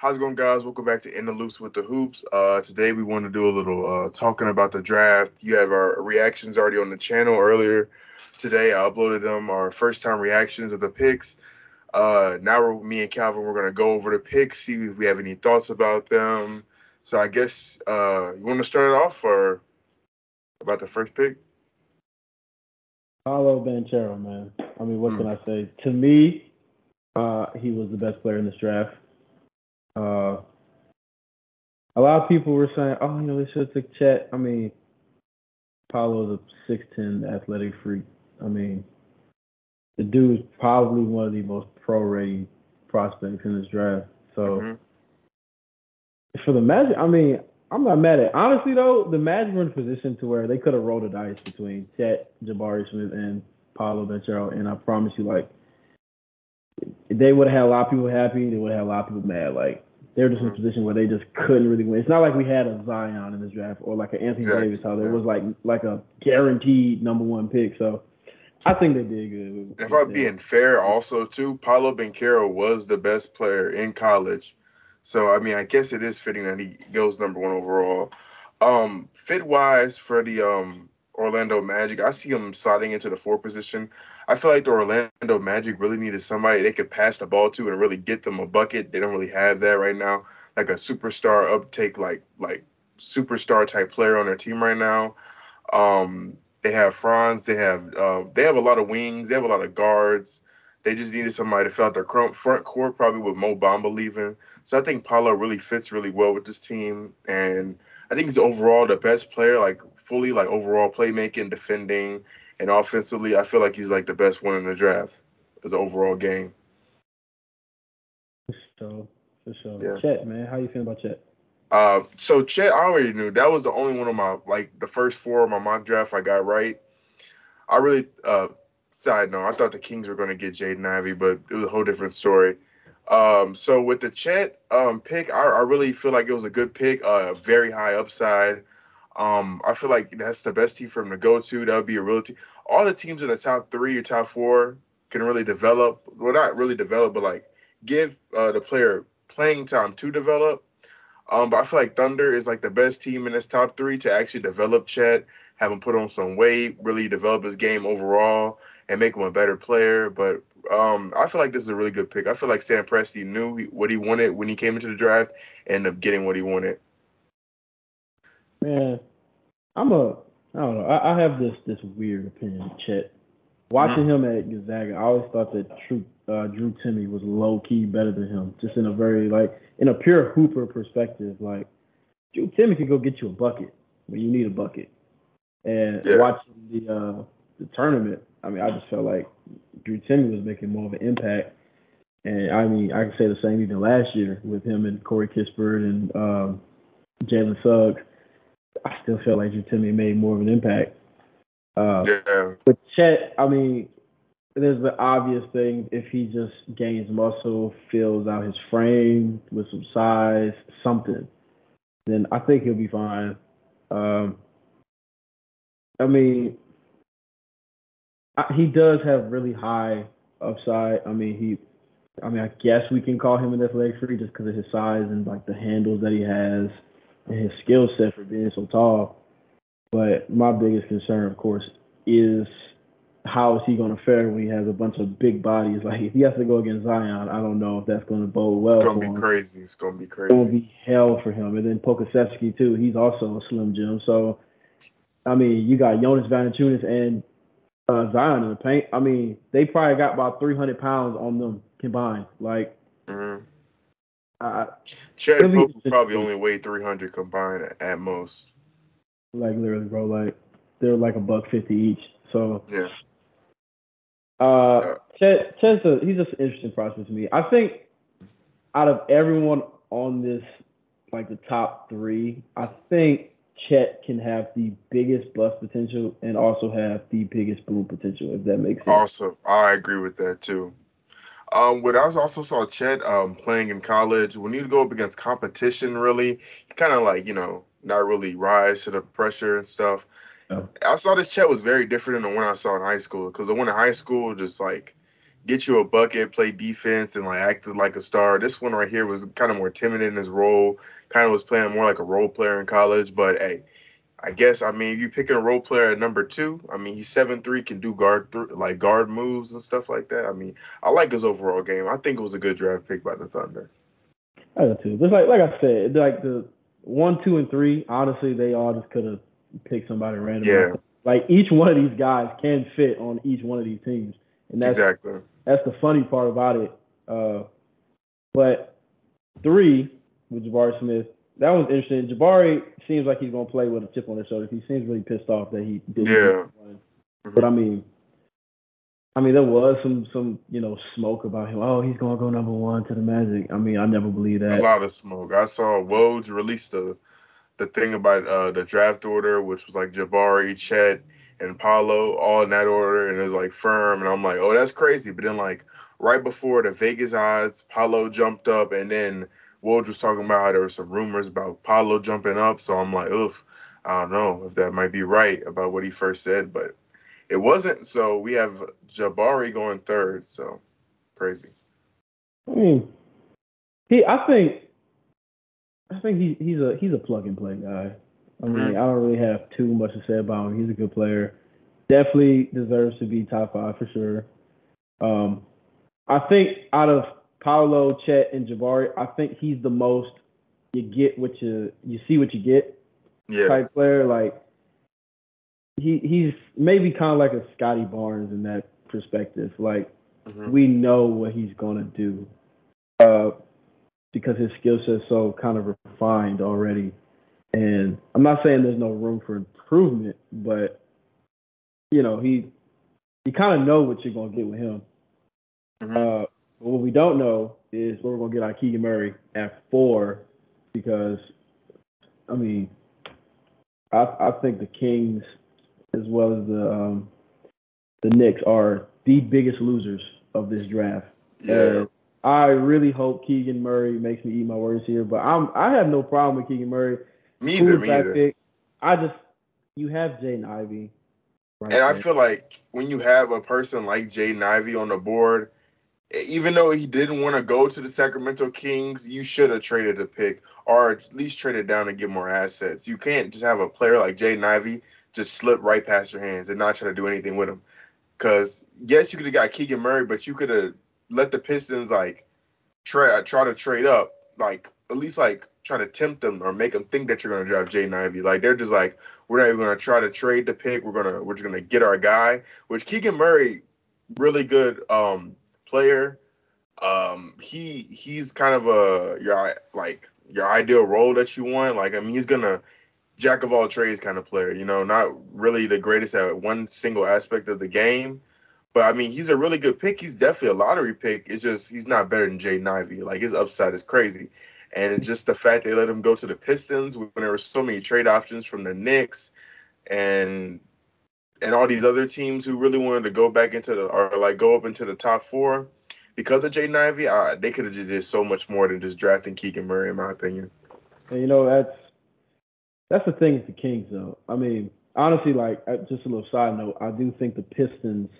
How's it going, guys? Welcome back to In the Loops with the Hoops. Uh, today we want to do a little uh, talking about the draft. You have our reactions already on the channel earlier today. I uploaded them, our first time reactions of the picks. Uh, now we're, me and Calvin, we're going to go over the picks, see if we have any thoughts about them. So I guess uh, you want to start it off or about the first pick? Paolo Banchero, man. I mean, what mm. can I say? To me, uh, he was the best player in this draft. Uh, a lot of people were saying, "Oh, you know, they should have took Chet." I mean, Paolo's a six ten athletic freak. I mean, the dude is probably one of the most pro-ready prospects in this draft. So, mm-hmm. for the Magic, I mean, I'm not mad at. Honestly, though, the Magic were in a position to where they could have rolled the dice between Chet, Jabari Smith, and Paolo Banchero, and I promise you, like, they would have had a lot of people happy. They would have had a lot of people mad. Like they're just in a mm-hmm. position where they just couldn't really win. It's not like we had a Zion in this draft or like an Anthony exactly. Davis. How there was like like a guaranteed number one pick. So I think they did good. If I'm being fair, also too, Paolo Banchero was the best player in college. So I mean, I guess it is fitting that he goes number one overall. Um, fit wise for the um Orlando Magic. I see them sliding into the four position. I feel like the Orlando Magic really needed somebody they could pass the ball to and really get them a bucket. They don't really have that right now. Like a superstar uptake, like like superstar type player on their team right now. Um, they have Franz. They have uh, they have a lot of wings. They have a lot of guards. They just needed somebody to fill out their front court, probably with Mo Bamba leaving. So I think Paolo really fits really well with this team, and I think he's overall the best player, like fully like overall playmaking, defending, and offensively. I feel like he's like the best one in the draft as an overall game. For sure, for sure. Yeah. Chet, man, how you feeling about Chet? Uh, so Chet, I already knew that was the only one of my like the first four of my mock draft I got right. I really uh side note, I thought the Kings were going to get Jaden Ivey, but it was a whole different story. Um, so with the Chet um, pick, I, I, really feel like it was a good pick, uh, very high upside. Um, I feel like that's the best team for him to go to. That would be a real team. All the teams in the top three or top four can really develop. Well, not really develop, but like give uh, the player playing time to develop. Um, but I feel like Thunder is like the best team in this top three to actually develop Chet, have him put on some weight, really develop his game overall, and make him a better player. But um, I feel like this is a really good pick. I feel like Sam Presti knew what he wanted when he came into the draft, and ended up getting what he wanted. Man, I'm a I don't know. I, I have this this weird opinion of Chet. Watching mm-hmm. him at Gonzaga, I always thought that Drew, uh, Drew Timme was low key better than him, just in a very like in a pure hooper perspective. Like Drew Timme could go get you a bucket when you need a bucket. And yeah. watching the uh, the tournament, I mean, I just felt like Drew Timme was making more of an impact. And I mean, I can say the same even last year with him and Corey Kispert and um, Jalen Suggs. I still felt like Drew Timme made more of an impact. Uh, yeah. But Chet, I mean, there's the obvious thing. If he just gains muscle, fills out his frame with some size, something, then I think he'll be fine. Um, I mean, he does have really high upside. I mean, he, I mean, I guess we can call him an athletic freak just because of his size and like the handles that he has and his skill set for being so tall. But my biggest concern, of course, is how is he going to fare when he has a bunch of big bodies? Like if he has to go against Zion, I don't know if that's going to bode well. It's going to be crazy. It's going to be crazy. It's going to be hell for him. And then Pokusevski too. He's also a slim Jim. So, I mean, you got Jonas Valanciunas and uh, Zion in the paint. I mean, they probably got about 300 pounds on them combined. Like, mm-hmm. uh, Chad Pope probably only weigh 300 combined at, at, most. Like, literally, bro. Like, they're like a buck 50 each. So, yeah. Uh. Chet, Chet's a, he's just an interesting prospect to me. I think out of everyone on this, like the top three, I think Chet can have the biggest bust potential and also have the biggest boom potential, if that makes sense. Awesome. I agree with that too. Um, what I also saw Chet um, playing in college, when you go up against competition, really, he kind of like, you know, not really rise to the pressure and stuff. I saw this Chet was very different than the one I saw in high school because the one in high school just like get you a bucket, play defense, and like acted like a star. This one right here was kind of more timid in his role. Kind of was playing more like a role player in college. But hey, I guess I mean if you picking a role player at number two, I mean he's seven three, can do guard th- like guard moves and stuff like that. I mean I like his overall game. I think it was a good draft pick by the Thunder. I do too. Just like like I said, like the one, two, and three. Honestly, they all just could have picked somebody random. Yeah. Like each one of these guys can fit on each one of these teams, and that's exactly that's the funny part about it. Uh, but three with Jabari Smith, that was interesting. Jabari seems like he's gonna play with a chip on his shoulder. He seems really pissed off that he didn't. Yeah. But I mean, I mean, there was some some you know smoke about him. Oh, he's gonna go number one to the Magic. I mean, I never believed that. A lot of smoke. I saw Woj release the the thing about uh, the draft order, which was like Jabari, Chet, and Paolo, all in that order, and it was like firm. And I'm like, oh, that's crazy. But then like right before the Vegas odds, Paolo jumped up, and then Woj was talking about how there were some rumors about Paolo jumping up. So I'm like, oof, I don't know if that might be right about what he first said, but it wasn't. So we have Jabari going third. So crazy. I mean, he. I think. I think he, he's a he's a plug and play guy. I mean, Mhm. I don't really have too much to say about him. He's a good player. Definitely deserves to be top five for sure. Um, I think out of Paolo, Chet, and Jabari, I think he's the most you get what you you see what you get Yeah. type player. Like he he's maybe kind of like a Scottie Barnes in that perspective. Like Mhm. we know what he's gonna do, uh, because his skill set's so kind of refined already. And I'm not saying there's no room for improvement, but you know he you kind of know what you're gonna get with him. Mhm. Uh, but what we don't know is what we're gonna get out of Keegan Murray at four, because I mean, I I think the Kings as well as the um, the Knicks are the biggest losers of this draft. Yeah. And I really hope Keegan Murray makes me eat my words here, but I'm I have no problem with Keegan Murray. Me either. Me either. I just you have Jaden Ivey. Right And I feel like when you have a person like Jaden Ivey on the board, even though he didn't want to go to the Sacramento Kings, you should have traded the pick or at least traded down to get more assets. You can't just have a player like Jaden Ivey just slip right past your hands and not try to do anything with him. Because yes, you could have got Keegan Murray, but you could have let the Pistons like try try to trade up, like at least like try to tempt them or make them think that you're going to draft Jaden Ivey. Like they're just like, we're not even going to try to trade the pick. We're gonna we're just gonna get our guy. Which Keegan Murray, really good um player. Um, he he's kind of a your like your ideal role that you want. Like I mean, he's gonna jack of all trades kind of player. You know, not really the greatest at one single aspect of the game. But I mean, he's a really good pick. He's definitely a lottery pick. It's just he's not better than Jaden Ivey. Like his upside is crazy. And it's just the fact they let him go to the Pistons when there were so many trade options from the Knicks and and all these other teams who really wanted to go back into the or like go up into the top four because of Jaden Ivey, uh, they could have just did so much more than just drafting Keegan Murray, in my opinion. And you know that's that's the thing with the Kings, though. I mean, honestly, like just a little side note, I do think the Pistons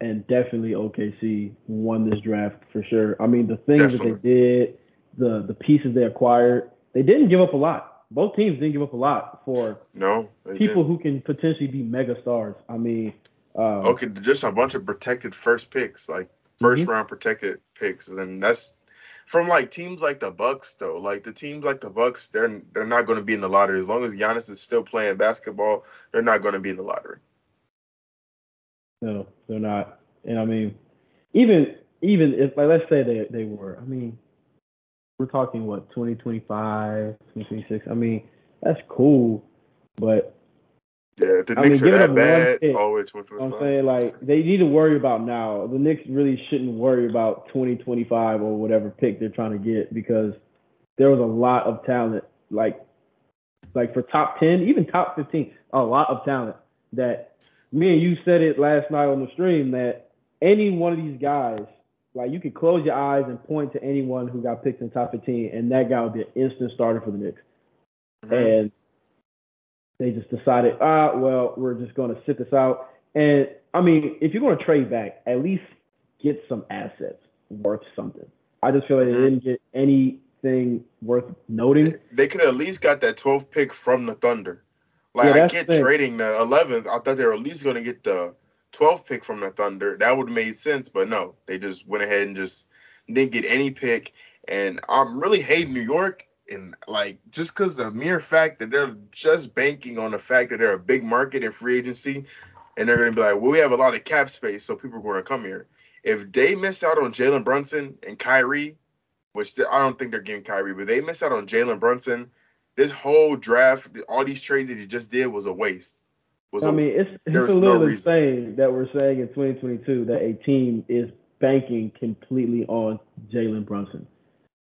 and definitely OKC won this draft for sure. I mean, the things that they did, the the pieces they acquired, they didn't give up a lot. Both teams didn't give up a lot for No, people didn't. who can potentially be mega stars. I mean, um, okay, just a bunch of protected first picks, like 1st round protected picks, and that's from like teams like the Bucks though. Like the teams like the Bucks, they're they're not going to be in the lottery as long as Giannis is still playing basketball. They're not going to be in the lottery. No, they're not. And I mean, even even if like let's say they they were, I mean, we're talking what 2025, 2026. I mean, that's cool, but Yeah, the I mean, Knicks are that bad, pick. always I'm saying like they need to worry about now. The Knicks really shouldn't worry about 2025 or whatever pick they're trying to get because there was a lot of talent, like like for top 10, even top 15, a lot of talent that me and you said it last night on the stream that any one of these guys, like you could close your eyes and point to anyone who got picked in the top 15, and that guy would be an instant starter for the Knicks. Mhm. And they just decided, ah, well, we're just going to sit this out. And I mean, if you're going to trade back, at least get some assets worth something. I just feel like Mm-hmm. they didn't get anything worth noting. They could have at least got that 12th pick from the Thunder. Like Yeah, I get the trading the 11th. I thought they were at least going to get the 12th pick from the Thunder. That would have made sense, but no, they just went ahead and just didn't get any pick. And I'm really hating New York. And like just because the mere fact that they're just banking on the fact that they're a big market in free agency, and they're going to be like, well, we have a lot of cap space, so people are going to come here. If they miss out on Jalen Brunson and Kyrie, which they- I don't think they're getting Kyrie, but they missed out on Jalen Brunson. This whole draft, all these trades that he just did was a waste. Was I a- mean, it's it's a no little reason. insane that we're saying in 2022 that a team is banking completely on Jalen Brunson.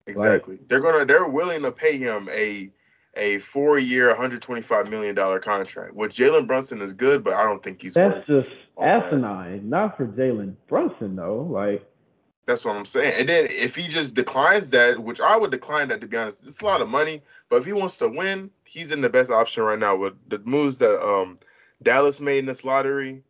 exactly. They're gonna they're willing to pay him a a four year, 125 million dollar contract. Which Jalen Brunson is good, but I don't think he's That's just all that. asinine. Not for Jalen Brunson though. Like That's what I'm saying. And then if he just declines that, which I would decline that to be honest, it's a lot of money. But if he wants to win, he's in the best option right now with the moves that um Dallas made in this lottery,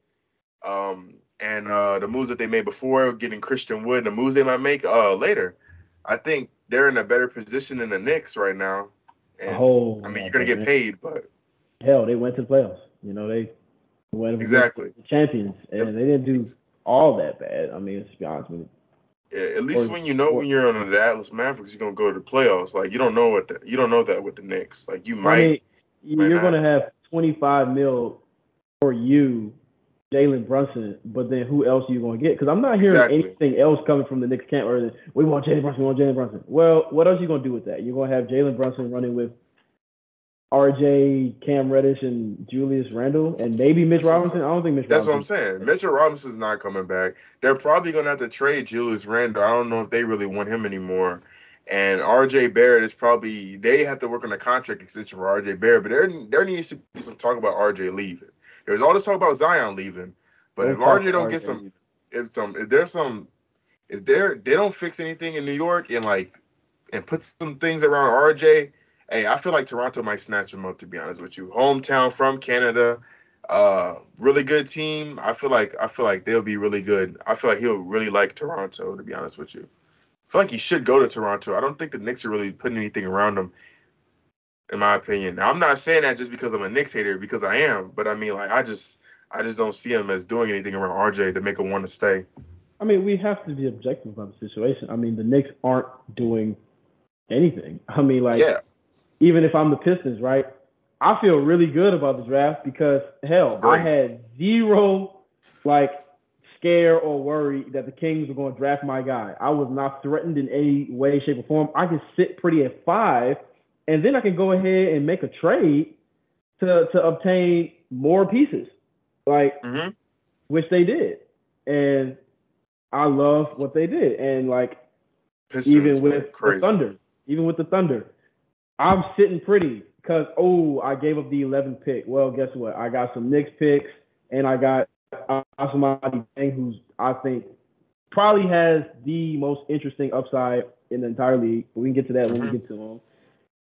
um, and uh the moves that they made before, getting Christian Wood, the moves they might make uh later. I think they're in a better position than the Knicks right now. And whole. I mean, you're gonna get paid, but Hell, they went to the playoffs. You know, they went exactly. the champions, and Yep. they didn't do all that bad. I mean, let's be honest with you. Yeah, At least Or- when you know or- when you're on the Dallas Mavericks, you're gonna go to the playoffs. Like you don't know what the, you don't know that with the Knicks. Like you might. I mean, you- might you're not. going to have 25 mil for you, Jalen Brunson, but then who else are you going to get? Because I'm not hearing Exactly. anything else coming from the Knicks camp or we want Jalen Brunson, we want Jalen Brunson. Well, what else are you going to do with that? You're going to have Jalen Brunson running with RJ, Cam Reddish, and Julius Randle, and maybe Mitch Robinson. I don't think Mitch That's what I'm saying. Mitchell Robinson's not coming back. They're probably gonna have to trade Julius Randle. I don't know if they really want him anymore. And RJ Barrett is probably they have to work on a contract extension for RJ Barrett, but there there needs to be some talk about RJ leaving. There's all this talk about Zion leaving, but if RJ don't get some if some if there's some if they're they don't fix anything in New York and like and put some things around RJ, hey, I feel like Toronto might snatch him up to be honest with you. Hometown from Canada, uh really good team. I feel like I feel like they'll be really good. I feel like he'll really like Toronto to be honest with you. I feel like he should go to Toronto. I don't think the Knicks are really putting anything around him, in my opinion. Now, I'm not saying that just because I'm a Knicks hater, because I am. But I mean, like, I just, I just don't see him as doing anything around RJ to make him want to stay. I mean, we have to be objective about the situation. I mean, the Knicks aren't doing anything. I mean, like, yeah, even if I'm the Pistons, right? I feel really good about the draft because hell, I had zero like scare or worry that the Kings were going to draft my guy. I was not threatened in any way, shape, or form. I can sit pretty at five, and then I can go ahead and make a trade to to obtain more pieces, like hmm which they did, and I love what they did, and like Pistons even with the. Thunder, even with the Thunder, I'm sitting pretty because oh, I gave up the 11th pick. Well, guess what? I got some Knicks picks, and I got uh, somebody who's I think probably has the most interesting upside in the entire league. But we can get to that when we get to him.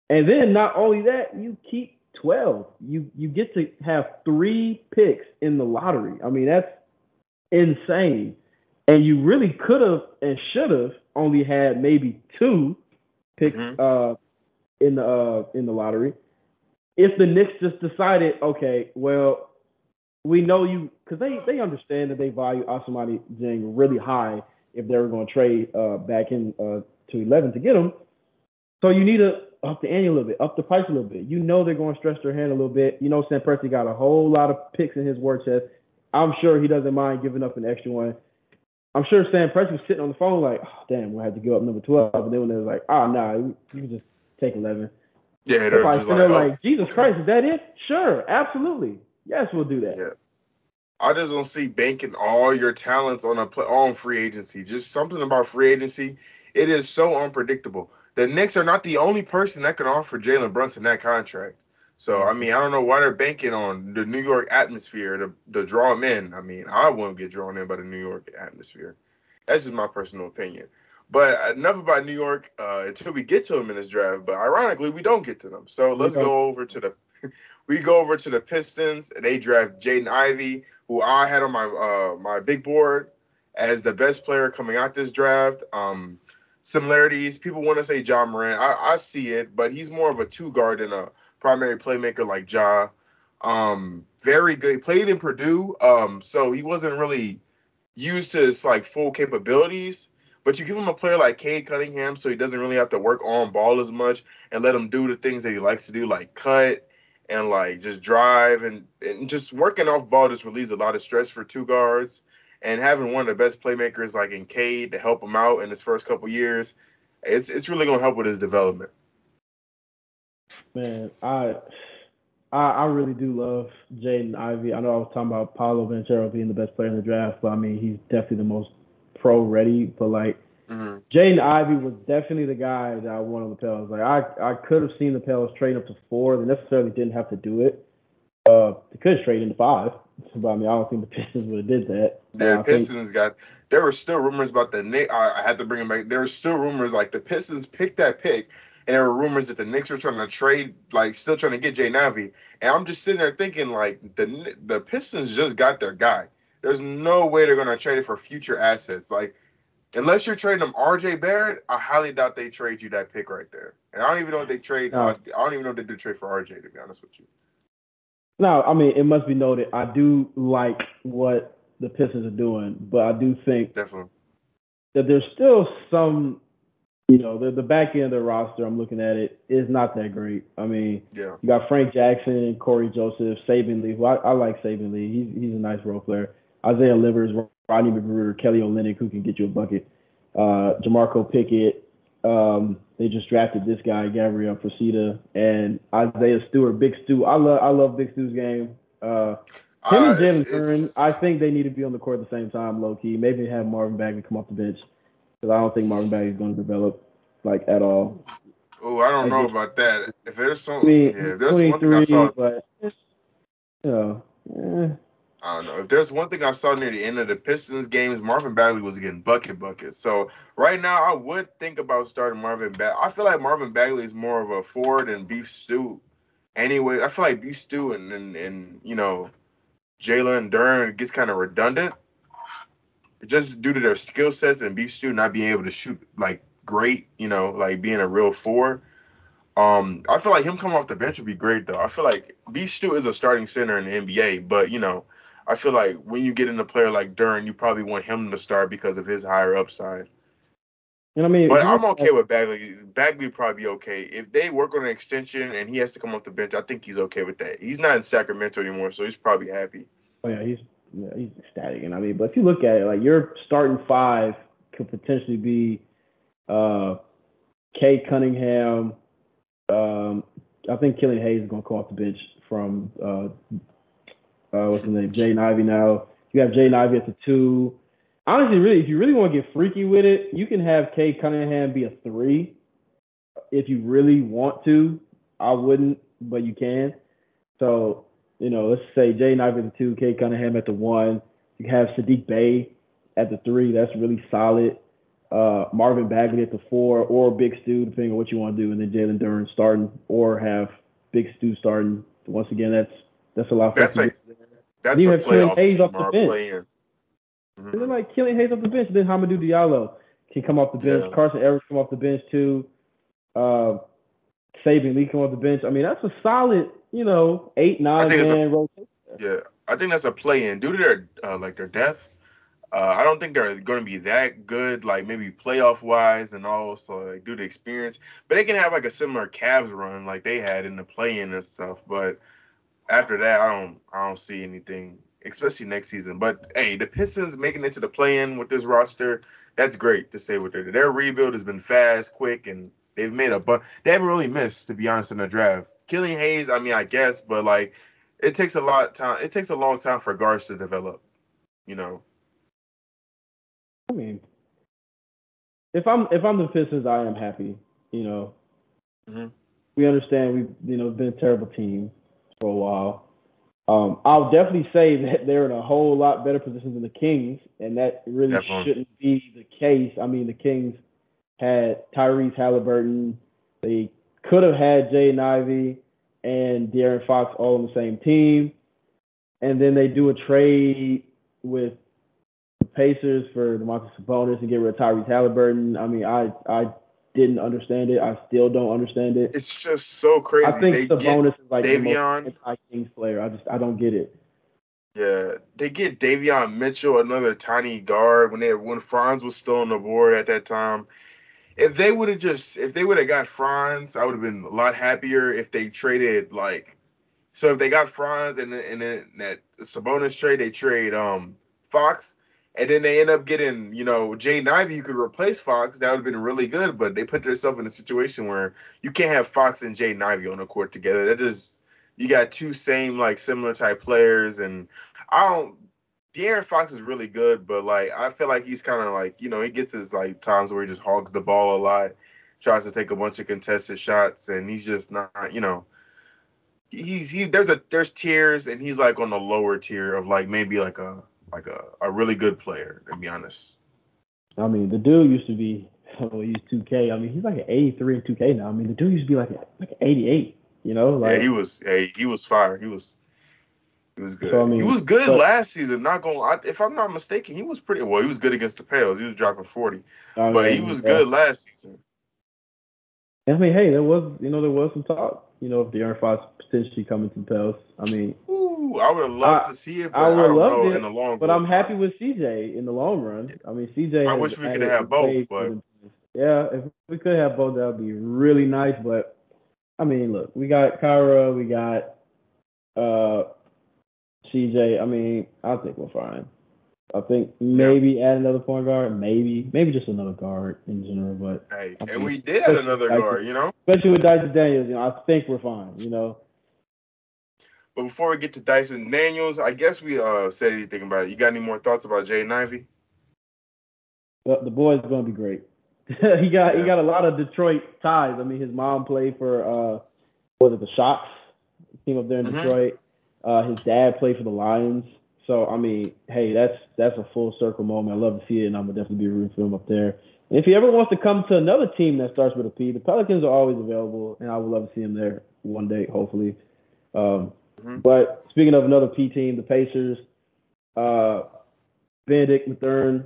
And then not only that, you keep 12. You you get to have three picks in the lottery. I mean, that's insane. And you really could have and should have only had maybe two picks Mhm. uh, in the uh, in the lottery. If the Knicks just decided, okay, well, we know you because they they understand that they value Ousmane Dieng really high if they were going to trade uh, back in uh, to 11 to get him. So you need to up the ante a little bit, up the price a little bit. You know they're going to stretch their hand a little bit. You know Sam Presti got a whole lot of picks in his war chest. I'm sure he doesn't mind giving up an extra one. I'm sure Sam Presti was sitting on the phone like, oh, damn, we'll have to give up number 12. And then when they was like, oh, nah, you, can just take 11. Yeah, They're just they're like, oh, like, Jesus Christ, is that it? Sure, absolutely. Yes, we'll do that. yeah. I just don't see banking all your talents on a on free agency. Just something about free agency. It is so unpredictable. The Knicks are not the only person that can offer Jalen Brunson that contract. So I mean, I don't know why they're banking on the New York atmosphere to, to draw him in. I mean, I wouldn't get drawn in by the New York atmosphere. That's just my personal opinion. But enough about New York uh, until we get to them in this draft. But ironically, we don't get to them. So let's go over to the we go over to the Pistons. They draft Jaden Ivey, who I had on my uh, my big board as the best player coming out this draft. Um, similarities. People want to say Ja Morant. I, I see it, but he's more of a two guard than a primary playmaker like Ja. Um, very good. He played in Purdue, um, so he wasn't really used to his like full capabilities. But you give him a player like Cade Cunningham, so he doesn't really have to work on ball as much, and let him do the things that he likes to do, like cut and like just drive and, and just working off ball just relieves a lot of stress for two guards. And having one of the best playmakers like in Cade to help him out in his first couple years, it's it's really gonna help with his development. Man, I I, I really do love Jaden Ivey. I know I was talking about Paolo Banchero being the best player in the draft, but I mean he's definitely the most pro ready. But like mm-hmm. Jaden Ivey was definitely the guy that I wanted the Pels. Like I I could have seen the Pels trade up to four. They necessarily didn't have to do it. Uh, they could trade into five. But I mean, I don't think the Pistons would have did that. Yeah, the Pistons think, got. There were still rumors about the Knicks. I, I had to bring him back. There were still rumors like the Pistons picked that pick, and there were rumors that the Knicks were trying to trade, like still trying to get Jaden Ivey. And I'm just sitting there thinking, like the the Pistons just got their guy. There's no way they're gonna trade it for future assets. Like unless you're trading them RJ Barrett, I highly doubt they trade you that pick right there. And I don't even know if they trade. No. I, I don't even know if they do trade for RJ. To be honest with you. No, I mean it must be noted. I do like what the Pistons are doing, but I do think definitely that there's still some, you know, the the back end of the roster. I'm looking at it is not that great. I mean, yeah, you got Frank Jackson, Cory Joseph, Saben Lee. Who I, I like Saben Lee. He's he's a nice role player. Isaiah Livers, Rodney McGruder, Kelly Olynyk, who can get you a bucket. Uh, Jamorko Pickett, um, they just drafted this guy, Gabriel Procida, and Isaiah Stewart, Big Stu. I love I love Big Stu's game. Uh, him uh, and Jalen Duren, I think they need to be on the court at the same time, low key. Maybe have Marvin Bagley come off the bench because I don't think Marvin Bagley is going to develop like at all. Oh, I don't know about that. If there's some, yeah, if there's one thing I saw, but you know, eh. I don't know. If there's one thing I saw near the end of the Pistons games, Marvin Bagley was getting bucket buckets. So right now, I would think about starting Marvin Bagley. I feel like Marvin Bagley is more of a forward than Beef Stew. Anyway, I feel like Beef Stew and and, and you know Jalen Duren gets kind of redundant, just due to their skill sets and Beef Stew not being able to shoot like great. You know, like being a real four. Um, I feel like him coming off the bench would be great though. I feel like Beef Stew is a starting center in the NBA, but you know I feel like when you get in a player like Duren, you probably want him to start because of his higher upside. And I mean, but I'm okay with Bagley. Bagley would probably be okay if they work on an extension and he has to come off the bench. I think he's okay with that. He's not in Sacramento anymore, so he's probably happy. Oh yeah, he's yeah, he's ecstatic. And I mean, but if you look at it, like your starting five could potentially be uh Cade Cunningham. Um, I think Killian Hayes is going to come off the bench from uh, uh, what's his name? Jaden Ivey. now. You have Jaden Ivey at the two. Honestly, really, if you really want to get freaky with it, you can have Cade Cunningham be a three. If you really want to, I wouldn't, but you can. So, you know, let's say Jaden Ivey at the two, Cade Cunningham at the one. You have Saddiq Bey at the three. That's really solid. Uh, Marvin Bagley at the four, or Big Stu, depending on what you want to do, and then Jalen Duren starting, or have Big Stu starting. Once again, that's that's a lot. That's like that's a have Killian Hayes off the bench. Mm-hmm. And then like Killian Hayes off the bench, then Hamidou Diallo can come off the bench. Yeah. Carsen Edwards come off the bench too. Uh, Saben Lee come off the bench. I mean, that's a solid, you know, eight nine man rotation. Yeah, I think that's a play in due to their uh, like their depth. Uh, I don't think they're going to be that good, like maybe playoff wise and also like due to experience. But they can have like a similar Cavs run like they had in the play in and stuff. But after that, I don't I don't see anything, especially next season. But hey, the Pistons making it to the play-in with this roster, that's great to say what they did. Their rebuild has been fast, quick, and they've made a bunch. They haven't really missed, to be honest, in the draft. Killian Hayes, I mean, I guess, but like, it takes a lot of time. It takes a long time for guards to develop. You know. I mean, if I'm if I'm the Pistons, I am happy. You know, mm-hmm. we understand we've you know been a terrible team for a while. Um, I'll definitely say that they're in a whole lot better position than the Kings, and that really definitely. shouldn't be the case. I mean, the Kings had Tyrese Halliburton. They could have had Jaden Ivey and De'Aaron Fox all on the same team. And then they do a trade with the Pacers for Domantas Sabonis and get rid of Tyrese Halliburton. I mean, I I didn't understand it. I still don't understand it. It's just so crazy. I think they Sabonis is like Davion. the most anti-Kings player. I just I don't get it. Yeah, they get Davion Mitchell, another tiny guard. When they when Franz was still on the board at that time, if they would have just if they would have got Franz, I would have been a lot happier. If they traded like, so if they got Franz and and then that Sabonis trade, they trade um Fox, and then they end up getting you know Jay Ivey who could replace Fox. That would have been really good. But they put themselves in a situation where you can't have Fox and Jay Ivey on the court together. That just you got two same like similar type players, and I don't. De'Aaron Fox is really good, but like I feel like he's kind of like you know he gets his like times where he just hogs the ball a lot, tries to take a bunch of contested shots, and he's just not you know. He's he there's a there's tiers and he's like on the lower tier of like maybe like a like a, a really good player to be honest. I mean, the dude used to be well, he's 2K. I mean, he's like an 83 in 2K now. I mean, the dude used to be like like an 88. You know, like yeah, he was. Yeah, he was fire. He was. He was good. So, I mean, he was good last season. Not going. to If I'm not mistaken, he was pretty well. He was good against the Pales. He was dropping forty, I but he was yeah. good last season. I mean, hey, there was you know there was some talk. You know, if De'Aaron Fox potentially coming to the Pels. I mean, Ooh, I would have loved I- to see it, but I I, would don't loved know it, in the long. but run. I'm happy with CJ in the long run. I mean, CJ. I wish we could have both, but- yeah, if we could have both, that would be really nice. But I mean, look, we got Kira, we got uh CJ. I mean, I think we're fine. I think maybe add another point guard, maybe, maybe just another guard in general. But Hey, I and we did especially another guard, you know. especially with Dyson Daniels, you know, I think we're fine. You know, But before we get to Dyson Daniels, I guess we uh said anything about it. You got any more thoughts about Jay Ivey? the, the boy's gonna be great. he got he got a lot of Detroit ties. I mean, his mom played for uh, was it the Shocks team up there in Mhm. Detroit. Uh, his dad played for the Lions. So I mean, hey, that's that's a full circle moment. I love to see it, and I'm gonna definitely be rooting for him up there. And if he ever wants to come to another team that starts with a P, the Pelicans are always available, and I would love to see him there one day, hopefully. Um, Mhm. But speaking of another P team, the Pacers, uh, Bennedict Mathurin,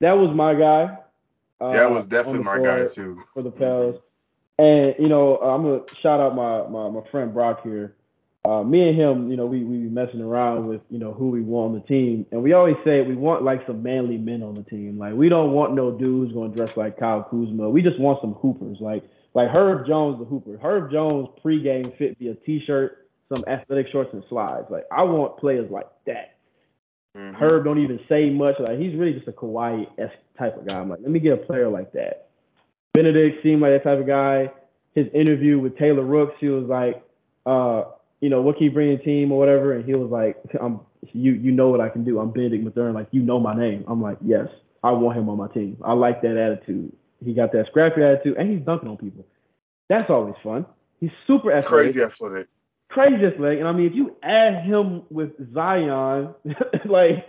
that was my guy. Uh, that was definitely my guy too. for the Pels. And you know, I'm gonna shout out my my, my friend Brock here. Uh, me and him, you know, we we be messing around with you know who we want on the team, and we always say we want like some manly men on the team. Like we don't want no dudes going to dress like Kyle Kuzma. We just want some hoopers, like like Herb Jones, the hooper. Herb Jones pregame fit be a t-shirt, some athletic shorts and slides. Like I want players like that. Mhm. Herb don't even say much. Like he's really just a Kawhi esque type of guy. I'm like, let me get a player like that. Bennedict seemed like that type of guy. His interview with Taylor Rooks, he was like, uh, you know, what can you bring to the team or whatever? And he was like, I'm you you know what I can do. I'm Bennedict Mathurin, like you know my name. I'm like, yes, I want him on my team. I like that attitude. He got that scrappy attitude and he's dunking on people. That's always fun. He's super athletic Crazy athletic. crazy athletic. And I mean, if you add him with Zion, like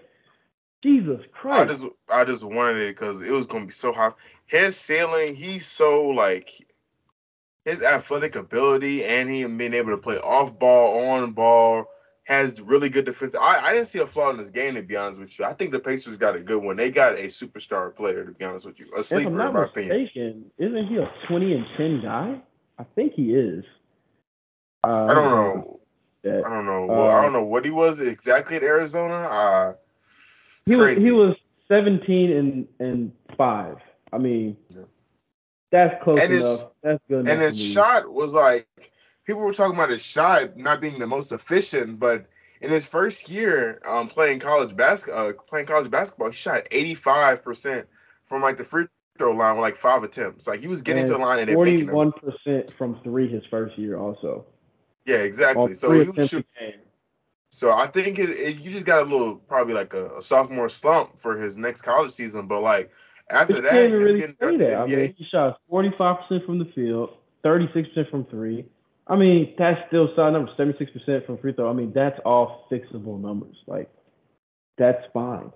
Jesus Christ. I just I just wanted it because it was gonna be so hot. His ceiling, he's so like his athletic ability and him being able to play off ball, on ball, has really good defense. I, I didn't see a flaw in this game to be honest with you. I think the Pacers got a good one. They got a superstar player to be honest with you, a if sleeper I'm in not my opinion. isn't he a 20 and 10 guy? I think he is. Uh, I don't know. that. I don't know. Well, I Uh, don't know what he was exactly at Arizona. Uh, He was he was 17 and and five. I mean, Yeah. That's close And enough. that's good enough. and his shot was like people were talking about his shot not being the most efficient, but in his first year um, playing college basketball, uh, playing college basketball, he shot eighty five percent from like the free throw line with like five attempts. Like he was getting to the line and then making them. 41 percent from three his first year also. Yeah, exactly. So he was game. So I think it, it, you just got a little probably like a, a sophomore slump for his next college season, but like after You that, can't even really say that. I mean, he shot 45% from the field, 36% from three. I mean, that's still solid numbers. 76% from free throw. I mean, that's all fixable numbers. Like, that's fine.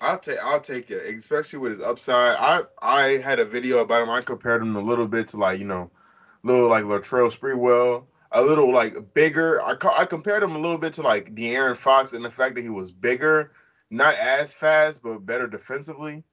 I'll take I'll take it, especially with his upside. I I had a video about him. I compared him a little bit to like you know, little like Latrell Sprewell, a little like bigger. I co- I compared him a little bit to like De'Aaron Fox and the fact that he was bigger not as fast, but better defensively.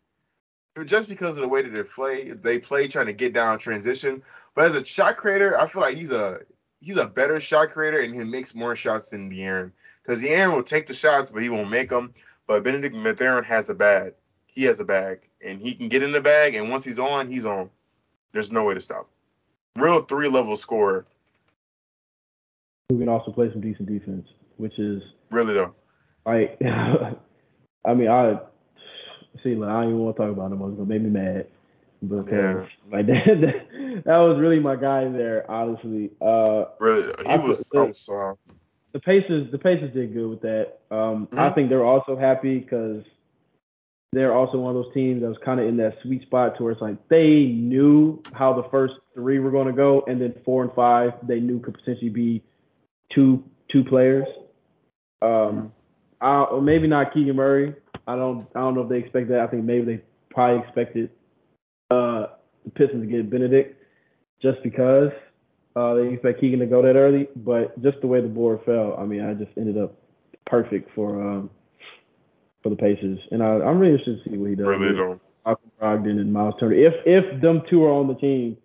Just because of the way that they play, they play trying to get down transition. But as a shot creator, I feel like he's a he's a better shot creator and he makes more shots than De'Aaron. Because De'Aaron will take the shots, but he won't make them. But Bennedict Mathurin has a bag. He has a bag, and he can get in the bag. And once he's on, he's on. There's no way to stop. Real three level scorer. Who can also play some decent defense, which is really though. Like, I mean, I see. Like, I don't even want to talk about him. It's gonna make me mad because yeah. like that, that, that was really my guy there. Honestly, uh, really, he I, was. The, I was so the Pacers, the Pacers did good with that. Um, mm-hmm. I think they're also happy because they're also one of those teams that was kind of in that sweet spot to where it's like they knew how the first three were going to go, and then four and five they knew could potentially be two two players. Um, mm-hmm. maybe not Keegan Murray. I don't I don't know if they expect that. I think maybe they probably expected uh, the Pistons to get Bennedict just because uh, they expect Keegan to go that early. But just the way the board fell, I mean, I just ended up perfect for um, for the Pacers, and I, am really interested to see what he does. Really don't. Malcolm Brogdon and Miles Turner. If if them two are on the team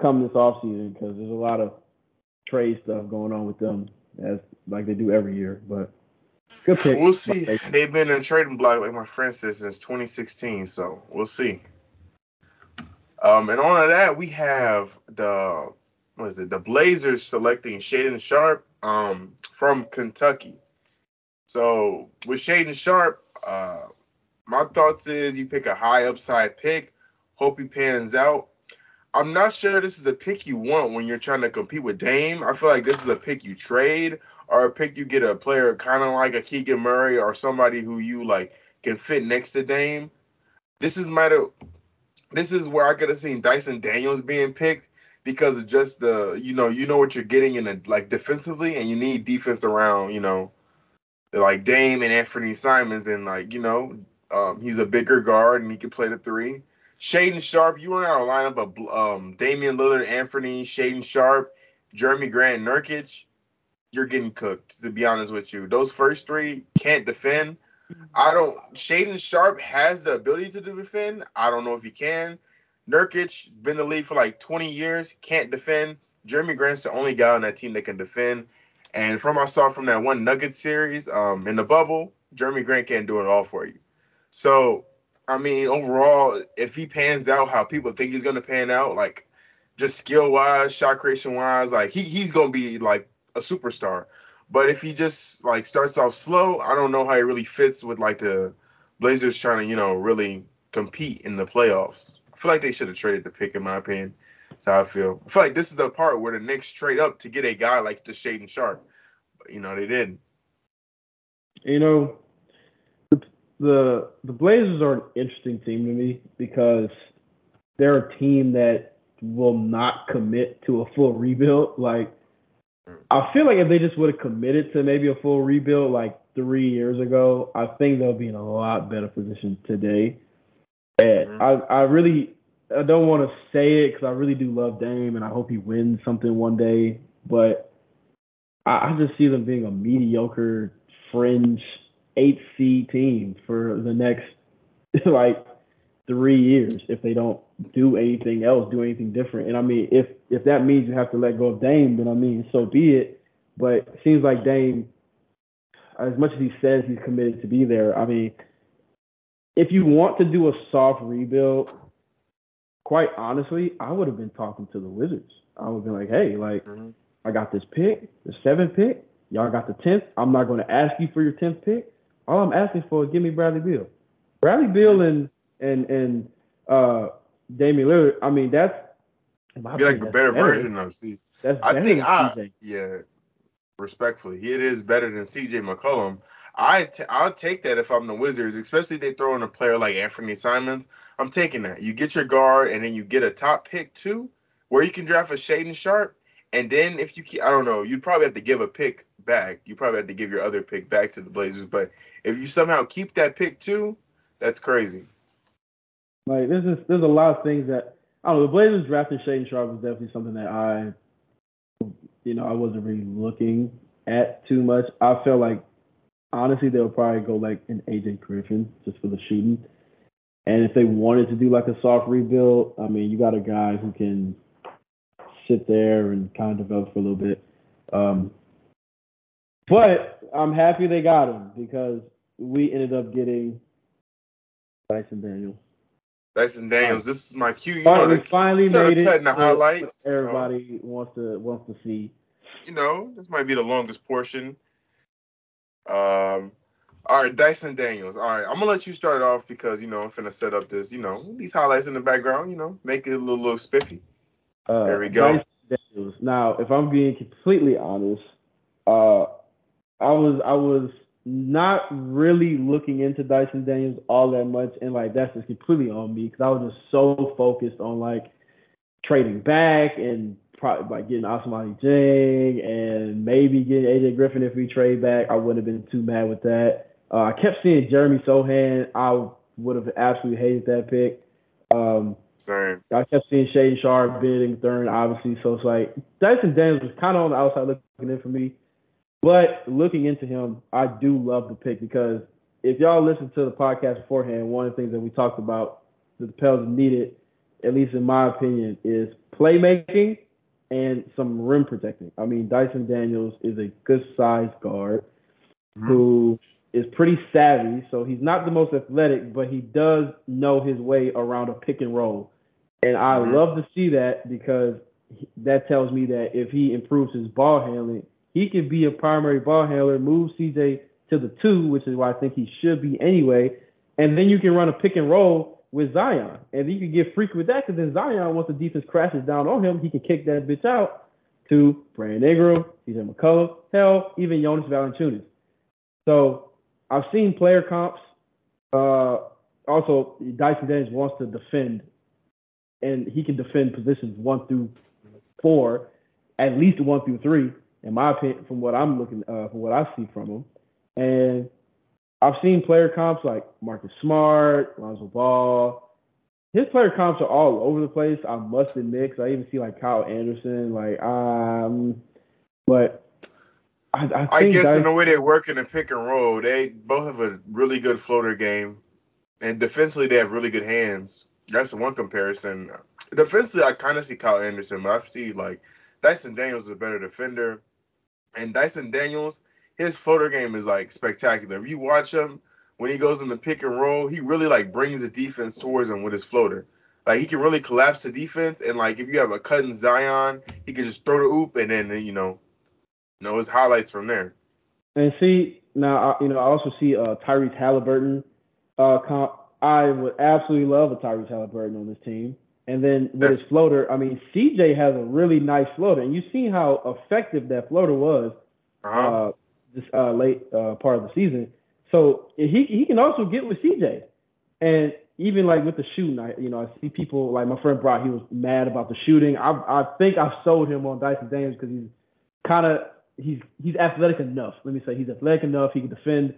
come this offseason, because there's a lot of trade stuff going on with them as like they do every year. But good pick. We'll see. They've been in trading block like my friend said since 2016, so we'll see. Um, and on that we have the what is it? The Blazers selecting Shaedon Sharpe um from Kentucky. So with Shaedon Sharpe, uh, my thoughts is you pick a high upside pick, hope he pans out. I'm not sure this is a pick you want when you're trying to compete with Dame. I feel like this is a pick you trade or a pick you get a player kind of like a Keegan Murray or somebody who you like can fit next to Dame. This is might have this is where I could have seen Dyson Daniels being picked because of just the you know you know what you're getting in a like defensively and you need defense around you know like Dame and Anthony Simons, and like you know, um, he's a bigger guard and he can play the three. Shaedon Sharpe, you run out a lineup of um, Damian Lillard, Anthony, Shaedon Sharpe, Jerami Grant, Nurkic. You're getting cooked, to be honest with you. Those first three can't defend. I don't. Shaedon Sharp has the ability to defend. I don't know if he can. Nurkic been in the league for like 20 years, can't defend. Jerami Grant's the only guy on that team that can defend. And from I saw from that one Nugget series um, in the bubble, Jerami Grant can't do it all for you. So, I mean, overall, if he pans out how people think he's going to pan out, like just skill wise, shot creation wise, like he, he's going to be like a superstar. But if he just like starts off slow, I don't know how he really fits with like the Blazers trying to, you know, really compete in the playoffs. I feel like they should have traded the pick, in my opinion. That's how I feel. I feel like this is the part where the Knicks trade up to get a guy like the Shaedon Sharpe. But, you know, they didn't. You know, the, the Blazers are an interesting team to me because they're a team that will not commit to a full rebuild. Like, I feel like if they just would have committed to maybe a full rebuild like three years ago, I think they'll be in a lot better position today. And mm-hmm. I, I really I don't want to say it because I really do love Dame and I hope he wins something one day. But I, I just see them being a mediocre fringe eight seed team for the next like three years if they don't do anything else, do anything different. And I mean, if if that means you have to let go of Dame, then I mean, so be it. But it seems like Dame, as much as he says he's committed to be there, I mean, if you want to do a soft rebuild, quite honestly, I would have been talking to the Wizards. I would have been like, hey, like, mm-hmm. I got this pick, the seventh pick. Y'all got the tenth. I'm not going to ask you for your tenth pick. All I'm asking for is give me Bradley Beal. Bradley Beal and and and uh Damian Lillard. I mean, that's like a better, better, version of C. That's I think I CJ. yeah, respectfully, it is better than CJ McCollum. I t- I'll take that if I'm the Wizards, especially they throw in a player like Anthony Simons. I'm taking that. You get your guard, and then you get a top pick too, where you can draft a Shaedon Sharpe, and then if you keep, I don't know, you'd probably have to give a pick back. You probably have to give your other pick back to the Blazers. But if you somehow keep that pick too, that's crazy. Like there's just, there's a lot of things that I don't know. The Blazers drafting Shaedon Sharpe was definitely something that I, you know, I wasn't really looking at too much. I felt like honestly, they'll probably go like an AJ Griffin just for the shooting. And if they wanted to do like a soft rebuild, I mean, you got a guy who can sit there and kind of develop for a little bit. Um, but I'm happy they got him because we ended up getting Dyson Daniels. Dyson Daniels, this is my cue. You Finally, know, finally made it. the highlights, what you know. Everybody wants to wants to see. you know, this might be the longest portion. Um, all right, Dyson Daniels. All right, I'm gonna let you start off because you know I'm finna set up this. You know, these highlights in the background. You know, make it a little, little spiffy. Uh, There we go. Dyson Daniels. Now, if I'm being completely honest, uh, I was I was not really looking into Dyson Daniels all that much, and like that's just completely on me because I was just so focused on like trading back and probably like getting Ousmane Dieng and maybe getting AJ Griffin if we trade back. I wouldn't have been too mad with that. Uh, I kept seeing Jeremy Sohan. I would have absolutely hated that pick. Um, Same. I kept seeing Shaedon Sharpe bidding third, obviously. So it's like Dyson Daniels was kind of on the outside looking in for me. But looking into him, I do love the pick because if y'all listen to the podcast beforehand, one of the things that we talked about that the Pels needed, at least in my opinion, is playmaking and some rim protecting. I mean, Dyson Daniels is a good sized guard Mhm. who is pretty savvy. So he's not the most athletic, but he does know his way around a pick and roll. And I Mhm. love to see that because that tells me that if he improves his ball handling, he could be a primary ball handler, move CJ to the two, which is why I think he should be anyway. And then you can run a pick and roll with Zion. And you can get freaky with that because then Zion, once the defense crashes down on him, he can kick that bitch out to Brandon Ingram, CJ McCollum, hell, even Jonas Valanciunas. So I've seen player comps. Uh, also, Dyson Daniels wants to defend, and he can defend positions one through four, at least one through three, in my opinion, from what I'm looking, uh, from what I see from him. And I've seen player comps like Marcus Smart, Lonzo Ball. His player comps are all over the place. I must admit, 'cause I even see like Kyle Anderson, like um, but I, I, I guess in the way they work in the pick and roll, they both have a really good floater game, and defensively they have really good hands. That's one comparison. Defensively, I kind of see Kyle Anderson, but I see like Dyson Daniels is a better defender, and Dyson Daniels, his floater game is like spectacular. If you watch him when he goes in the pick and roll, he really like brings the defense towards him with his floater. Like he can really collapse the defense, and like if you have a cut in Zion, he can just throw the oop, and then you know, you know his highlights from there. And see now, you know, I also see uh, Tyrese Haliburton. Uh, comp. I would absolutely love a Tyrese Haliburton on this team. And then with his floater, I mean, CJ has a really nice floater, and you see how effective that floater was Uh-huh. uh, this uh, late uh, part of the season. So he he can also get with CJ, and even like with the shooting, I you know I see people like my friend Brock. He was mad about the shooting. I I think I've sold him on Dyson Daniels because he's kind of he's he's athletic enough. Let me say he's athletic enough. He can defend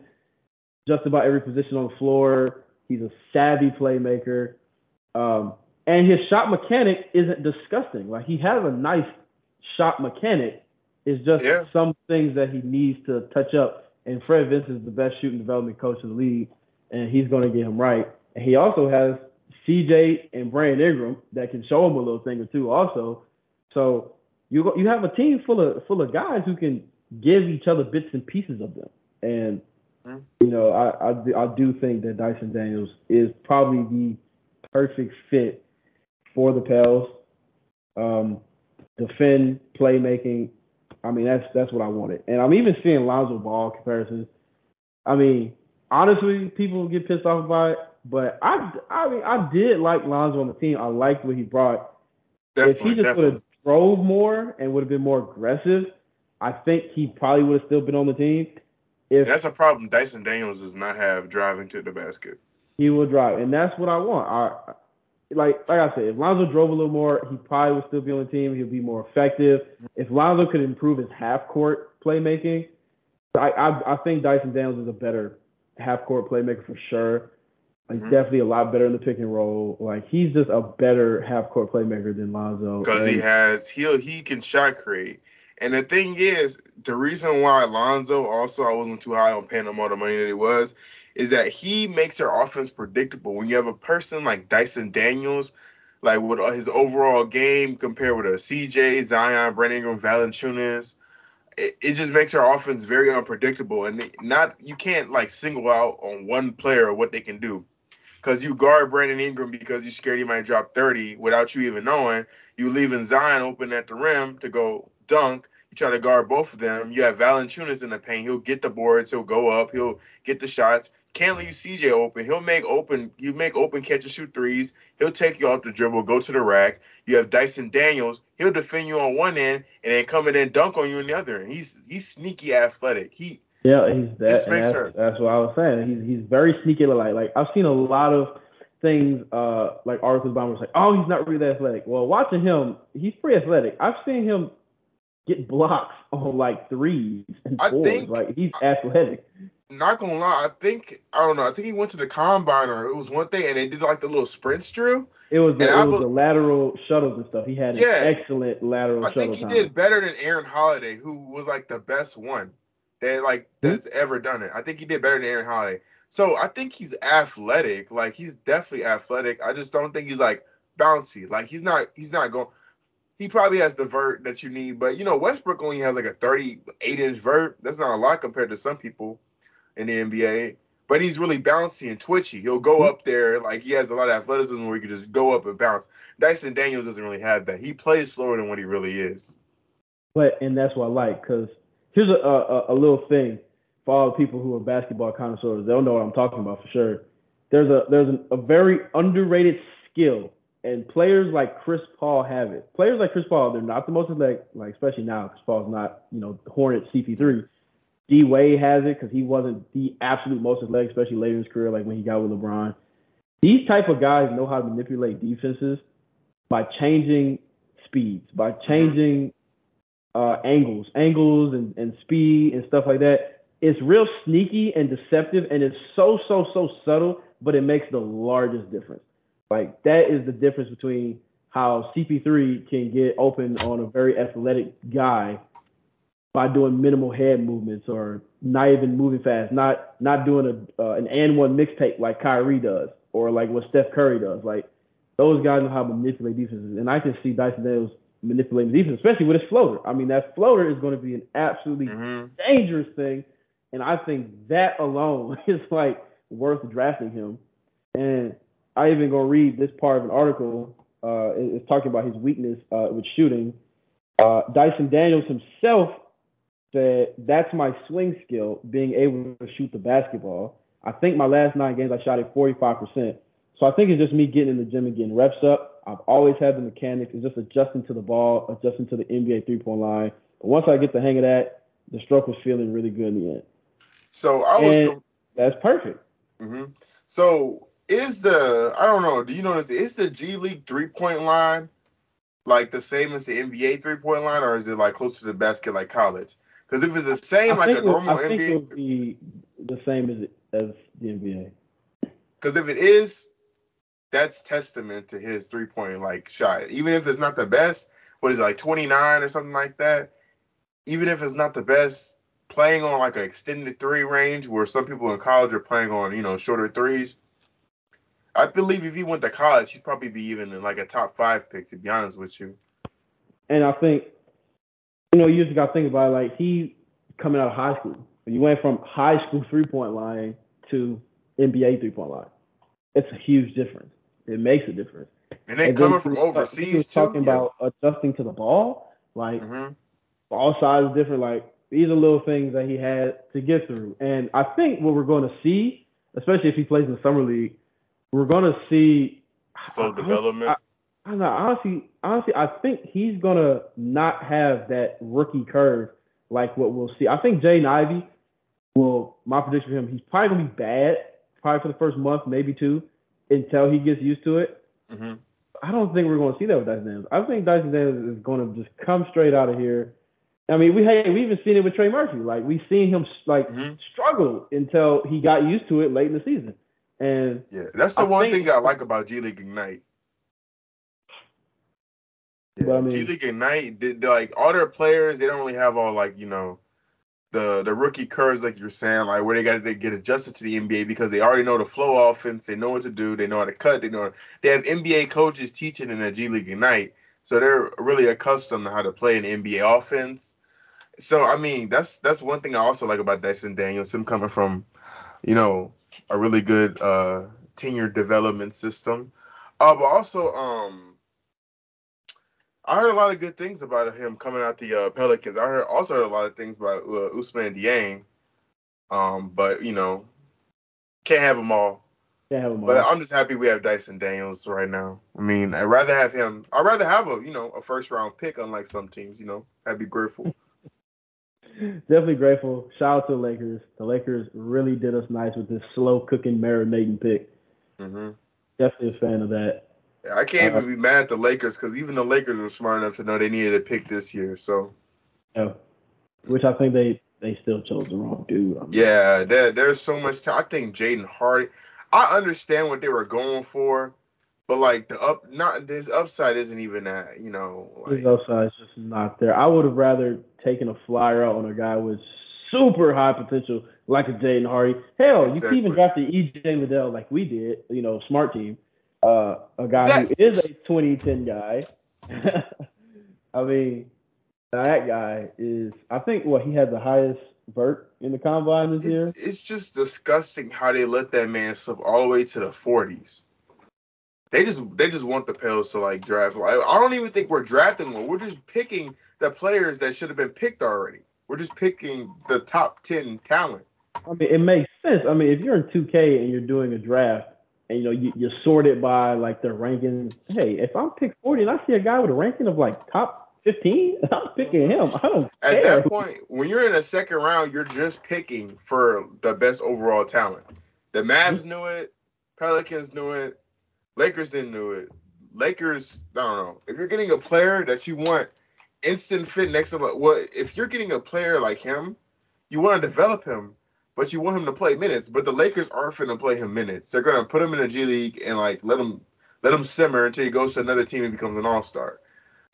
just about every position on the floor. He's a savvy playmaker, um, and his shot mechanic isn't disgusting. Like he has a nice shot mechanic. It's just Yeah. some things that he needs to touch up. And Fred Vinson is the best shooting development coach in the league, and he's going to get him right. And he also has CJ and Brandon Ingram that can show him a little thing or two also. So you go, you have a team full of full of guys who can give each other bits and pieces of them. And Mhm. you know, I, I I do think that Dyson Daniels is probably the perfect fit for the Pels. Um, defend, playmaking. I mean, that's that's what I wanted. And I'm even seeing Lonzo Ball comparisons. I mean, honestly, people get pissed off about it, but I I mean, I did like Lonzo on the team. I liked what he brought. if he just would have drove more and would have been more aggressive, I think he probably would have still been on the team. If That's a problem. Dyson Daniels does not have driving to the basket. he will drive, and that's what I want. I like like I said, if Lonzo drove a little more, he probably would still be on the team. He'd be more effective. If Lonzo could improve his half court playmaking, I I, I think Dyson Daniels is a better half court playmaker for sure. Like Mhm. definitely a lot better in the pick and roll. Like he's just a better half court playmaker than Lonzo. because he has he he can shot create, And the thing is, the reason why Lonzo also I wasn't too high on paying him all the money that he was, is that he makes your offense predictable. When you have a person like Dyson Daniels, like with uh, his overall game compared with uh, a CJ, Zion, Brandon Ingram, Valanciunas, it, it just makes our offense very unpredictable. And not you can't like single out on one player what they can do because you guard Brandon Ingram because you're scared he might drop 30 without you even knowing. You leaving Zion open at the rim to go dunk. Try to guard both of them. You have Valanciunas in the paint. He'll get the boards. He'll go up. He'll get the shots. Can't leave CJ open. He'll make open. You make open catch and shoot threes. He'll take you off the dribble, go to the rack. You have Dyson Daniels. He'll defend you on one end and then come in and dunk on you on the other. And he's he's sneaky athletic. He yeah, he's that. That's, that's, what I was saying. He's he's very sneaky. Like like I've seen a lot of things uh like articles about him was like, oh, he's not really that athletic. Well, watching him, he's pretty athletic. I've seen him get blocks on like threes and fours. Think, like he's athletic not gonna lie, I think I don't know. I think he went to the combine or it was one thing, and they did like the little sprints drill. It was the, it was the lateral shuttles and stuff. He had yeah, excellent lateral. I think he time. did better than Aaron Holiday, who was like the best one that like mm-hmm. that's mm-hmm. ever done it. I think he did better than Aaron Holiday. So I think he's athletic. Like he's definitely athletic. I just don't think he's like bouncy. Like he's not. He's not going. He probably has the vert that you need, but you know Westbrook only has like a 38 inch vert. That's not a lot compared to some people in the NBA. But he's really bouncy and twitchy. He'll go up there like he has a lot of athleticism where he can just go up and bounce. Dyson Daniels doesn't really have that. He plays slower than what he really is. But and that's what I like because here's a, a, a little thing for all the people who are basketball connoisseurs. They'll know what I'm talking about for sure. There's a there's a, a very underrated skill and players like Chris Paul have it. Players like Chris Paul, they're not the most athletic, like especially now. Chris Paul's not, you know, Hornet CP3, D Wade has it because he wasn't the absolute most athletic, especially later in his career, like when he got with LeBron. These type of guys know how to manipulate defenses by changing speeds, by changing uh, angles, angles and, and speed and stuff like that. It's real sneaky and deceptive, and it's so so so subtle, but it makes the largest difference. Like that is the difference between how CP3 can get open on a very athletic guy by doing minimal head movements or not even moving fast, not not doing a uh, an and one mixtape like Kyrie does or like what Steph Curry does. Like those guys know how to manipulate defenses, and I can see Dyson Daniels manipulating defense, especially with his floater. I mean, that floater is going to be an absolutely mm-hmm. dangerous thing, and I think that alone is like worth drafting him. And I even go read this part of an article. Uh, it's talking about his weakness uh, with shooting. Uh, Dyson Daniels himself said that's my swing skill, being able to shoot the basketball. I think my last nine games I shot at 45%. So I think it's just me getting in the gym and getting reps up. I've always had the mechanics. It's just adjusting to the ball, adjusting to the NBA three point line. But once I get the hang of that, the stroke was feeling really good in the end. So I was. And that's perfect. Mm-hmm. So is the I don't know. Do you notice? Is the G League three point line like the same as the NBA three point line, or is it like close to the basket like college? Because if it's the same I like a normal I think NBA, it be the same as as the NBA. Because if it is, that's testament to his three point like shot. Even if it's not the best, what is it like twenty nine or something like that? Even if it's not the best, playing on like an extended three range where some people in college are playing on you know shorter threes. I believe if he went to college, he'd probably be even in like a top five pick. To be honest with you. And I think you know, you just got to think about it, like he coming out of high school. You went from high school three point line to NBA three point line, it's a huge difference. It makes a difference. And then and coming then, from overseas, talking yeah. about adjusting to the ball, like mm-hmm. ball size is different. Like these are little things that he had to get through. And I think what we're going to see, especially if he plays in the summer league, we're going to see slow development. I, I don't know. Honestly, honestly, I think he's gonna not have that rookie curve like what we'll see. I think Jaden Ivey will. My prediction for him, he's probably gonna be bad, probably for the first month, maybe two, until he gets used to it. Mm-hmm. I don't think we're gonna see that with Dyson Daniels. I think Dyson Daniels is gonna just come straight out of here. I mean, we hey, we even seen it with Trey Murphy. Like we've seen him like mm-hmm. struggle until he got used to it late in the season. And yeah, that's the I one thing I like about G League Ignite Yeah, I mean- G League Ignite, did like all their players, they don't really have all like you know, the the rookie curves like you're saying, like where they got to get adjusted to the NBA because they already know the flow offense, they know what to do, they know how to cut, they know they have NBA coaches teaching in the G League Ignite, so they're really accustomed to how to play an NBA offense. So I mean, that's that's one thing I also like about Dyson Daniels, him coming from, you know, a really good uh tenure development system. Uh, but also, um, I heard a lot of good things about him coming out the uh, Pelicans. I heard also heard a lot of things about uh, Ousmane Dieng. Um, but you know, can't have them all. Can't have them all. But I'm just happy we have Dyson Daniels right now. I mean, I'd rather have him. I'd rather have a you know a first round pick, unlike some teams. You know, I'd be grateful. Definitely grateful. Shout out to the Lakers. The Lakers really did us nice with this slow cooking, marinating pick. hmm Definitely a fan of that. Yeah, I can't even be mad at the Lakers because even the Lakers were smart enough to know they needed a pick this year. So Yeah. Which I think they they still chose the wrong dude. I mean, yeah, there, there's so much. T- I think Jaden Hardy. I understand what they were going for, but like the up, not this upside isn't even that. You know, His upside is just not there. I would have rather taken a flyer out on a guy with super high potential like a Jaden Hardy. Hell, you Exactly. can even draft the EJ Liddell like we did, you know, smart team. Uh, a guy Exactly. who is a 2010 guy. I mean, that guy is, I think, what he had the highest vert in the combine this year. it's just disgusting how they let that man slip all the way to the 40s. They just they just want the Pels to like draft. Like, I don't even think we're drafting one. We're just picking the players that should have been picked already. We're just picking the top ten talent. I mean, it makes sense. I mean, if you're in 2K and you're doing a draft and you know you, you're sorted by like their rankings, hey, if I'm picked 40 and I see a guy with a ranking of like top 15, I'm picking mm-hmm. him. I don't At care. that point, when you're in a second round, you're just picking for the best overall talent. The Mavs mm-hmm. knew it, Pelicans knew it, Lakers didn't do it. Lakers, I don't know. If you're getting a player that you want instant fit next to what if you're getting a player like him, you want to develop him, but you want him to play minutes. But the Lakers aren't going to play him minutes. They're gonna put him in the G League and like let him let him simmer until he goes to another team and becomes an all star.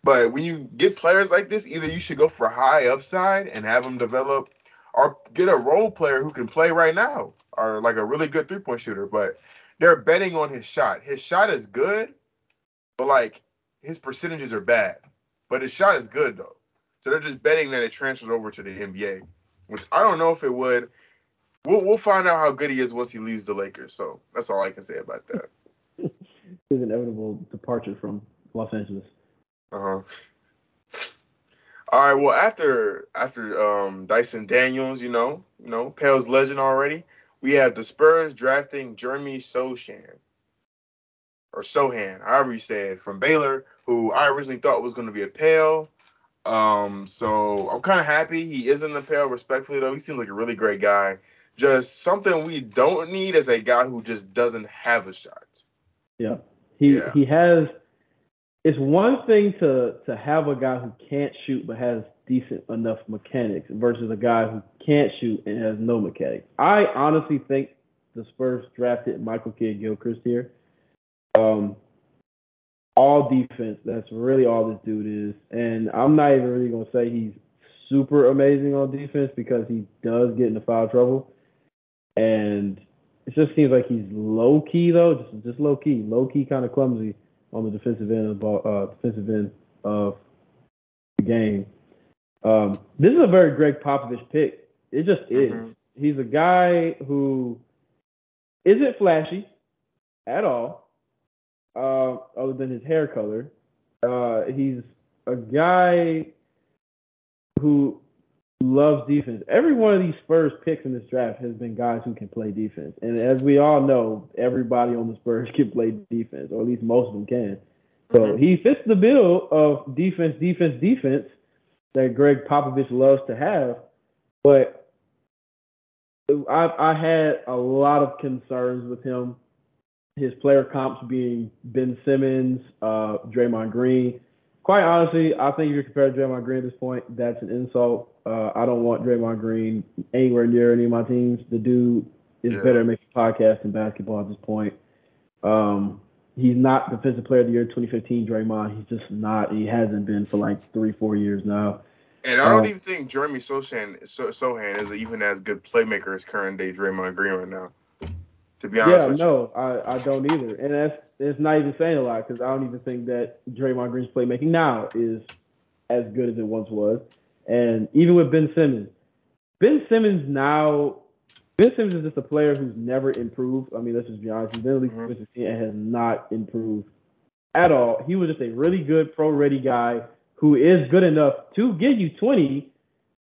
But when you get players like this, either you should go for high upside and have them develop, or get a role player who can play right now, or like a really good three point shooter. But they're betting on his shot. His shot is good, but like his percentages are bad. But his shot is good though. So they're just betting that it transfers over to the NBA, which I don't know if it would. We'll we'll find out how good he is once he leaves the Lakers. So that's all I can say about that. His inevitable departure from Los Angeles. Uh huh. All right. Well, after after um Dyson Daniels, you know, you know, Pale's legend already. We have the Spurs drafting Jeremy Sochan or Sohan, however you say it, from Baylor, who I originally thought was going to be a Pale. Um, so I'm kind of happy he is in the Pale. Respectfully, though, he seems like a really great guy. Just something we don't need is a guy who just doesn't have a shot. Yeah. He Yeah. he has it's one thing to to have a guy who can't shoot but has decent enough mechanics versus a guy who can't shoot and has no mechanics. I honestly think the Spurs drafted Michael Kidd Gilchrist here. Um all defense, that's really all this dude is. And I'm not even really gonna say he's super amazing on defense because he does get into foul trouble. And it just seems like he's low key though, just just low key, low key kind of clumsy on the defensive end of the ball, uh, defensive end of the game. Um, this is a very Gregg Popovich pick. It just is. Mhm. He's a guy who isn't flashy at all, uh, other than his hair color. Uh, he's a guy who loves defense. Every one of these Spurs picks in this draft has been guys who can play defense. And as we all know, everybody on the Spurs can play defense, or at least most of them can. So Mhm. he fits the bill of defense, defense, defense that Gregg Popovich loves to have. But I, I had a lot of concerns with him. His player comps being Ben Simmons, uh, Draymond Green. Quite honestly, I think if you're comparing Draymond Green at this point, that's an insult. Uh, I don't want Draymond Green anywhere near any of my teams. The dude is Yeah. better at making podcasts than basketball at this point. Um, he's not defensive player of the year 2015 Draymond. He's just not. He hasn't been for like three, four years now. And I don't um, even think Jeremy Sochan, Sochan is even as good playmaker as current day Draymond Green right now. To be honest, yeah, no, I, I don't either, and that's it's not even saying a lot because I don't even think that Draymond Green's playmaking now is as good as it once was. And even with Ben Simmons, Ben Simmons now, Ben Simmons is just a player who's never improved. I mean, let's just be honest. He's been in the league mm-hmm. and has not improved at all. He was just a really good pro ready guy who is good enough to give you 20,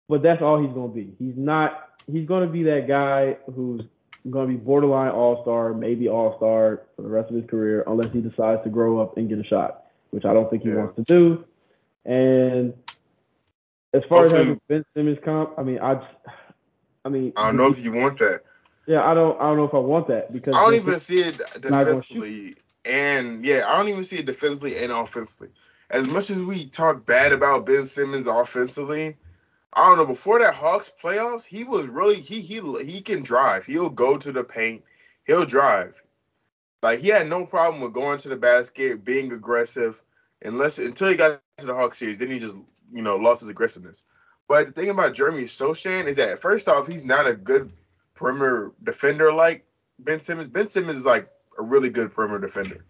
but that's all he's going to be. He's not, he's going to be that guy who's going to be borderline all star, maybe all star for the rest of his career, unless he decides to grow up and get a shot, which I don't think he yeah. wants to do. And as far Hopefully, as having Ben Simmons comp, I mean, I, just, I mean, I don't know if you want that. Yeah, I don't. I don't know if I want that because I don't even see it defensively, and yeah, I don't even see it defensively and offensively. As much as we talk bad about Ben Simmons offensively, I don't know. Before that Hawks playoffs, he was really he he he can drive. He'll go to the paint. He'll drive. Like he had no problem with going to the basket, being aggressive, unless until he got to the Hawks series. Then he just you know lost his aggressiveness. But the thing about Jeremy Sochan is that first off, he's not a good perimeter defender like Ben Simmons. Ben Simmons is like a really good perimeter defender.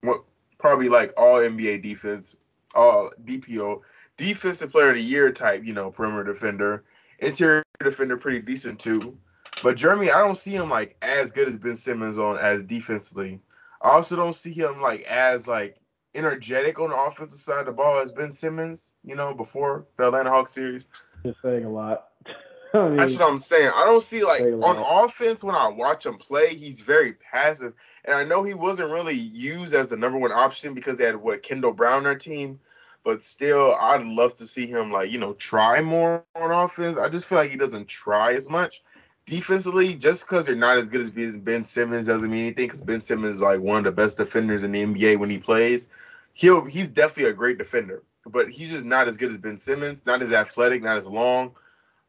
What probably like all NBA defense, all DPO defensive player of the year type, you know, perimeter defender. Interior defender, pretty decent too. But Jeremy, I don't see him like as good as Ben Simmons on as defensively. I also don't see him like as like energetic on the offensive side of the ball as Ben Simmons, you know, before the Atlanta Hawks series. Just saying a lot. I mean, That's what I'm saying. I don't see like on offense when I watch him play, he's very passive. And I know he wasn't really used as the number one option because they had what Kendall Brown on their team but still, I'd love to see him like you know try more on offense. I just feel like he doesn't try as much defensively. Just because they're not as good as Ben Simmons doesn't mean anything. Because Ben Simmons is like one of the best defenders in the NBA when he plays. He'll he's definitely a great defender, but he's just not as good as Ben Simmons. Not as athletic, not as long.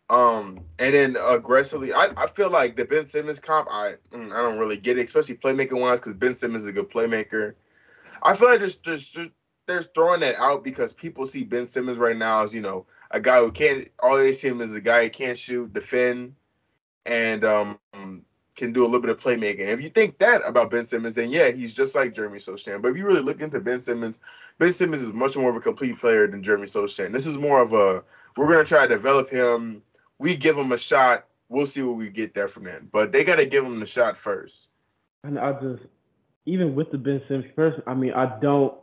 Um, and then aggressively, I, I feel like the Ben Simmons comp, I mm, I don't really get it, especially playmaking wise, because Ben Simmons is a good playmaker. I feel like there's, there's, they're throwing that out because people see Ben Simmons right now as you know a guy who can't. All they see him as a guy who can't shoot, defend, and um, can do a little bit of playmaking. If you think that about Ben Simmons, then yeah, he's just like Jeremy Sochan. But if you really look into Ben Simmons, Ben Simmons is much more of a complete player than Jeremy Sochan. This is more of a we're gonna try to develop him. We give him a shot. We'll see what we get there from then. But they got to give him the shot first. And I just, even with the Ben Simmons person, I mean, I don't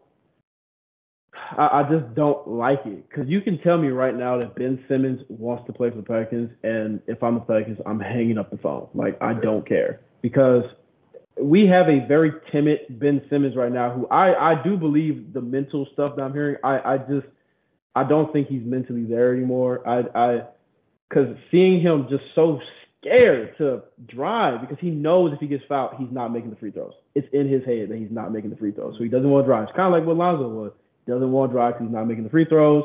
I, I just don't like it because you can tell me right now that Ben Simmons wants to play for the Pelicans, and if I'm the Pelicans, I'm hanging up the phone. Like I don't care because we have a very timid Ben Simmons right now, who I I do believe the mental stuff that I'm hearing. I I just I don't think he's mentally there anymore. I I because seeing him just so scared to drive because he knows if he gets fouled, he's not making the free throws. It's in his head that he's not making the free throws, so he doesn't want to drive. It's kind of like what Lonzo was doesn't want to drive because he's not making the free throws.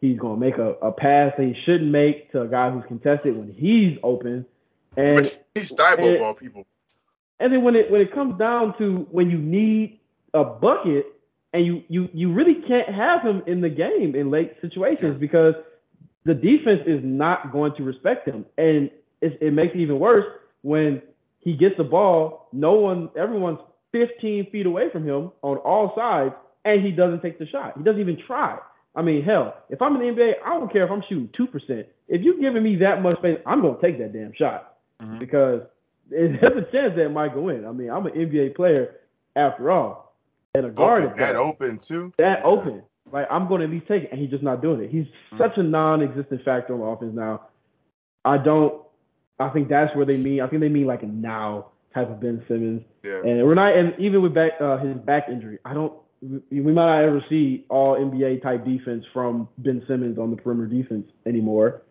He's going to make a, a pass that he shouldn't make to a guy who's contested when he's open. And he's Thybulle of all people. And then when it when it comes down to when you need a bucket and you you you really can't have him in the game in late situations because the defense is not going to respect him. And it, it makes it even worse when he gets the ball. No one, everyone's 15 feet away from him on all sides, and he doesn't take the shot. He doesn't even try. I mean, hell, if I'm in the NBA, I don't care if I'm shooting two percent. If you're giving me that much space, I'm gonna take that damn shot mm-hmm. because there's a chance that it might go in. I mean, I'm an NBA player after all, and a guard open, that open too. That open, like I'm going to at least take it, and he's just not doing it. He's mm-hmm. such a non-existent factor on offense now. I don't. I think that's where they mean. I think they mean like a now type of Ben Simmons. Yeah. And we're not, and even with back uh, his back injury, I don't we might not ever see all NBA type defense from Ben Simmons on the perimeter defense anymore.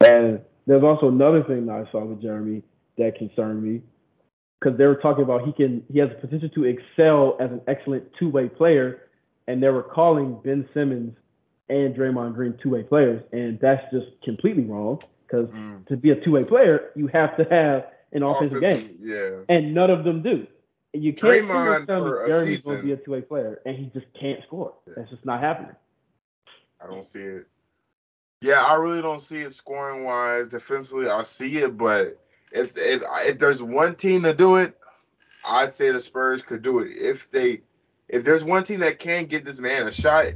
And there's also another thing that I saw with Jeremy that concerned me because they were talking about he can he has the potential to excel as an excellent two way player, and they were calling Ben Simmons and Draymond Green two way players, and that's just completely wrong. Because mm. to be a two way player, you have to have an offensive, offensive game, yeah, and none of them do. You can't Draymond for a Jeremy's going to be a two way player, and he just can't score. That's just not happening. I don't see it. Yeah, I really don't see it scoring wise. Defensively, I see it, but if if if there's one team to do it, I'd say the Spurs could do it. If they if there's one team that can give this man a shot,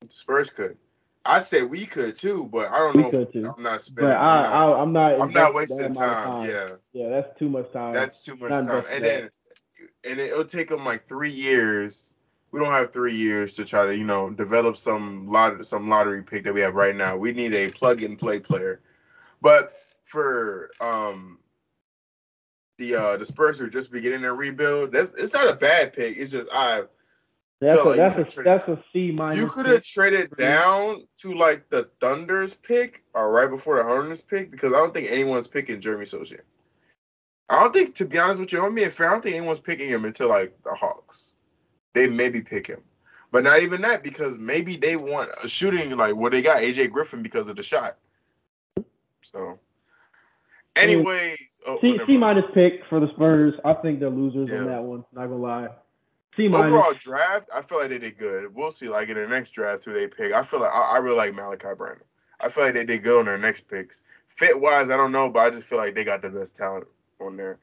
the Spurs could. I'd say we could too, but I don't We know. could if, too. I'm not spending. But I, I'm not, I, I'm not. I'm not wasting of time. Yeah. Yeah, that's too much time. That's too much Not time. And then, and it'll take them like three years. We don't have three years to try to, you know, develop some lot some lottery pick that we have right now. We need a plug and play player. But for um the uh the Spurs who just beginning their rebuild, that's it's not a bad pick. It's just I that's a, like that's a trade that's a C minus. you could have traded down to like the Thunder's pick or right before the Hornets pick because I don't think anyone's picking Jeremy Sochan. I don't think, to be honest with you, I'm being fair. I don't think anyone's picking him until like the Hawks. They maybe pick him, but not even that because maybe they want a shooting like what they got AJ Griffin because of the shot. So, anyways, oh, C, C minus pick for the Spurs. I think they're losers Yeah. on that one. Not gonna lie. C minus. overall draft, I feel like they did good. We'll see, like in the next draft, who they pick. I feel like I, I really like Malaki Branham. I feel like they did good on their next picks. Fit wise, I don't know, but I just feel like they got the best talent on there.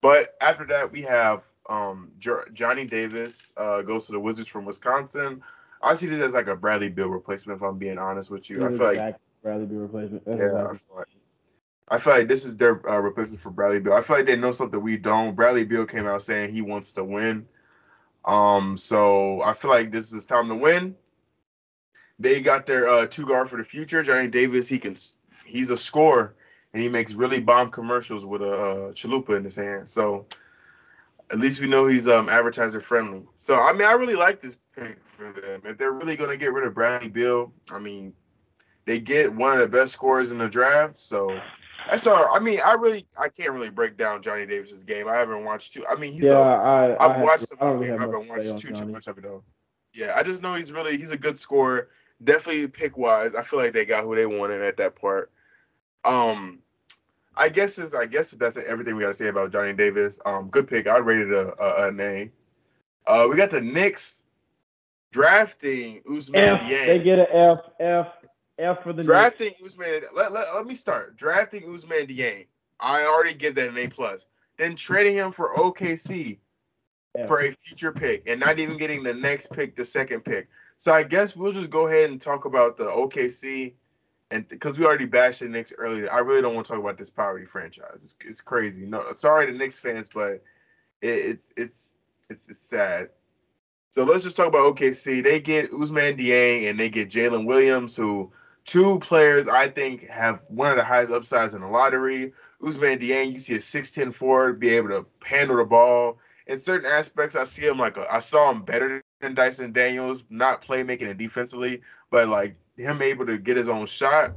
But after that, we have um, Jo- Johnny Davis uh, goes to the Wizards from Wisconsin. I see this as like a Bradley Beal replacement. If I'm being honest with you, I feel like Bradley Beal replacement. That's yeah, I feel like I feel like this is their uh, replacement for Bradley Beal. I feel like they know something we don't. Bradley Beal came out saying he wants to win. Um, so I feel like this is time to win. They got their uh, two guard for the future, Johnny Davis. He can, he's a scorer, and he makes really bomb commercials with a uh, chalupa in his hand. So at least we know he's um advertiser friendly. So I mean, I really like this pick for them. If they're really gonna get rid of Bradley Beal, I mean, they get one of the best scorers in the draft. So that's all. I mean, I really, I can't really break down Johnny Davis's game. I haven't watched too. I mean, he's. Yeah, a, I, I I've have- watched some I of his game. I have haven't much to say watched too too much of it though. Yeah, I just know he's really he's a good scorer. Definitely pick wise. I feel like they got who they wanted at that part. Um, I guess is I guess that's everything we got to say about Johnny Davis. Um, good pick. I rated rate a, a, an A. Uh, we got the Knicks drafting Ousmane F. Dieng. They get an F. F. F for the Knicks. Drafting Ousmane. Let, let, let me start. Drafting Ousmane Dieng. I already give that an A plus. Then trading him for OKC F. for a future pick, and not even getting the next pick, the second pick. So I guess we'll just go ahead and talk about the OKC, and because we already bashed the Knicks earlier, I really don't want to talk about this poverty franchise. It's, it's crazy. No, sorry to Knicks fans, but it, it's it's it's it's sad. So let's just talk about OKC. They get Ousmane Dieng and they get Jalen Williams, who two players I think have one of the highest upsides in the lottery. Ousmane Dieng, you see a 6'10 forward, be able to handle the ball. In certain aspects, I see him like a, I saw him better than Dyson Daniels, not playmaking and defensively, but like him able to get his own shot.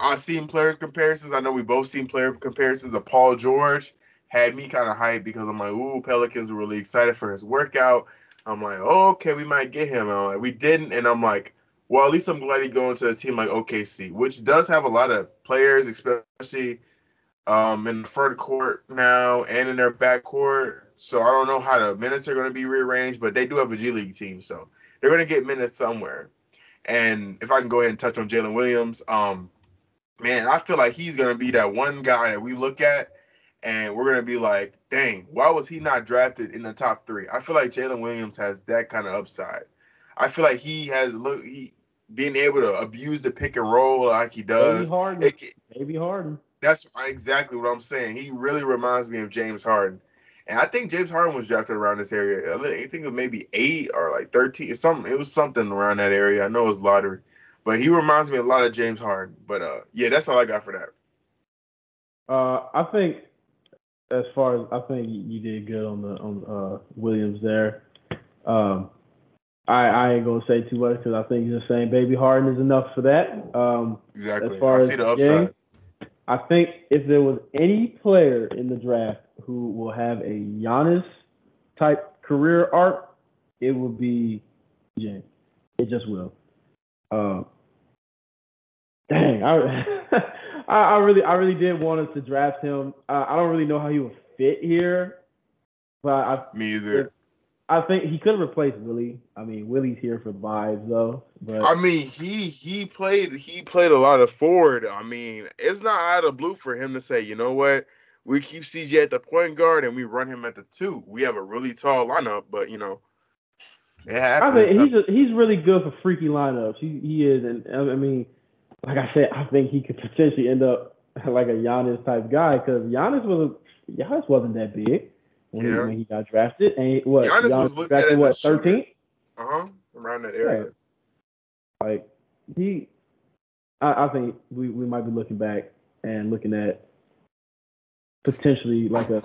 I've seen players comparisons. I know we both seen player comparisons of Paul George. Had me kind of hyped because I'm like, ooh, Pelicans are really excited for his workout. I'm like, oh, okay, we might get him. And I'm like, we didn't, and I'm like, well, at least I'm glad he's going to a team like OKC, which does have a lot of players, especially um, in the front court now and in their back court. So I don't know how the minutes are going to be rearranged, but they do have a G League team, so they're going to get minutes somewhere. And if I can go ahead and touch on Jalen Williams, um, man, I feel like he's going to be that one guy that we look at and we're going to be like, dang, why was he not drafted in the top three? I feel like Jalen Williams has that kind of upside. I feel like he has look he being able to abuse the pick and roll like he does. Harden. It, Baby Harden. that's exactly what I'm saying. He really reminds me of James Harden. And I think James Harden was drafted around this area. I think it was maybe eight or like 13 something. It was something around that area. I know it was lottery. But he reminds me a lot of James Harden. But uh yeah, that's all I got for that. Uh, I think as far as I think you you did good on the on uh, Williams there. Um, I I ain't gonna say too much because I think he's the same. Baby Harden is enough for that. Um, Exactly. As far I as see the upside. Yang, I think if there was any player in the draft who will have a Giannis type career arc, it would be James. It just will. Um, dang, I, I I really I really did want us to draft him. Uh, I don't really know how he would fit here. But I, Me either. I think he could replace Willie. I mean, Willie's here for vibes though. But I mean, he he played he played a lot of forward. I mean, it's not out of blue for him to say, you know what, we keep CJ at the point guard and we run him at the two. We have a really tall lineup, but you know, it I think he's a, he's really good for freaky lineups. He he is, and I mean, like I said, I think he could potentially end up like a Giannis type guy because Giannis was a, Giannis wasn't that big when, he, Yeah. when he got drafted. And what Giannis was looked at as what thirteenth? uh huh around that area. Like he, I, I think we, we might be looking back and looking at potentially like a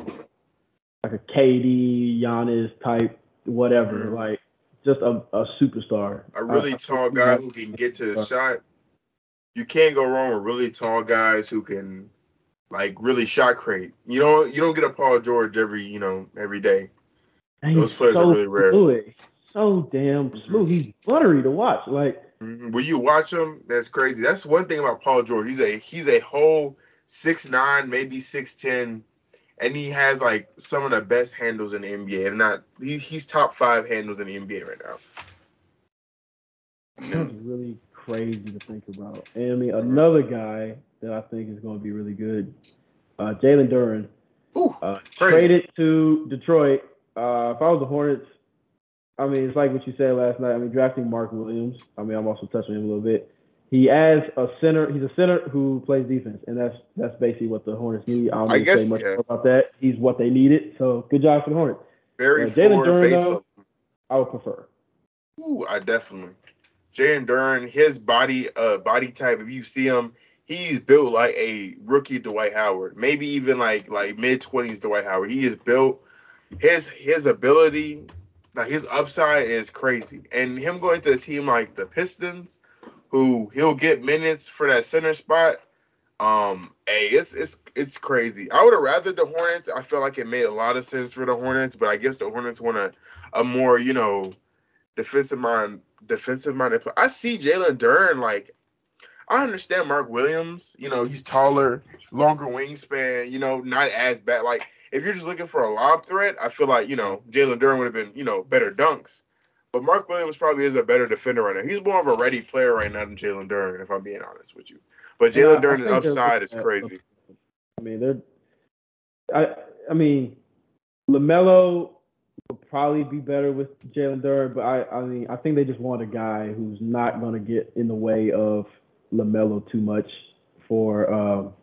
like a KD, Giannis type, whatever, Mhm. like just a, a superstar. A really I- I tall he guy who can get to the shot. You can't go wrong with really tall guys who can like really shot crate. You know, you don't get a Paul George every you know every day. Those players are really rare. Fluid. So damn Mhm. smooth. He's buttery to watch. Like Mhm. When you watch him, that's crazy. That's one thing about Paul George. He's a he's a whole six nine, maybe six ten, and he has like some of the best handles in the NBA. If not, he, he's top five handles in the NBA right now. that's really crazy to think about. And I mean, another guy that I think is going to be really good, uh, Jalen Duren. Uh, traded to Detroit. Uh, if I was the Hornets, I mean, it's like what you said last night. I mean, drafting Mark Williams. I mean, I'm also touching him a little bit. He adds a center. He's a center who plays defense, and that's that's basically what the Hornets need. I don't I guess, say much yeah. about that. He's what they needed. So good job for the Hornets. very Uh, Jalen base though-. I would prefer. Ooh, I definitely. Jalen Duren, his body, uh, body type. If you see him, he's built like a rookie Dwight Howard, maybe even like like mid twenties Dwight Howard. He is built. His his ability, like his upside is crazy, and him going to a team like the Pistons, who he'll get minutes for that center spot. Um, hey, it's it's it's crazy. I would have rather the Hornets. I feel like it made a lot of sense for the Hornets, but I guess the Hornets want a a more you know defensive mind defensive minded player. I see Jalen Duren like I understand Mark Williams, you know, he's taller, longer wingspan, you know, not as bad. Like if you're just looking for a lob threat, I feel like, you know, Jalen Duren would have been, you know, better dunks. But Mark Williams probably is a better defender right now. He's more of a ready player right now than Jalen Duren, if I'm being honest with you. But Yeah, Jalen Duren's think upside is crazy. I mean, they're. I I mean, Lamelo would probably be better with Jalen Duren, but I I mean I think they just want a guy who's not going to get in the way of Lamelo too much for um,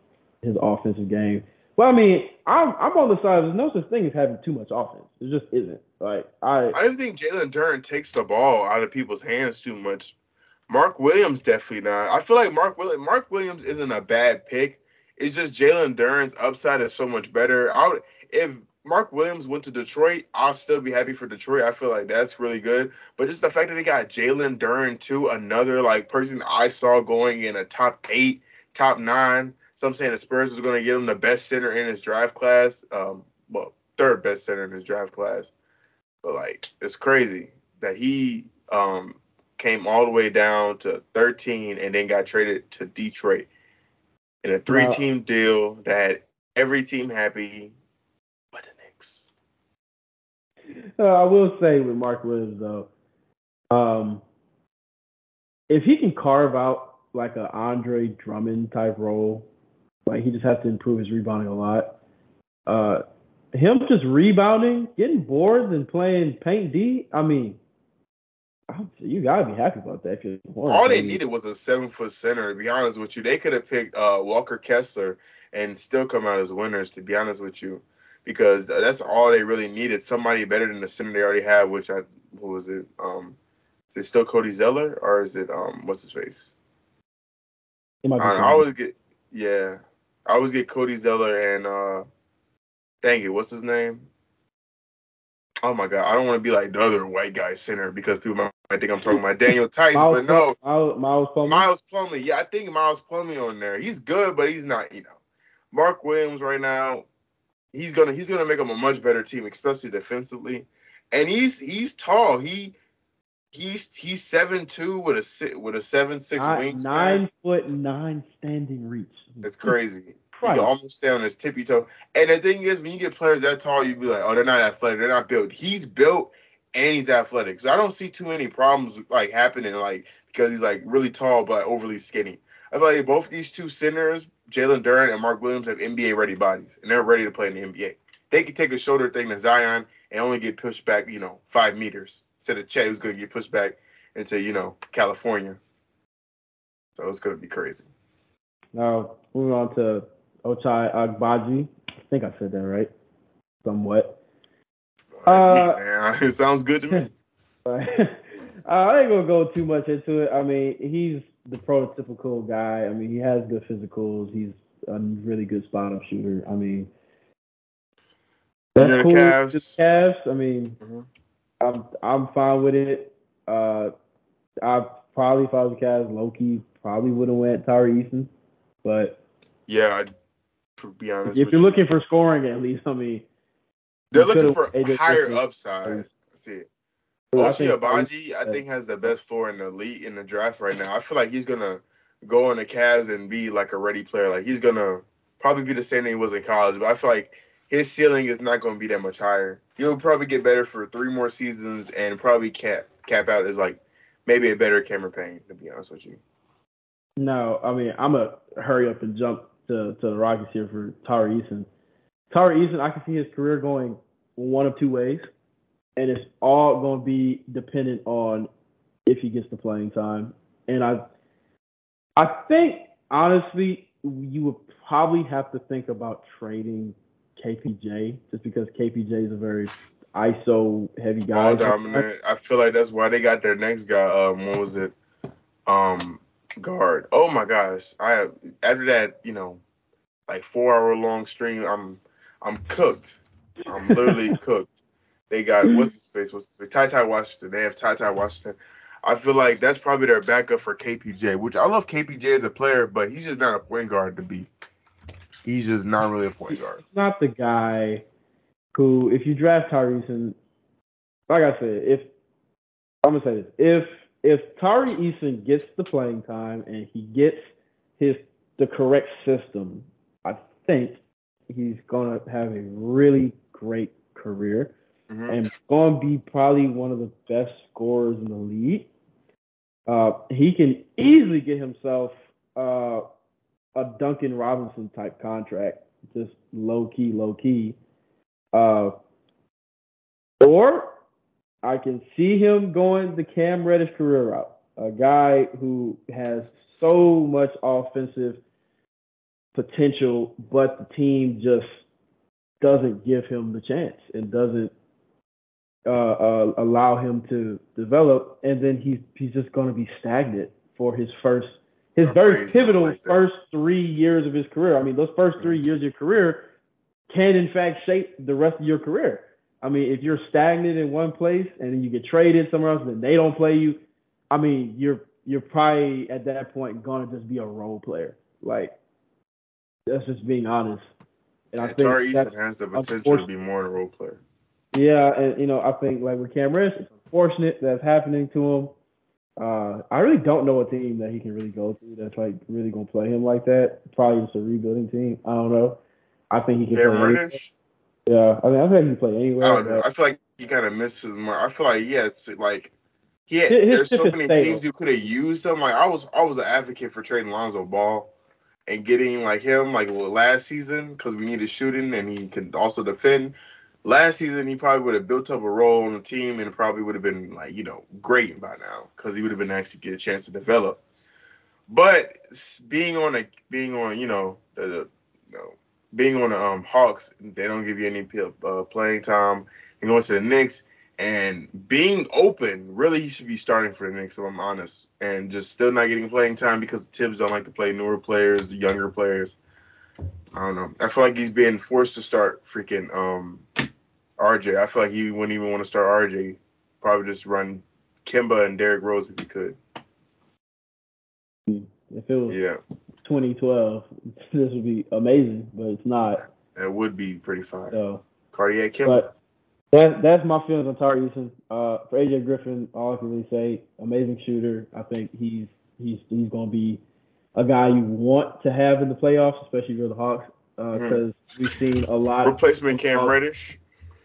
his offensive game. Well, I mean, I'm I'm on the side. There's no such thing as having too much offense. It just isn't. Like I I don't think Jalen Duren takes the ball out of people's hands too much. Mark Williams definitely not. I feel like Mark Williams Mark Williams isn't a bad pick. It's just Jalen Duren's upside is so much better. I would if Mark Williams went to Detroit, I'll still be happy for Detroit. I feel like that's really good. But just the fact that they got Jalen Duren too, another like person I saw going in a top eight, top nine. So I'm saying the Spurs was going to get him the best center in his draft class. Um, well, third best center in his draft class. But like, it's crazy that he um came all the way down to 13 and then got traded to Detroit in a three-team deal that had every team happy, but the Knicks. Uh, I will say with Mark Williams though, um, if he can carve out like a Andre Drummond type role, like he just has to improve his rebounding a lot. Uh, him just rebounding, getting boards, and playing paint D. I mean, you gotta be happy about that. If All they needed was a seven-foot center. To be honest with you, they could have picked uh, Walker Kessler and still come out as winners. To be honest with you, because that's all they really needed. Somebody better than the center they already have. Which I, who was it? Um, is it still Cody Zeller or is it um, what's his face? it might be I, I always get yeah. I always get Cody Zeller and uh dang it, what's his name? Oh my god, I don't want to be like the other white guy center because people might think I'm talking about Daniel Theis, Miles, but no, Miles, Miles Plumlee. Miles Plumlee. Yeah, I think Miles Plumlee on there. He's good, but he's not, you know. Mark Williams right now, he's gonna he's gonna make him a much better team, especially defensively. And he's he's tall. He he's he's seven two with a with a seven six nine, wingspan. nine foot nine standing reach. It's crazy. He can almost stay on his tippy toe. And the thing is, when you get players that tall, you'd be like, oh, they're not athletic. They're not built. He's built and he's athletic. So I don't see too many problems like happening like because he's like really tall but overly skinny. I feel like both these two centers, Jalen Duren and Mark Williams, have NBA ready bodies and they're ready to play in the NBA. They could take a shoulder thing to Zion and only get pushed back, you know, five meters instead of Chet who's going to get pushed back into you know California. So it's going to be crazy. Now moving on to Ochai Agbaji. I think I said that right, somewhat. Uh, yeah, it sounds good to me. Uh, I ain't gonna go too much into it. I mean, he's the prototypical guy. I mean, he has good physicals. He's a really good spot up shooter. I mean, that's cool. Cavs. Just Cavs. I mean, mm-hmm. I'm I'm fine with it. Uh, I probably if I was Cavs, Loki probably would have went Tari Eason, but yeah, I'd, to be honest, if you're you. looking for scoring, at least I mean, they're looking for higher upside. See it. Ochai Agbaji, I think, has the best floor in the league in the draft right now. I feel like he's gonna go on the Cavs and be like a ready player. Like he's gonna probably be the same thing he was in college, but I feel like his ceiling is not gonna be that much higher. He'll probably get better for three more seasons and probably cap cap out as like maybe a better Cameron Payne, to be honest with you. No, I mean I'm gonna hurry up and jump to, to the Rockets here for Tari Eason. Tari Eason, I can see his career going one of two ways, and it's all going to be dependent on if he gets the playing time. And I, I think honestly, you would probably have to think about trading KPJ just because KPJ is a very ISO heavy guy. All dominant. I feel like that's why they got their next guy. Um, what was it? Um, guard. Oh my gosh! I have after that, you know, like four hour long stream. I'm I'm cooked. I'm literally cooked. They got mm-hmm. what's his face? What's his face? Ty Ty Washington. They have Ty Ty Washington. I feel like that's probably their backup for KPJ, which I love KPJ as a player, but he's just not a point guard to be. He's just not really a point guard. He's not the guy who, if you draft Tyrese, and like I said, if I'm gonna say this, if if Tari Eason gets the playing time and he gets his the correct system, I think he's gonna have a really great career mm-hmm. and gonna be probably one of the best scorers in the league. Uh, he can easily get himself uh, a Duncan Robinson type contract, just low key, low key. Uh, or I can see him going the Cam Reddish career route. A guy who has so much offensive potential, but the team just doesn't give him the chance and doesn't uh, uh, allow him to develop. And then he's he's just going to be stagnant for his first his very pivotal like first three years of his career. I mean, those first three years of your career can in fact shape the rest of your career. I mean, if you're stagnant in one place and then you get traded somewhere else, and they don't play you. I mean, you're you're probably at that point gonna just be a role player. Like that's just being honest. And I think Tari Eason has the potential to be more than a role player. Yeah, and you know, I think like with Cam Reddish, it's unfortunate that's happening to him. Uh, I really don't know a team that he can really go to that's like really gonna play him like that. Probably just a rebuilding team. I don't know. I think he can Cam play. Reddish? Yeah, I mean, I think he can play anywhere. I don't know. I feel like he kind of misses more. I feel like yeah, it's like yeah. There's so many teams you could have used him. Like I was, I was an advocate for trading Lonzo Ball and getting like him like last season because we needed shooting and he could also defend. Last season, he probably would have built up a role on the team and probably would have been like you know great by now because he would have been actually get a chance to develop. But being on a being on you know the, the you know, being on the um, Hawks, they don't give you any uh, playing time. And going to the Knicks and being open, really, he should be starting for the Knicks, if I'm honest. And just still not getting playing time because the Thibs don't like to play newer players, younger players. I don't know. I feel like he's being forced to start freaking um, RJ. I feel like he wouldn't even want to start RJ. Probably just run Kemba and Derrick Rose if he could. If it was yeah. 2012, this would be amazing, but it's not. That would be pretty fine. So, Cardiac Kemba. But that, that's my feelings on Tari Eason. Uh, for AJ Griffin, all I can really say, amazing shooter. I think he's he's he's going to be a guy you want to have in the playoffs, especially if you're the Hawks, because uh, mm-hmm. we've seen a lot. Of replacement Cam Reddish.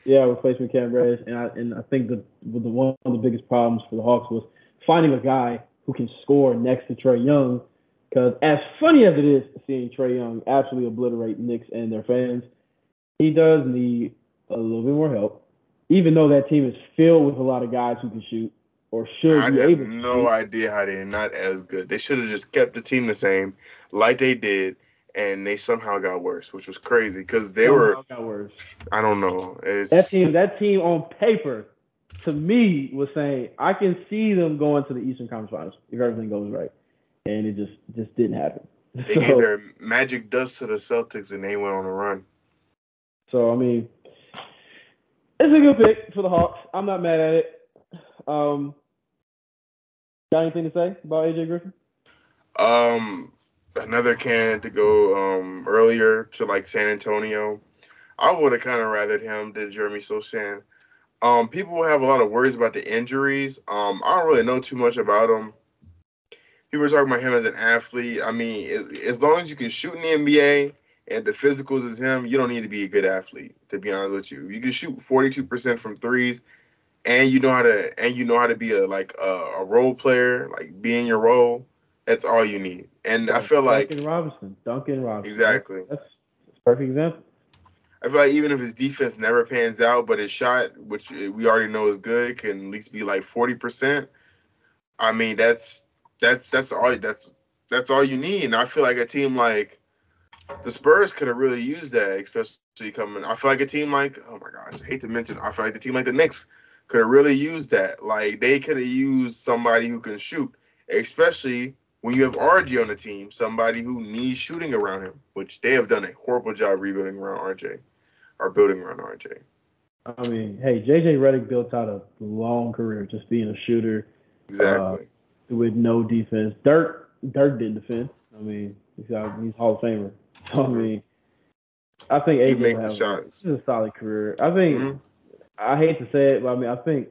Yeah, replacement Cam Reddish, and I and I think the the one of the biggest problems for the Hawks was finding a guy who can score next to Trae Young. Because as funny as it is seeing Trae Young absolutely obliterate Knicks and their fans, he does need a little bit more help. Even though that team is filled with a lot of guys who can shoot or should I be have able. no idea how they're not as good. They should have just kept the team the same, like they did, and they somehow got worse, which was crazy because they somehow were. Got worse. I don't know. It's, that team, that team on paper, to me, was saying I can see them going to the Eastern Conference Finals if everything goes right, and it just just didn't happen. They so, gave their magic dust to the Celtics, and they went on a run. So I mean, it's a good pick for the Hawks. I'm not mad at it. Um, got anything to say about AJ Griffin? Um, another candidate to go um earlier to like San Antonio. I would have kind of rathered him than Jeremy Sochan. Um, people have a lot of worries about the injuries. Um, I don't really know too much about him. People are talking about him as an athlete. I mean, as long as you can shoot in the NBA and the physicals is him, you don't need to be a good athlete. To be honest with you, you can shoot forty two percent from threes, and you know how to and you know how to be a like a, a role player, like be in your role. That's all you need. And I feel like Duncan Robinson, Duncan Robinson, exactly. That's, that's perfect example. I feel like even if his defense never pans out, but his shot, which we already know is good, can at least be like forty percent. I mean, that's that's that's all that's that's all you need. And I feel like a team like the Spurs could have really used that, especially coming. I feel like a team like oh my gosh, I hate to mention. I feel like the team like the Knicks could have really used that. Like they could have used somebody who can shoot, especially when you have RJ on the team, somebody who needs shooting around him, which they have done a horrible job rebuilding around RJ, or building around RJ. I mean, hey, JJ Redick built out a long career just being a shooter. Exactly. Uh, with no defense. Dirk Dirk didn't defend. I mean, he's, he's Hall of Famer. So I mean, I think AJ makes the shots. This is a solid career. I think mm-hmm. I hate to say it, but I mean I think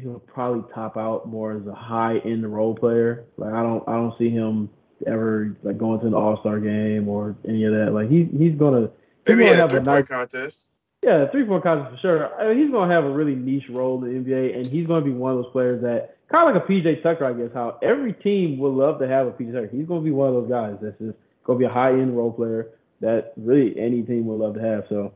he'll probably top out more as a high end role player. Like I don't I don't see him ever like going to an All Star game or any of that. Like he he's gonna he's maybe gonna have a three point contest. Yeah, three point contest for sure. I mean, he's gonna have a really niche role in the NBA, and he's gonna be one of those players that kind of like a PJ Tucker, I guess. How every team would love to have a PJ Tucker. He's gonna be one of those guys that's just gonna be a high end role player that really any team would love to have. So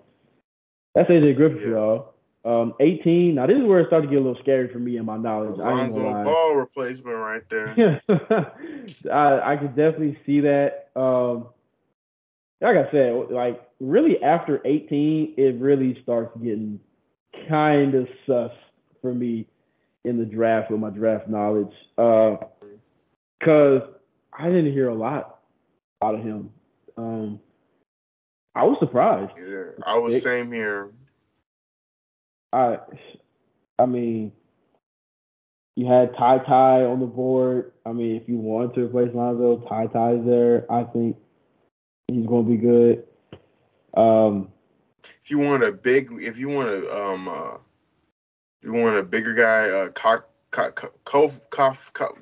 that's AJ Griffin yeah. y'all. Um, 18. Now this is where it started to get a little scary for me and my knowledge. Lonzo Ball replacement right there. I I could definitely see that. Um, like I said, like really after 18, it really starts getting kind of sus for me in the draft with my draft knowledge. Uh, cause I didn't hear a lot out of him. Um, I was surprised. Yeah, I was it, same here. I, I mean, you had Ty Ty on the board. I mean, if you want to replace Lonzo, Ty Ty's there. I think he's going to be good. Um, if you want a big, if you want a, um, uh, you want a bigger guy, uh, Co- Co- Co- Co- Co- Co-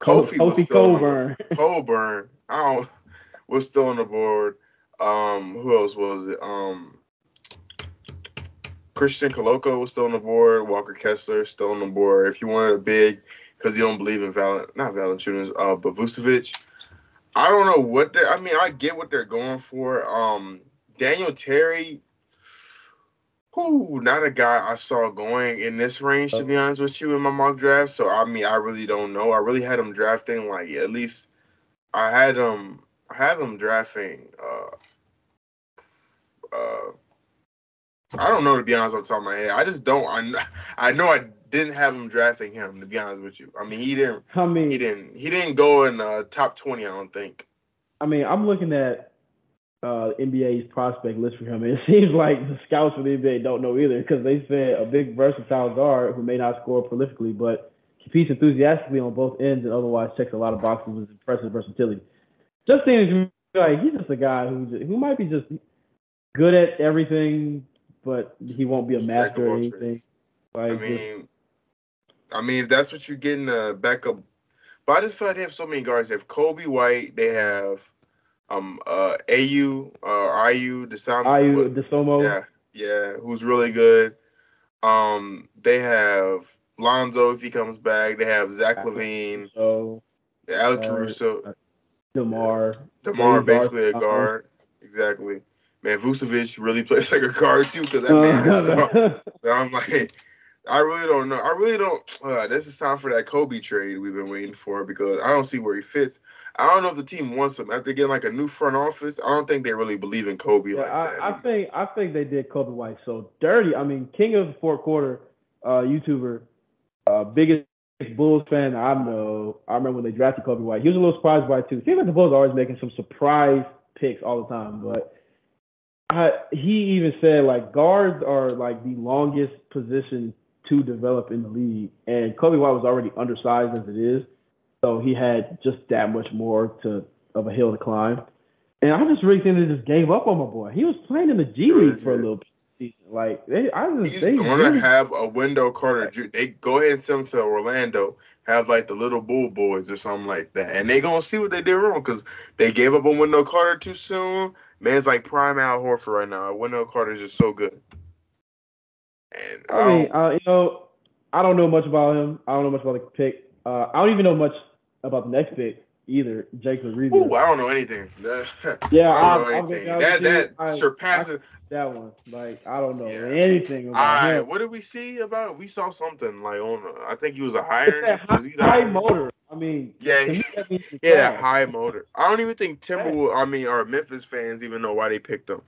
Kofi, Kofi was still Cockburn. Cockburn. I don't was still on the board. Um, who else was it? Um, Christian Koloko was still on the board. Walker Kessler still on the board. If you wanted a big, because you don't believe in Val, not Valanciunas, uh, but Vucevic. I don't know what they're. I mean, I get what they're going for. Um, Dalen Terry, who not a guy I saw going in this range to be honest with you in my mock draft. So I mean, I really don't know. I really had him drafting like at least I had him. I had him drafting. Uh, uh, I don't know to be honest on top of my head. I just don't. I I know I didn't have him drafting him to be honest with you. I mean he didn't. I mean he didn't. He didn't go in uh, top twenty. I don't think. I mean I'm looking at uh, NBA's prospect list for him. And it seems like the scouts for the NBA don't know either because they said a big versatile guard who may not score prolifically but competes enthusiastically on both ends and otherwise checks a lot of boxes with impressive versatility. Just seems like he's just a guy who who might be just good at everything, but he won't be a master or anything. Like I mean, just, I mean, if that's what you're getting a backup, But I just feel like they have so many guards. They have Coby White. They have um uh AU uh IU Desam Ayo Dosunmu. yeah yeah who's really good. Um they have Lonzo if he comes back. They have Zach LaVine, So Alex Guard. Caruso, Demar. Demar Dave basically a guard. Exactly. Man, Vucevic really plays like a guard too because that man is so So I'm like, I really don't know. I really don't. Uh, this is time for that Coby trade we've been waiting for because I don't see where he fits. I don't know if the team wants him after getting like a new front office. I don't think they really believe in Coby Yeah, like that. I, I think I think they did Coby White so dirty. I mean, King of the Fourth Quarter, uh, YouTuber, uh, biggest Bulls fan I know. I remember when they drafted Coby White. He was a little surprised by it too. Seems like the Bulls are always making some surprise picks all the time, but I, he even said like guards are like the longest position to develop in the league, and Coby White was already undersized as it is, so he had just that much more to of a hill to climb. And I just really think they just gave up on my boy. He was playing in the G League for a little season. Like they, I just He's they gonna really- have a window Carter. They go ahead and send him to Orlando. Have like the little bull boys or something like that, and they gonna see what they did wrong because they gave up on Wendell Carter too soon. Man's like prime Al Horford right now. Wendell Carter's just so good. And I mean, don't- uh, you know, I don't know much about him. I don't know much about the pick. Uh, I don't even know much about the next pick either. Jake Reed. Ooh, I don't know anything. Yeah, I don't I'm- know anything. gonna- that that I- surpasses. that one. Like I don't know Yeah. anything All about right, him. what did we see about? We saw something like on. I think he was a higher. It's that Was he high higher? motor. I mean, Yeah, to me, he- that means yeah, high motor. I don't even think Timberwolves. I mean, or Memphis fans even know why they picked him.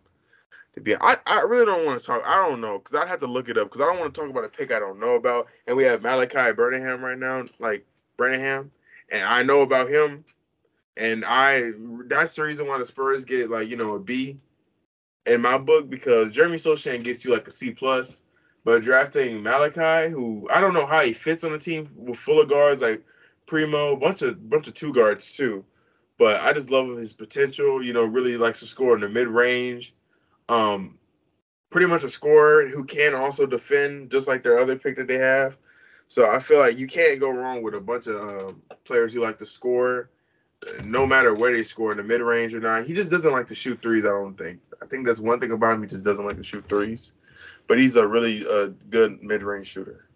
To be, I, I really don't want to talk. I don't know because I'd have to look it up because I don't want to talk about a pick I don't know about. And we have Malaki Branham right now, like Branham, and I know about him. And I that's the reason why the Spurs get like you know a B in my book because Jeremy Sochan gets you like a C plus, but drafting Malaki, who I don't know how he fits on the team with full of guards like Primo, bunch of bunch of two guards too, but I just love his potential. You know, really likes to score in the mid range. Um, pretty much a scorer who can also defend, just like their other pick that they have. So I feel like you can't go wrong with a bunch of um, players who like to score, no matter where they score in the mid range or not. He just doesn't like to shoot threes. I don't think. I think that's one thing about him. He just doesn't like to shoot threes, but he's a really uh, good mid range shooter.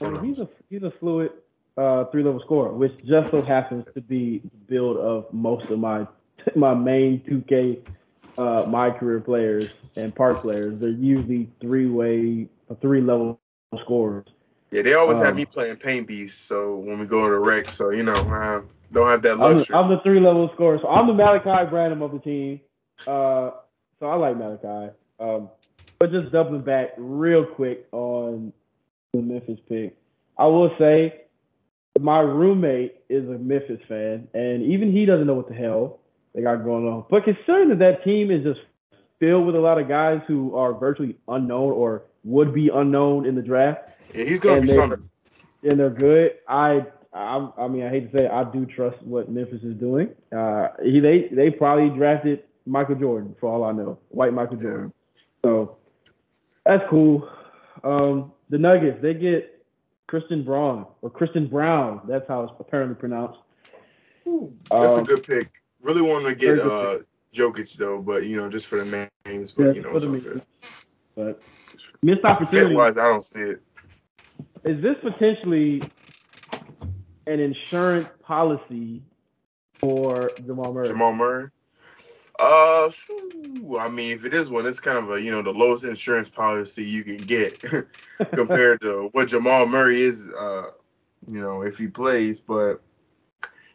Mean, he's a he's a fluid uh, three level score, which just so happens to be the build of most of my my main 2K uh, my career players and park players. They're usually three way three level scorers. Yeah, they always have Um, me playing Paint Beast. So when we go to rec, so you know, I don't have that I'm the, luxury. I'm the three level scorer, so I'm the Malaki Branham of the team. Uh, so I like Malaki. Um, but just doubling back real quick on the Memphis pick, I will say my roommate is a Memphis fan, and even he doesn't know what the hell they got going on. But considering that that team is just filled with a lot of guys who are virtually unknown or would be unknown in the draft, yeah, he's gonna be something. and they're good. I, I, I mean, I hate to say, it, I do trust what Memphis is doing. Uh, he, they, they probably drafted Michael Jordan for all I know, white Michael Yeah. Jordan. So that's cool. Um, the Nuggets, they get Christian Braun or Kristen Brown. That's how it's apparently pronounced. That's a Um, good pick. Really wanted to get uh Jokic though, but you know, just for the names, but Yeah, you know, it's the all names. good. But missed opportunity. wise, I don't see it. Is this potentially an insurance policy for Jamal Murray? Jamal Murray. Uh, I mean, if it is one, it's kind of a you know the lowest insurance policy you can get compared to what Jamal Murray is. Uh, you know, if he plays, but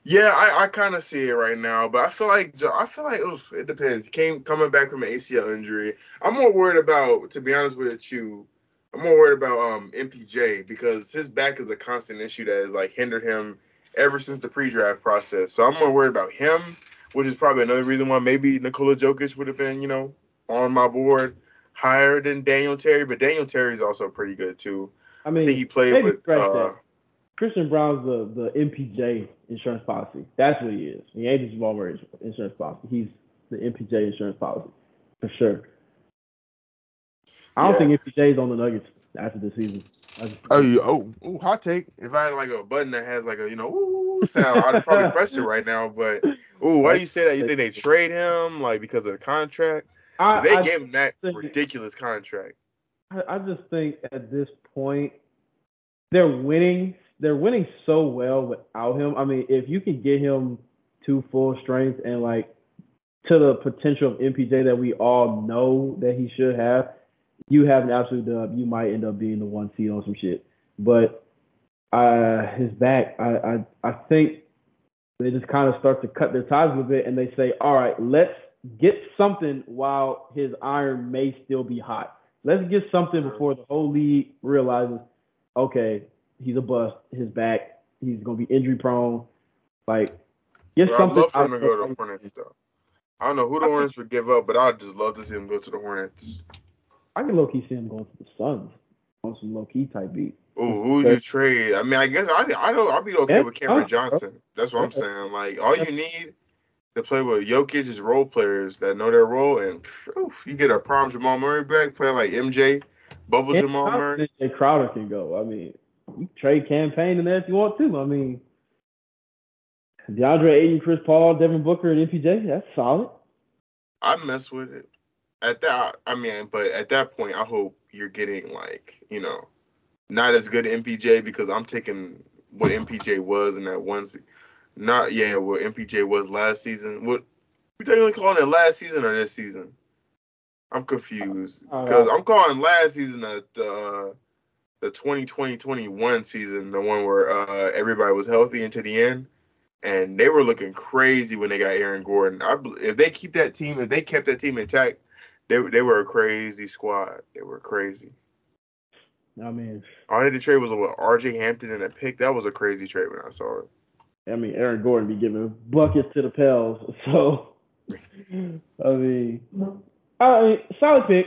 yeah, I, I kind of see it right now. But I feel like I feel like oof, it depends. He came coming back from an ACL injury. I'm more worried about, to be honest with you, I'm more worried about um MPJ because his back is a constant issue that has like hindered him ever since the pre-draft process. So I'm more worried about him, which is probably another reason why maybe Nikola Jovic would have been, you know, on my board higher than Dalen Terry. But Dalen Terry's also pretty good too. I I mean, think he played maybe with. scratch Uh, that. Christian Brown's the, the MPJ insurance policy. That's what he is. He ain't the Jamal Murray insurance policy. He's the MPJ insurance policy for sure. I don't Yeah. think MPJ is on the Nuggets after the season. I just- Oh, you, oh, oh, hot take. If I had like a button that has like a, you know, ooh, Ooh, sound I'd probably press it right now, but ooh, why do you say that? You think they trade him like because of the contract? They I, gave him that think- ridiculous contract. I I just think at this point they're winning. They're winning so well without him. I mean, if you can get him to full strength and like to the potential of MPJ that we all know that he should have, you have an absolute dub. You might end up being the one seed on some shit. But uh, his back, I, I I think they just kind of start to cut their ties with it, and they say, all right, let's get something while his iron may still be hot. Let's get something before the whole league realizes, okay, he's a bust. His back, he's gonna be injury prone. Like, get I'd something. love for him to go to the Hornets though. I don't know who the Hornets would give up, but I'd just love to see him go to the Hornets. I can low key see him going to the Suns on some low key type beat. Ooh, who mm-hmm. would you trade? I mean, I guess I I don't I'd be okay Yeah, with Cameron Johnson. That's what I'm saying. Like all you need to play with Jokic is role players that know their role, and phew, you get a prime Jamal Murray back playing like MJ, bubble Cam Jamal Murray. and Crowder can go. I mean, you trade Cam Payne in there if you want to. I mean, DeAndre Ayton, Chris Paul, Devin Booker, and MPJ. That's solid. I'd mess with it. At that, I mean, but at that point, I hope you're getting like you know, not as good MPJ because I'm taking what MPJ was in that one. Se- not yeah, what MPJ was last season. What you technically calling it last season or this season? I'm confused Uh, because I'm calling last season the uh, the 2020-21 season, the one where uh, everybody was healthy into the end, and they were looking crazy when they got Aaron Gordon. I, if they keep that team, if they kept that team intact, they they were a crazy squad. They were crazy. I mean, All they had to trade was with R.J. Hampton and a pick. That was a crazy trade when I saw it. I mean, Aaron Gordon be giving buckets to the Pels. So, I mean, I mean, solid pick.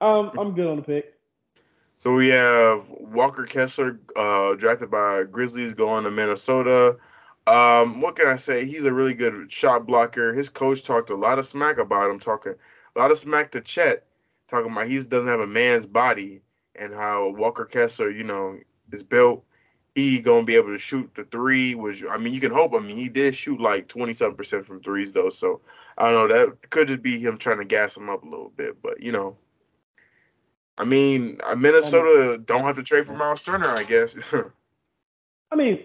Um, I'm good on the pick. So we have Walker Kessler, uh, drafted by Grizzlies, going to Minnesota. Um, what can I say? He's a really good shot blocker. His coach talked a lot of smack about him, talking a lot of smack to Chet, talking about he doesn't have a man's body and how Walker Kessler, you know, is built. He gonna be able to shoot the three. Which I mean, you can hope. I mean, he did shoot like twenty seven percent from threes though. So I don't know. That could just be him trying to gas him up a little bit. But you know, I mean, uh, Minnesota don't have to trade for Miles Turner, I guess. I mean,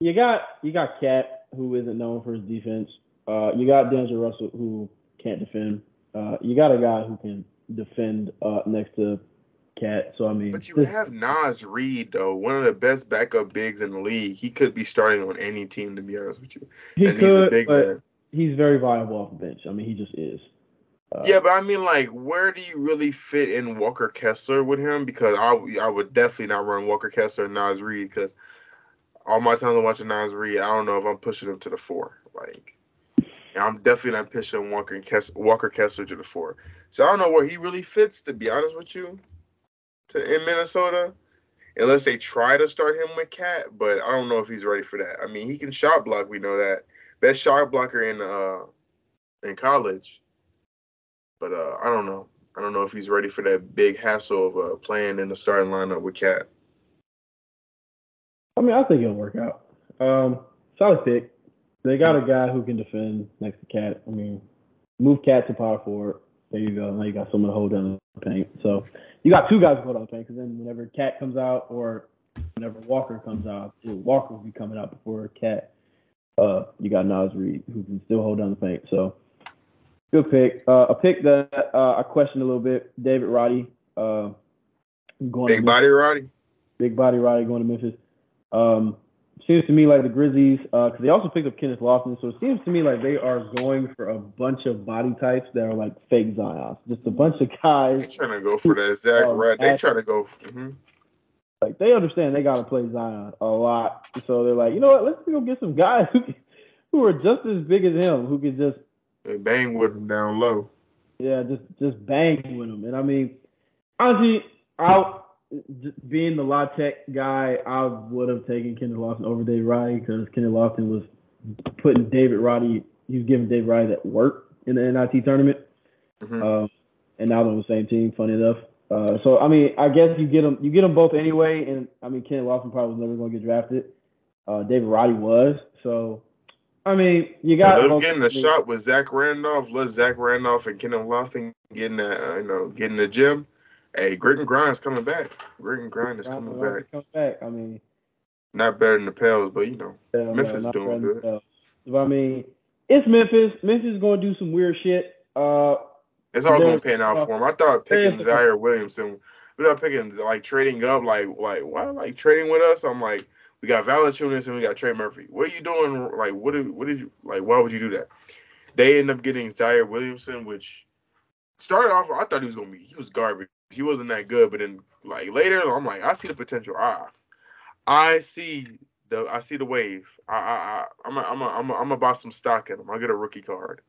you got you got KAT who isn't known for his defense. Uh, you got D'Angelo Russell who can't defend. Uh, you got a guy who can defend uh, next to KAT. So I mean, but you this- have Naz Reid though, one of the best backup bigs in the league. He could be starting on any team, to be honest with you. he and he's a could, big but man. he's very viable off the bench. I mean, he just is. Uh, Yeah, but I mean, like, where do you really fit in Walker Kessler with him? Because I, I would definitely not run Walker Kessler and Naz Reid because all my time I'm watching Naz Reid, I don't know if I'm pushing him to the four. Like, I'm definitely not pushing Walker Kess- Walker Kessler to the four. So I don't know where he really fits, to be honest with you, to in Minnesota. Unless they try to start him with KAT, but I don't know if he's ready for that. I mean, he can shot block. We know that best shot blocker in uh in college. But uh, I don't know. I don't know if he's ready for that big hassle of uh, playing in the starting lineup with KAT. I mean, I think it'll work out. Um, solid pick. They got a guy who can defend next to KAT. I mean, move KAT to power forward. There you go. Now you got someone to hold down the paint. So you got two guys down the paint. Because then whenever KAT comes out or whenever Walker comes out, Walker will be coming out before KAT. Uh, you got Naz Reid who can still hold down the paint. So good pick. Uh, a pick that uh, I questioned a little bit. David Roddy. Uh, going to Big body Roddy. big body Roddy going to Memphis. Um, seems to me like the Grizzlies, because they also picked up Kenneth Lofton, so it seems to me like they are going for a bunch of body types that are like fake Zions, just a bunch of guys trying to go for that Zach Um, Red. They trying to go. hmm like they understand they got to play Zion a lot, so they're like, you know what, let's go get some guys who can, who are just as big as him, who can just They bang with him down low. yeah, just just bang with him. And I mean, honestly, I being the La Tech guy, I would have taken Kenneth Lofton over David Roddy because Kenneth Lofton was putting David Roddy, he was giving David Roddy that work in the NIT tournament. hmm Um, and now they're on the same team. Funny enough. Uh, so I mean, I guess you get them, you get them both anyway. And I mean, Kenneth Lofton probably was never going to get drafted. uh, David Roddy was. So, I mean, you got them getting the shot with Zach Randolph. Let Zach Randolph and Kenneth Lofton getting that, uh, you know, getting the gym. Hey, Grit and Grind is coming back. Grit and Grind is coming back. Come back. I mean, not better than the Pels, but you know, Memphis no, doing good. But, I mean, it's Memphis. Memphis is going to do some weird shit. Uh, it's all going to pan out for him. I thought picking Ziaire Williamson, we thought picking like trading up, like like why like trading with us? I'm like, we got Valanciunas and we got Trey Murphy. What are you doing? Like, what did what did you like? Why would you do that? They end up getting Ziaire Williamson, which started off. I thought he was gonna be he was garbage. He wasn't that good, but then like later, I'm like, I see the potential. I I see the I see the wave. I I, I I'm a, I'm a, I'm a, I'm gonna buy some stock in him. I'll get a rookie card.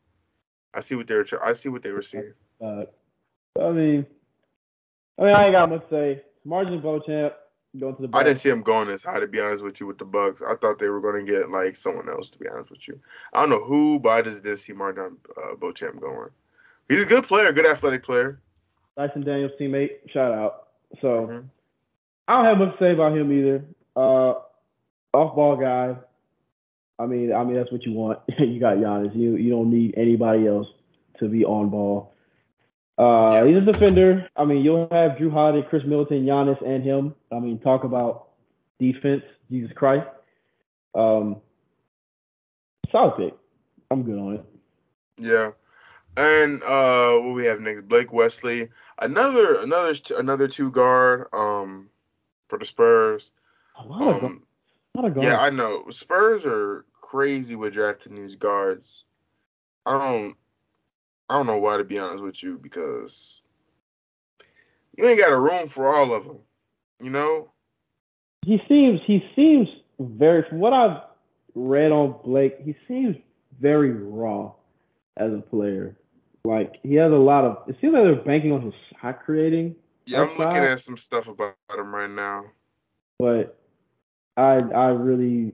I see what they're I see what they were seeing. Uh, I mean, I mean, I ain't got much to say. MarJon Beauchamp going to the. Bucks. I didn't see him going this high. To be honest with you, with the Bucks, I thought they were going to get like someone else. To be honest with you, I don't know who, but I just didn't see Martin uh, Beauchamp going. He's a good player, good athletic player. Dyson Daniels teammate, shout out. So mm-hmm. I don't have much to say about him either. Uh, off ball guy. I mean, I mean that's what you want. you got Giannis. You you don't need anybody else to be on ball. Uh, he's a defender. I mean, you'll have Jrue Holiday, Khris Middleton, Giannis, and him. I mean, talk about defense. Jesus Christ. Um, solid pick. I'm good on it. Yeah. And uh, what we have next? Blake Wesley, another another another two guard um for the Spurs. A lot of, um, a lot of guards. Yeah, I know. Spurs are crazy with drafting these guards. I don't I don't know why to be honest with you because you ain't got a room for all of them. You know. He seems he seems very from what I've read on Blake, he seems very raw as a player. Like he has a lot of. It seems like they're banking on his shot creating. Yeah, I'm looking at some stuff about him right now. But I I really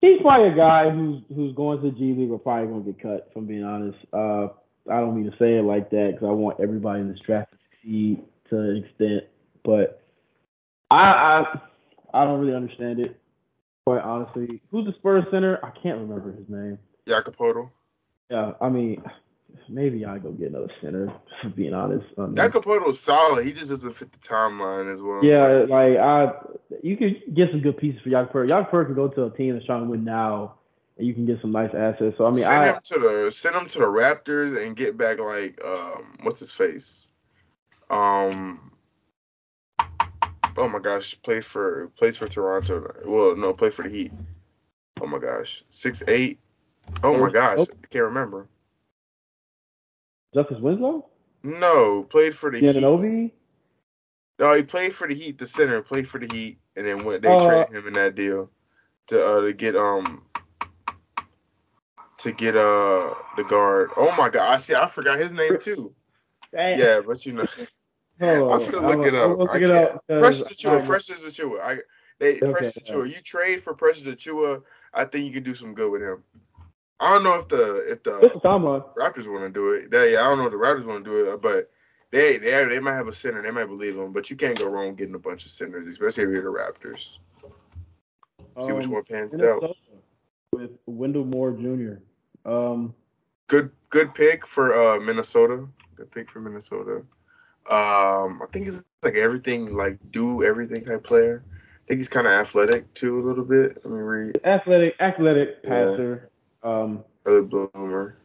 he's probably a guy who's who's going to the G League or probably going to get cut. If I'm being honest, uh, I don't mean to say it like that because I want everybody in this draft to succeed to an extent, but I I I don't really understand it. Quite honestly, who's the Spurs center? I can't remember his name. Jakob Poeltl. Yeah, I mean, maybe I go get another center. Being honest, um, Jakob Poeltl's solid. He just doesn't fit the timeline as well. Yeah, like I, you could get some good pieces for Jakob Poeltl. can go to a team that's trying to win now, and you can get some nice assets. So I mean, send I, him to the send him to the Raptors and get back like um, what's his face, um. Oh my gosh, play for plays for Toronto. Well, no, play for the Heat. Oh my gosh, six eight. Oh my gosh, I can't remember. Justice Winslow? No, played for the Giannovi? Heat. No, he played for the Heat, the center, played for the Heat, and then went. They uh, traded him in that deal to uh, to get um to get uh the guard. Oh my god, I see. I forgot his name too. Dang. Yeah, but you know, oh, I'm gonna look it up. I can't. Up Precious Achiuwa, Precious. I they okay, Precious Achiuwa. You trade for Precious Achiuwa. I think you can do some good with him. I don't know if the if the Raptors want to do it. They, I don't know if the Raptors want to do it, but they they they might have a center. They might believe him, but you can't go wrong getting a bunch of centers, especially if you're the Raptors. See which um, one pans out. With Wendell Moore Jr. Um, good good pick for uh, Minnesota. Good pick for Minnesota. Um, I think he's like everything, like do everything type player. I think he's kind of athletic too, a little bit. Let me read. Athletic, athletic passer. Um, Early bloomer.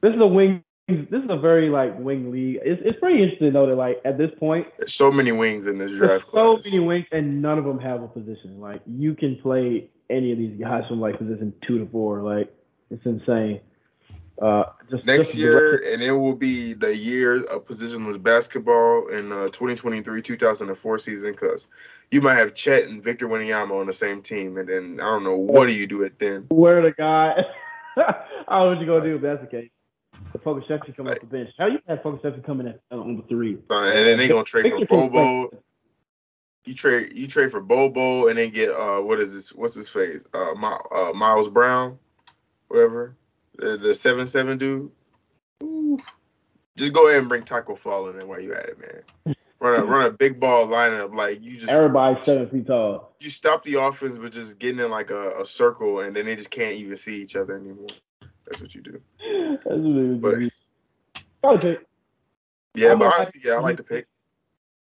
This is a wing. This is a very like wing league. It's it's pretty interesting to though that like at this point, there's so many wings in this draft class. So many wings, and none of them have a position. Like you can play any of these guys from like position two to four. Like it's insane. Uh, just, Next just year, and it will be the year of positionless basketball in uh, 2023-2004 season because you might have Chet and Victor Wembanyama on the same team, and then I don't know what do you do it then. Where the guy? I don't know what you gonna do if that's the case. The Pokusevski come right. off the bench. How you have Pokusevski coming in on the three? Uh, and then they gonna trade for Bobo. You trade you trade for Bobo and then get uh what is this? What's his face? Uh, My, uh Miles Brown, whatever. The, the seven seven dude. Ooh. Just go ahead and bring Tacko Fall in there while you at it, man. Run a run a big ball lineup. Like you just Everybody's seven feet tall. you stop the offense with just getting in like a, a circle, and then they just can't even see each other anymore. That's what you do. That's what would But. Probably pick. yeah, I'm but honestly, yeah, I like the pick.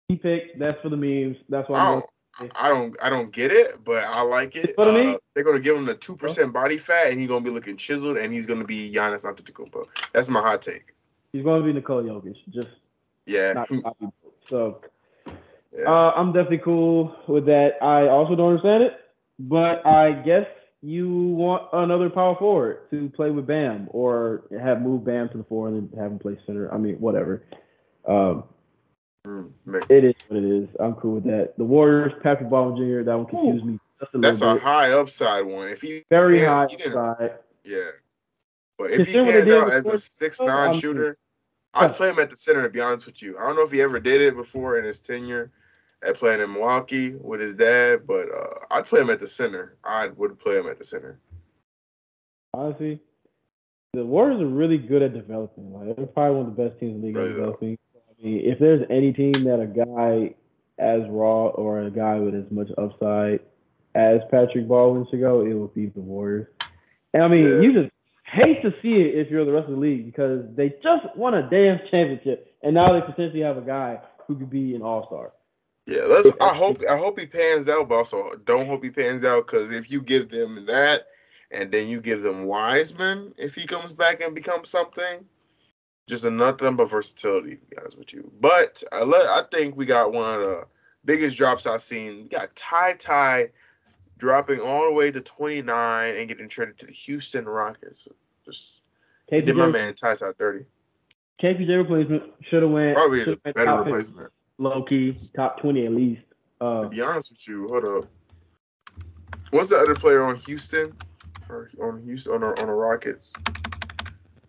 He pick. That's for the memes. That's why I don't, I don't, I don't get it, but I like it. What I mean? Uh, they're gonna give him the two percent body fat, and he's gonna be looking chiseled, and he's gonna be Giannis Antetokounmpo. That's my hot take. He's going to be Nikola Jokic. Just Yeah, not copy. So yeah. uh, I'm definitely cool with that. I also don't understand it, but I guess you want another power forward to play with Bam or have move Bam to the four and then have him play center. I mean, whatever. Um, Mm, it is what it is. I'm cool with that. The Warriors, Patrick Baldwin Jr. That one confused me just a That's little a bit. high upside one. If he Very pans- high he upside. Yeah, but if he Considering pans out as a Forrest six Hill, nine shooter, I'd play him at the center. To be honest with you, I don't know if he ever did it before in his tenure at playing in Milwaukee with his dad, but uh, I'd play him at the center. I would play him at the center. honestly, the Warriors are really good at developing. Like they're probably one of the best teams in the league Really at developing. I mean, if there's any team that a guy as raw or a guy with as much upside as Patrick Baldwin should go, it would be the Warriors. And I mean, Yeah. you just hate to see it if you're the rest of the league because they just won a damn championship, and now they potentially have a guy who could be an All Star. Yeah, let's. I hope. I hope he pans out, but also don't hope he pans out because if you give them that, and then you give them Wiseman, if he comes back and becomes something, just nothing but versatility. Honest with you, but I let. I think we got one of the biggest drops I've seen. We got Ty Ty dropping all the way to twenty nine and getting traded to the Houston Rockets. Just they did my man Ty Ty dirty. KPJ replacement should have went Probably better replacement. low key top twenty at least. Uh, To be honest with you, hold up. What's the other player on Houston? Or on Houston on the, on the Rockets?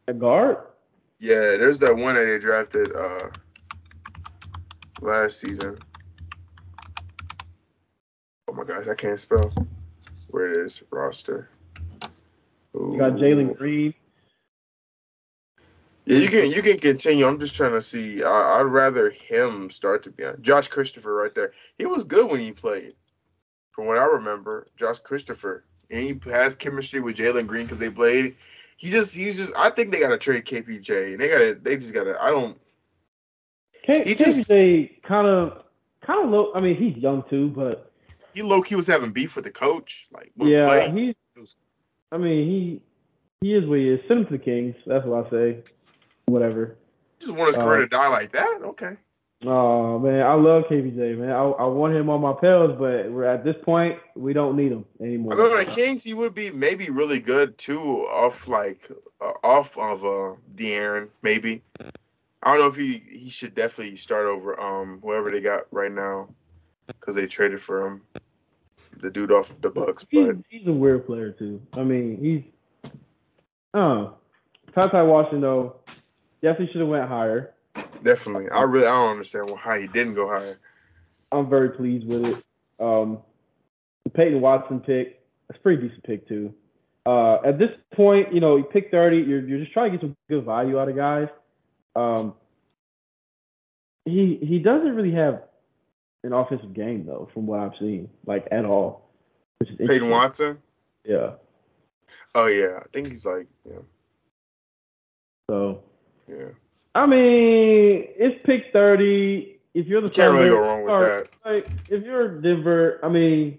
a guard. Yeah, there's that one that they drafted uh last season. Oh my gosh, I can't spell. Where it is roster. You got Jalen Green. Yeah, you can you can continue. I'm just trying to see. I, I'd rather him start to be on. Josh Christopher right there. He was good when he played. From what I remember, Josh Christopher. And he has chemistry with Jalen Green because they played. He just he's just I think they gotta trade KPJ. and They gotta they just gotta I don't K- He just- KPJ kind of kind of low. I mean, he's young too, but he low key was having beef with the coach. Like when yeah, playing. He's. It was- I mean, he he is what he is. Send him to the Kings. That's what I say. Whatever. He just want his Uh, career to die like that. Okay. Oh man, I love KPJ, man. I, I want him on my Pels, but we're at this point we don't need him anymore. I know the Kings he would be maybe really good too off like uh, off of uh De'Aaron maybe. I don't know if he he should definitely start over um whoever they got right now because they traded for him, the dude off the Bucks. But he's a weird player too. I mean, he's. Oh, Ty Ty Washington though, definitely should have went higher. definitely, I really I don't understand why he didn't go higher. I'm very pleased with it. Um, the Peyton Watson pick, that's a pretty decent pick too. Uh, at this point, you know, you pick 30, you're you're just trying to get some good value out of guys. Um, he he doesn't really have an offensive game though, from what I've seen, like at all. Peyton. Watson. Yeah. Oh yeah, I think he's like yeah So yeah. I mean, it's pick 30. If you're the You can't really go wrong with that. Like, if you're Denver, I mean,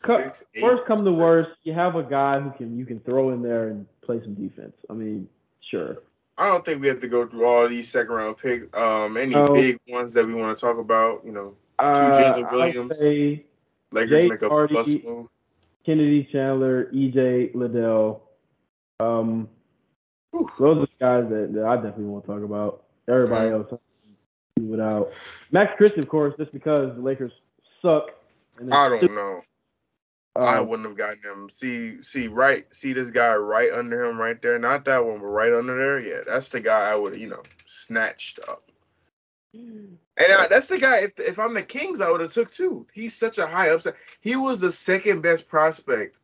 Six, eight, worst come to worst, you have a guy who can you can throw in there and play some defense. I mean, sure. I don't think we have to go through all these second round picks. Um, any big ones that we want to talk about? You know, Uh, Jalen Williams. Lakers Jake make a Hardy. bust move. Kennedy Chandler, EJ Liddell. Um, Whew. those are the guys that, that I definitely want to talk about. Everybody Mhm. else, without Max Christie, of course, just because the Lakers suck. And I don't know. I Um, wouldn't have gotten him. See, see, right, see this guy right under him, right there. Not that one, but right under there. Yeah, that's the guy I would, you know, snatched up. And I, that's the guy. If if I'm the Kings, I would have took too. He's such a high upside. He was the second best prospect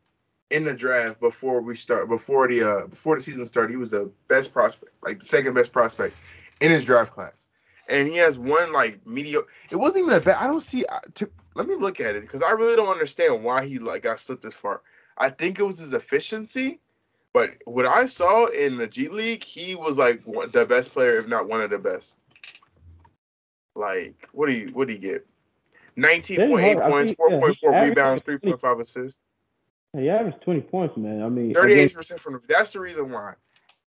in the draft before we start. Before the uh before the season started, he was the best prospect, like the second best prospect in his draft class. and he has one like mediocre. It wasn't even a bad. I don't see. To, let me look at it because I really don't understand why he like got slipped this far. I think it was his efficiency, but what I saw in the G League, he was like one, the best player, if not one of the best. Like, what do you what do you get? Nineteen point eight points, four point four rebounds, three point five assists. He averaged twenty points, man. I mean, thirty eight percent from. The, that's the reason why.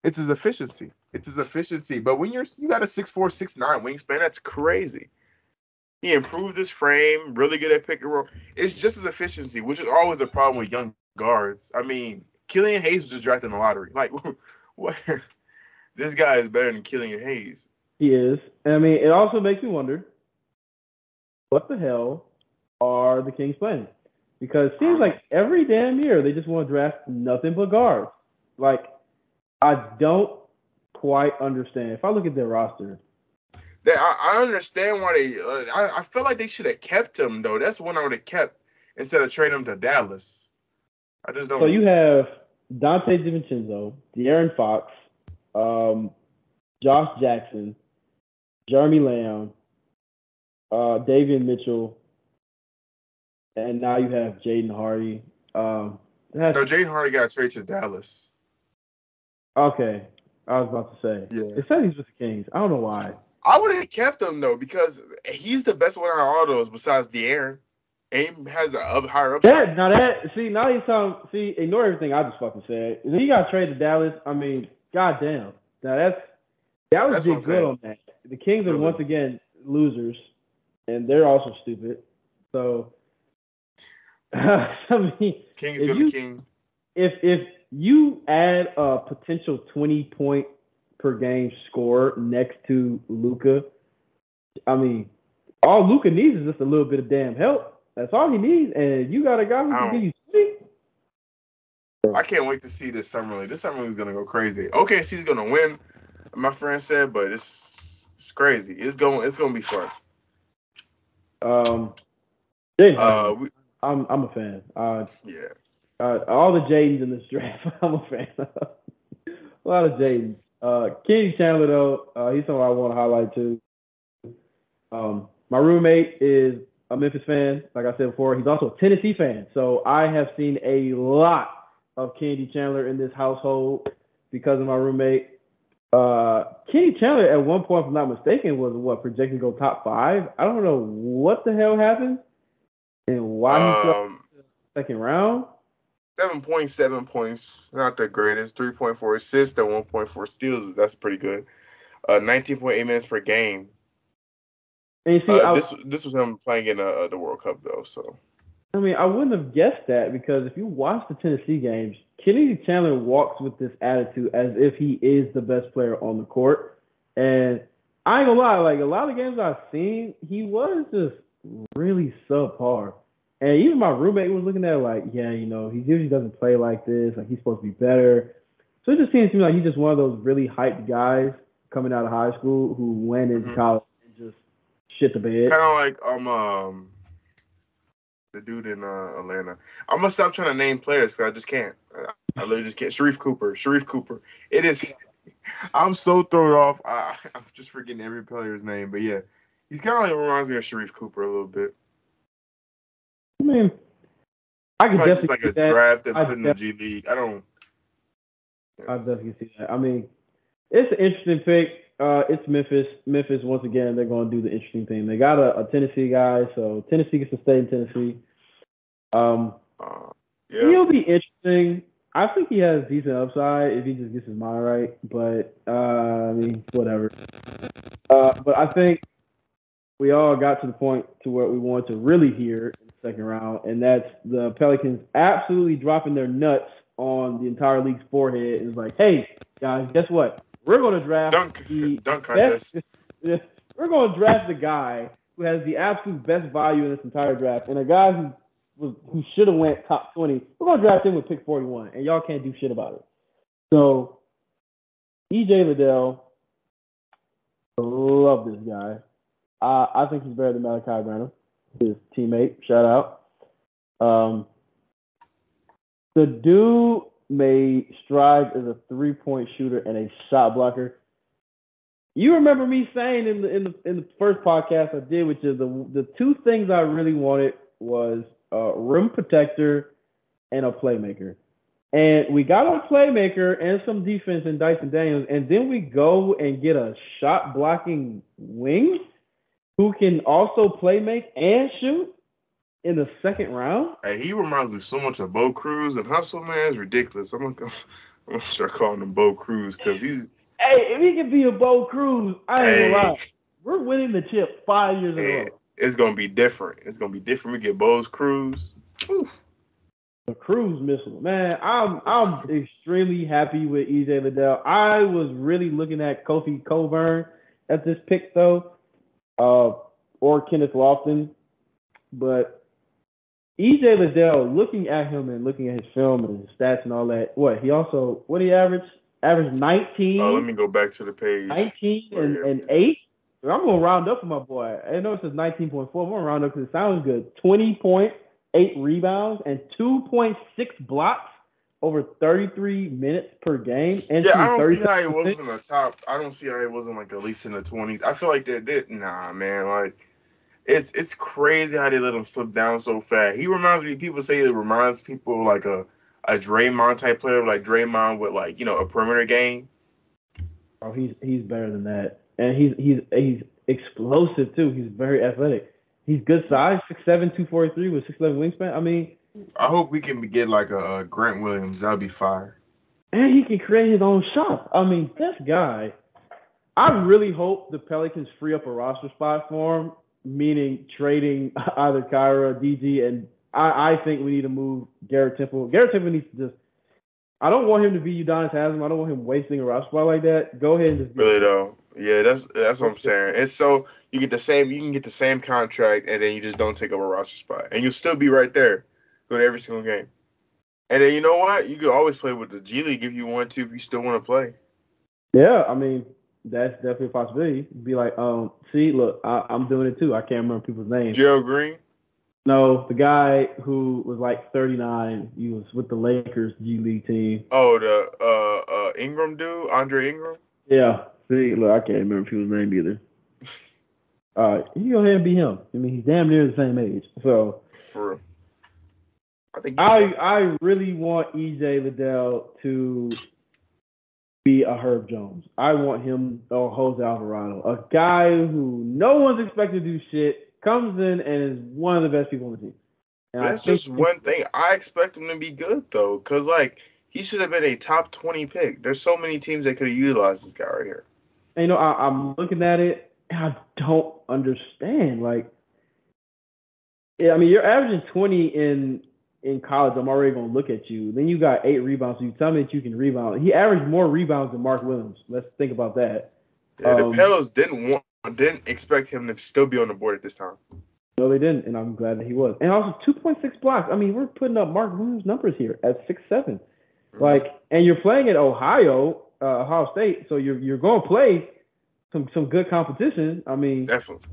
It's his efficiency. It's his efficiency. But when you're you got a six four six nine wingspan, that's crazy. He improved his frame, really good at pick and roll. It's just his efficiency, which is always a problem with young guards. I mean, Killian Hayes was just drafted in the lottery. Like, what? this guy is better than Killian Hayes. He is. I mean, it also makes me wonder, what the hell are the Kings playing? Because it seems like every damn year they just want to draft nothing but guards. Like, I don't quite understand. If I look at their roster, they, I, I understand why they. Uh, I, I feel like they should have kept him though. That's one I would have kept instead of trading him to Dallas. I just don't. So you have Donte DiVincenzo, De'Aaron Fox, um, Josh Jackson, Jeremy Lamb, uh, Davion Mitchell, and now you have Jaden Hardy. Um, no, Jaden Hardy got traded to Dallas. Okay, I was about to say. Yeah. It said he's with the Kings. I don't know why. I would have kept him though because he's the best one out of all those besides De'Aaron. Aim has a up, higher upside. Yeah, now that see now he's talking. See, ignore everything I just fucking said. He got traded to Dallas. I mean, goddamn. Now that's Dallas that's did good on that. The Kings are really? once again losers, and they're also stupid. So, I mean, King is gonna king. If if you add a potential twenty point per game score next to Luka. I mean, all Luka needs is just a little bit of damn help. That's all he needs, and you got a guy who can give you. I can't wait to see this summer league. This summer league is gonna go crazy. OKC's gonna win, my friend said, but it's it's crazy. It's going it's gonna be fun. Um, Jaden, uh, we, I'm I'm a fan. Uh, yeah. Uh, all the Jadens in this draft, I'm a fan of. a lot of Jadens. Uh, Kenny Chandler, though, uh, he's someone I want to highlight too. Um, my roommate is a Memphis fan, like I said before. He's also a Tennessee fan. So I have seen a lot of Kenny Chandler in this household because of my roommate. Uh, Kenny Chandler, at one point, if I'm not mistaken, was what projected to go top five. I don't know what the hell happened and why um, he second round. Seven point seven points, not the greatest. Three point four assists and one point four steals. That's pretty good. Uh, nineteen point eight minutes per game. And you see, uh, this this was him playing in uh, the World Cup though. So, I mean, I wouldn't have guessed that because if you watch the Tennessee games, Kennedy Chandler walks with this attitude as if he is the best player on the court. And I ain't gonna lie, like a lot of games I've seen, he was just really subpar. And even my roommate was looking at it like, yeah, you know, he usually doesn't play like this. Like he's supposed to be better. So it just seems to me like he's just one of those really hyped guys coming out of high school who went into mm-hmm. college and just shit the bed. Kind of like um um the dude in uh, Atlanta. I'm gonna stop trying to name players because I just can't. I, I literally just can't. Sharife Cooper. Sharife Cooper. It is. I'm so thrown off. I, I'm just forgetting every player's name, but yeah, he's kind of like reminds me of Sharife Cooper a little bit. I mean, I could definitely like a that. draft and put in the G League. I don't. Yeah. I definitely see that. I mean, it's an interesting pick. Uh, it's Memphis. Memphis once again, they're going to do the interesting thing. They got a, a, Tennessee guy, so Tennessee gets to stay in Tennessee. Um, uh, yeah. he'll be interesting. I think he has decent upside if he just gets his mind right. But uh, I mean, whatever. Uh, but I think we all got to the point to where we want to really hear second round, and that's the Pelicans absolutely dropping their nuts on the entire league's forehead. It's like, hey guys, guess what? We're going to draft dunk, the dunk. Best, we're going to draft the guy who has the absolute best value in this entire draft, and a guy who was who should have went top twenty. We're going to draft him with pick forty one, and y'all can't do shit about it. So, EJ Liddell, love this guy. Uh, I think he's better than Malaki Branham, his teammate. Shout out. Um, the dude may strive as a three point shooter and a shot blocker. you remember me saying in the in the in the first podcast I did, which is the the two things I really wanted was a rim protector and a playmaker. And we got a playmaker and some defense in Dyson Daniels, and then we go and get a shot blocking wing who can also play make and shoot in the second round. Hey, he reminds me so much of Bo Cruz and Hustle Man is ridiculous. I'm gonna, I'm gonna start calling him Bo Cruz because he's. Hey, if he can be a Bo Cruz, I ain't hey. gonna lie. We're winning the chip five years hey, ago. It's gonna be different. It's gonna be different. We get Bo's Cruz. Oof. The cruise missile, man. I'm I'm extremely happy with EJ Liddell. I was really looking at Kofi Cockburn at this pick though, uh, or Kenneth Lofton, but EJ Liddell, looking at him and looking at his film and his stats and all that, what he also what he averaged averaged 19. Oh, let me go back to the page. 19 and, and eight. I'm gonna round up for my boy. I know it says 19.4. I'm gonna round up because it sounds good. 20.8 rebounds, and 2.6 blocks over 33 minutes per game. And yeah, I don't see how he wasn't in the top. I don't see how he wasn't like at least in the 20s. I feel like they did. Nah, man, like it's it's crazy how they let him slip down so fast. He reminds me. People say it reminds people like a a Draymond type player, like Draymond with like you know a perimeter game. Oh, he's he's better than that, and he's he's he's explosive too. He's very athletic. He's good size, 6'7", 243 with 6'11 wingspan. I mean, I hope we can get like a, a Grant Williams. That'd be fire. And he can create his own shot. I mean, this guy. I really hope the Pelicans free up a roster spot for him, meaning trading either Kira, DG, and I, I think we need to move Garrett Temple. Garrett Temple needs to just. I don't want him to be Udonis Haslem. I don't want him wasting a roster spot like that. Go ahead and just. Really though. Yeah, that's that's what I'm saying. And so you get the same, you can get the same contract, and then you just don't take up a roster spot, and you'll still be right there, go to every single game. And then you know what? You could always play with the G League if you want to, if you still want to play. Yeah, I mean that's definitely a possibility. Be like, um, see, look, I, am doing it too. I can't remember people's names. Gerald Green. No, the guy who was like 39. He was with the Lakers G League team. Oh, the uh, uh, Ingram dude, Andre Ingram. Yeah, See, look, I can't remember people's name either. Uh, you go ahead and be him. I mean, he's damn near the same age. So, for real. I think I I really want EJ Liddell to be a Herb Jones. I want him or Jose Alvarado, a guy who no one's expected to do shit, comes in and is one of the best people on the team. And That's just one thing. I expect him to be good though, because like he should have been a top twenty pick. There's so many teams that could have utilized this guy right here. And, you know, I, I'm looking at it and I don't understand. Like, yeah, I mean, you're averaging 20 in in college. I'm already gonna look at you. Then you got eight rebounds. So you tell me that you can rebound. He averaged more rebounds than Mark Williams. Let's think about that. Yeah, um, the Pels didn't want, didn't expect him to still be on the board at this time. No, they didn't, and I'm glad that he was. And also 2.6 blocks. I mean, we're putting up Mark Williams numbers here at six seven. Mm-hmm. Like, and you're playing at Ohio uh, Ohio State, so you're you're going to play some some good competition. I mean, definitely.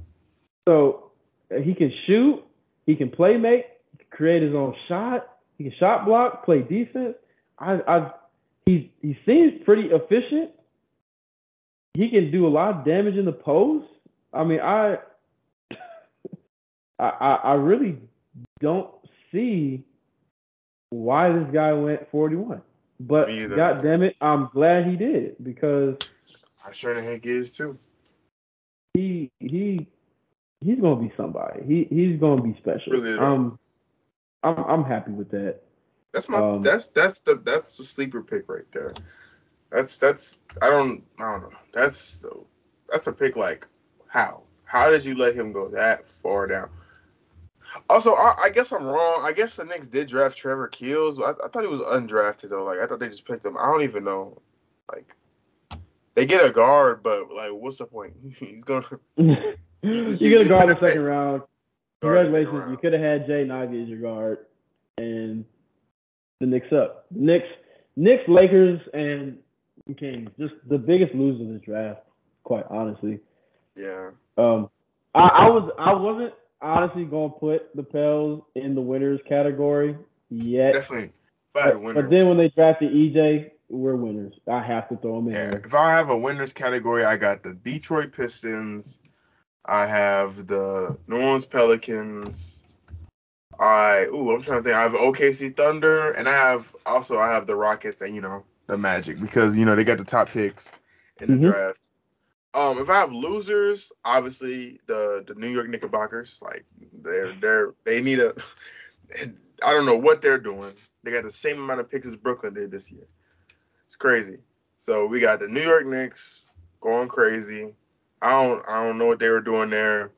So uh, he can shoot, he can play make, create his own shot, he can shot block, play defense. I I he he seems pretty efficient. He can do a lot of damage in the post. I mean, I I I really don't see why this guy went 41. But God damn it, I'm glad he did because I sure the heck is too. He he he's gonna be somebody. He he's gonna be special. Really um, I'm I'm happy with that. That's my um, that's that's the that's the sleeper pick right there. That's that's I don't I don't know. That's that's a pick like how how did you let him go that far down? Also, I, I, guess I'm wrong. I guess the Knicks did draft Trevor Keels. I, I, thought he was undrafted though. Like I thought they just picked him. I don't even know. Like they get a guard, but like, what's the point? He's gonna. you get a guard in the second round. Congratulations, you could have had Jay Nagy as your guard, and the Knicks up. Knicks, Knicks, Lakers, and Kings. Just the biggest losers of this draft, quite honestly. Yeah. Um, I, I was I wasn't honestly gonna put the Pels in the winners category yet. Definitely. But, but, then when they drafted EJ, we're winners. I have to throw them in. Yeah. there. If I have a winners category, I got the Detroit Pistons. I have the New Orleans Pelicans. I ooh, I'm trying to think. I have OKC Thunder, and I have also I have the Rockets and you know the Magic because you know they got the top picks in the Mhm. draft. Um, if I have losers, obviously the the New York Knickerbockers, like they're they're they need a. I don't know what they're doing. They got the same amount of picks as Brooklyn did this year. It's crazy. So we got the New York Knicks going crazy. I don't I don't know what they were doing there.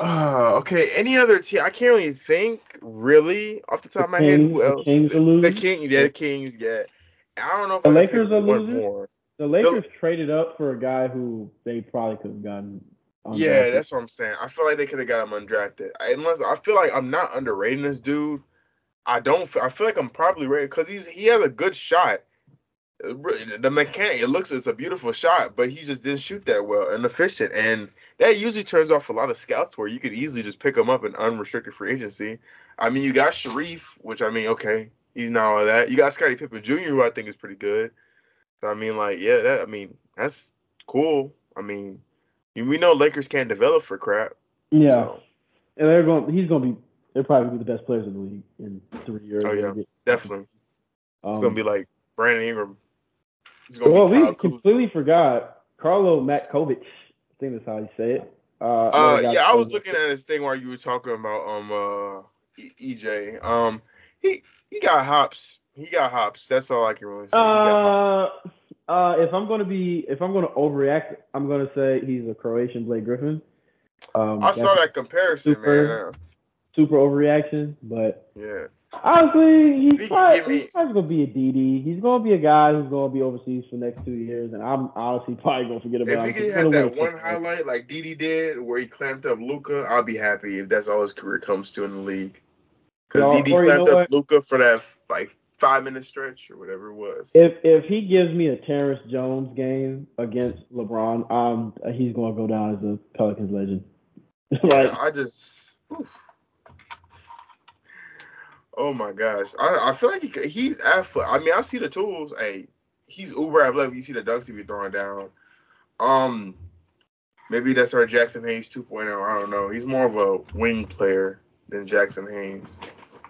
Uh, okay, any other team? I can't really think really off the top of my head. Kings- Who the else? Kings are The losing. Kings, yeah, the Kings, yeah. I don't know if The I Lakers are losers? more. The Lakers traded up for a guy who they probably could have gotten. Yeah, that's what I'm saying. I feel like they could have got him undrafted. I, unless I feel like I'm not underrating this dude. I don't. Feel, I feel like I'm probably rated because he's he has a good shot. The mechanic, it looks it's a beautiful shot, but he just didn't shoot that well and efficient. And that usually turns off a lot of scouts where you could easily just pick him up in unrestricted free agency. I mean, you got Sharif, which I mean, okay, he's not all that. You got Scottie Pippen Jr., who I think is pretty good. So I mean, like, yeah, that I mean, that's cool. I mean, we know Lakers can't develop for crap. yeah. So, And they're going. He's going to be. They're probably be the best players in the league in three years. Oh, yeah. definitely, Um, it's gonna be like Brandon Ingram. Well, we Kuzma. completely forgot Karlo Matkovic. I think that's how you say it. Uh, Uh, yeah, I was looking at his thing while you were talking about um uh EJ. Um, he he got hops. He got hops. That's all I can really say. He got hops. Uh, uh, if I'm gonna be, if I'm gonna overreact, I'm gonna say he's a Croatian Blake Griffin. Um, I saw that comparison, super- man. super overreaction, but Yeah, honestly, he's he probably, give me- he's probably gonna be a DD. He's gonna be a guy who's gonna be overseas for the next two years, and I'm honestly probably gonna forget about if him. he could He's have that one highlight like Didi did, where he clamped up Luka, I'll be happy if that's all his career comes to in the league. Because Didi or you clamped know up Luka for that like five minute stretch or whatever it was. If if he gives me a Terrence Jones game against LeBron, um, he's gonna go down as a Pelicans legend. like, Yeah, I just. oof. Oh my gosh, I, I feel like he, he's athletic. I mean, I see the tools. Hey, he's uber athletic. You see the dunks he be throwing down. Um, maybe that's our Jaxson Hayes 2.0. I don't know. He's more of a wing player than Jaxson Hayes.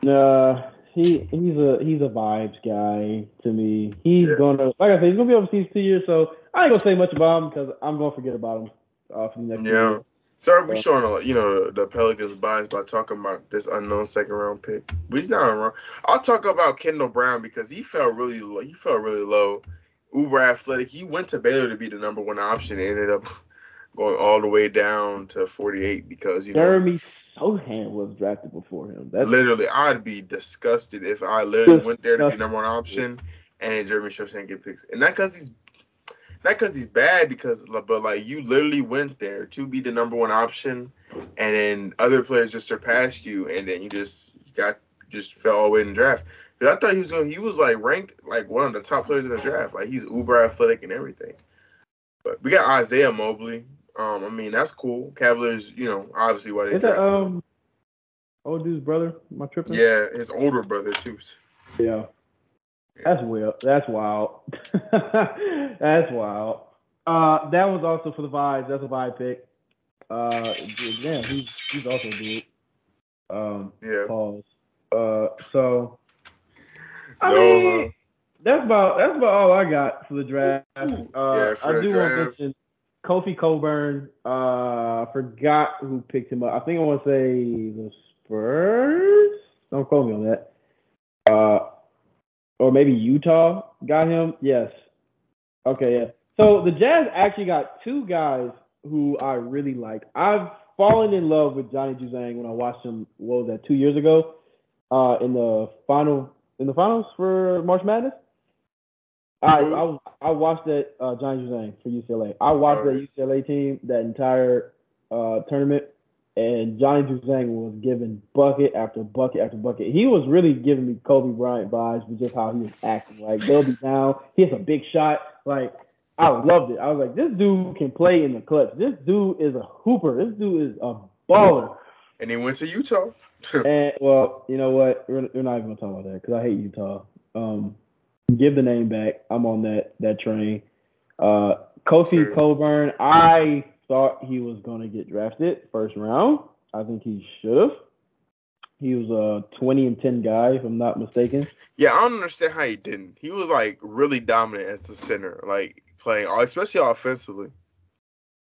uh, he he's a he's a vibes guy to me. He's Yeah. gonna like I said, he's gonna be overseas two years, so I ain't gonna say much about him because I'm gonna forget about him uh, for the next. Yeah. years. Sorry, we showing a, you know the Pelicans bias by talking about this unknown second round pick, but he's not wrong. I'll talk about Kendall Brown because he felt really low. He felt really low. Uber athletic. He went to Baylor to be the number one option. and ended up going all the way down to 48 because you know Jeremy Sochan was drafted before him. That's literally I'd be disgusted if I literally went there to be number one option and Jeremy Sochan get picks. And not because he's not because he's bad, because but like you literally went there to be the number one option, and then other players just surpassed you, and then you just got just fell all way in the draft. 'Cause I thought he was going. He was like ranked like one of the top players in the draft. Like he's uber athletic and everything. But we got Isaiah Mobley. Um, I mean that's cool. Cavaliers, you know, obviously why they is that drafted him. um old dude's brother? my tripping? Yeah, his older brother too. Yeah. That's wild. That's wild. That's wild. Uh, that was also for the vibes. That's a vibe pick. Uh, yeah, he's he's also good. Um, Yeah. pause. Uh, so I No, mean, uh, that's about that's about all I got for the draft. Uh, Yeah, for I do want to mention Kofi Cockburn. Uh, I forgot who picked him up. I think I want to say the Spurs. Don't quote me on that. Or maybe Utah got him. Yes. Okay. Yeah. So the Jazz actually got two guys who I really like. I've fallen in love with Johnny Juzang when I watched him. What was that? Two years ago, uh, in the final in the finals for March Madness. I I, was- I watched that uh, Johnny Juzang for UCLA. I watched that UCLA team that entire uh, tournament, and Johnny Juzang was giving bucket after bucket after bucket. He was really giving me Kobe Bryant vibes with just how he was acting. Like they'll be down, he has a big shot. Like I loved it. I was like, this dude can play in the clutch. This dude is a hooper. This dude is a baller. and he went to Utah. And well, you know what? We're, we're not even gonna talk about that because I hate Utah. Um, Give the name back. I'm on that that train. Uh, Kofi Cockburn. I thought he was going to get drafted first round. I think he should have. He was a 20 and 10 guy, if I'm not mistaken. Yeah, I don't understand how he didn't. He was like really dominant as the center, like playing, all especially offensively.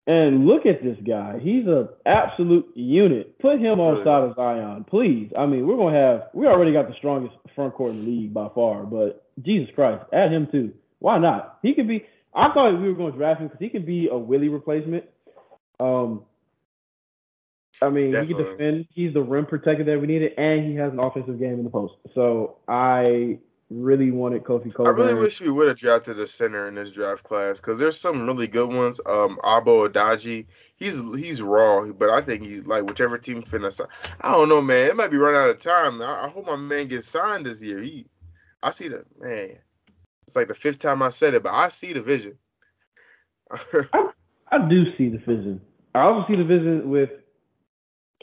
And look at this guy. He's a absolute unit. Put him on Really? side of Zion, please. I mean, we're gonna have we already got the strongest front court in the league by far, but Jesus Christ, add him too. Why not? He could be. I thought we were going to draft him because he could be a Willie replacement. Um, I mean, he can defend. He's the rim protector that we needed, and he has an offensive game in the post. So I really wanted Kofi I really wish we would have drafted a center in this draft class because there's some really good ones. Um, Abo Adaji, he's he's raw, but I think he's like whichever team fitness. I don't know, man. It might be running out of time. I, I hope my man gets signed this year. He, I see the man. It's like the fifth time I said it, but I see the vision. I do see the vision. I also see the vision with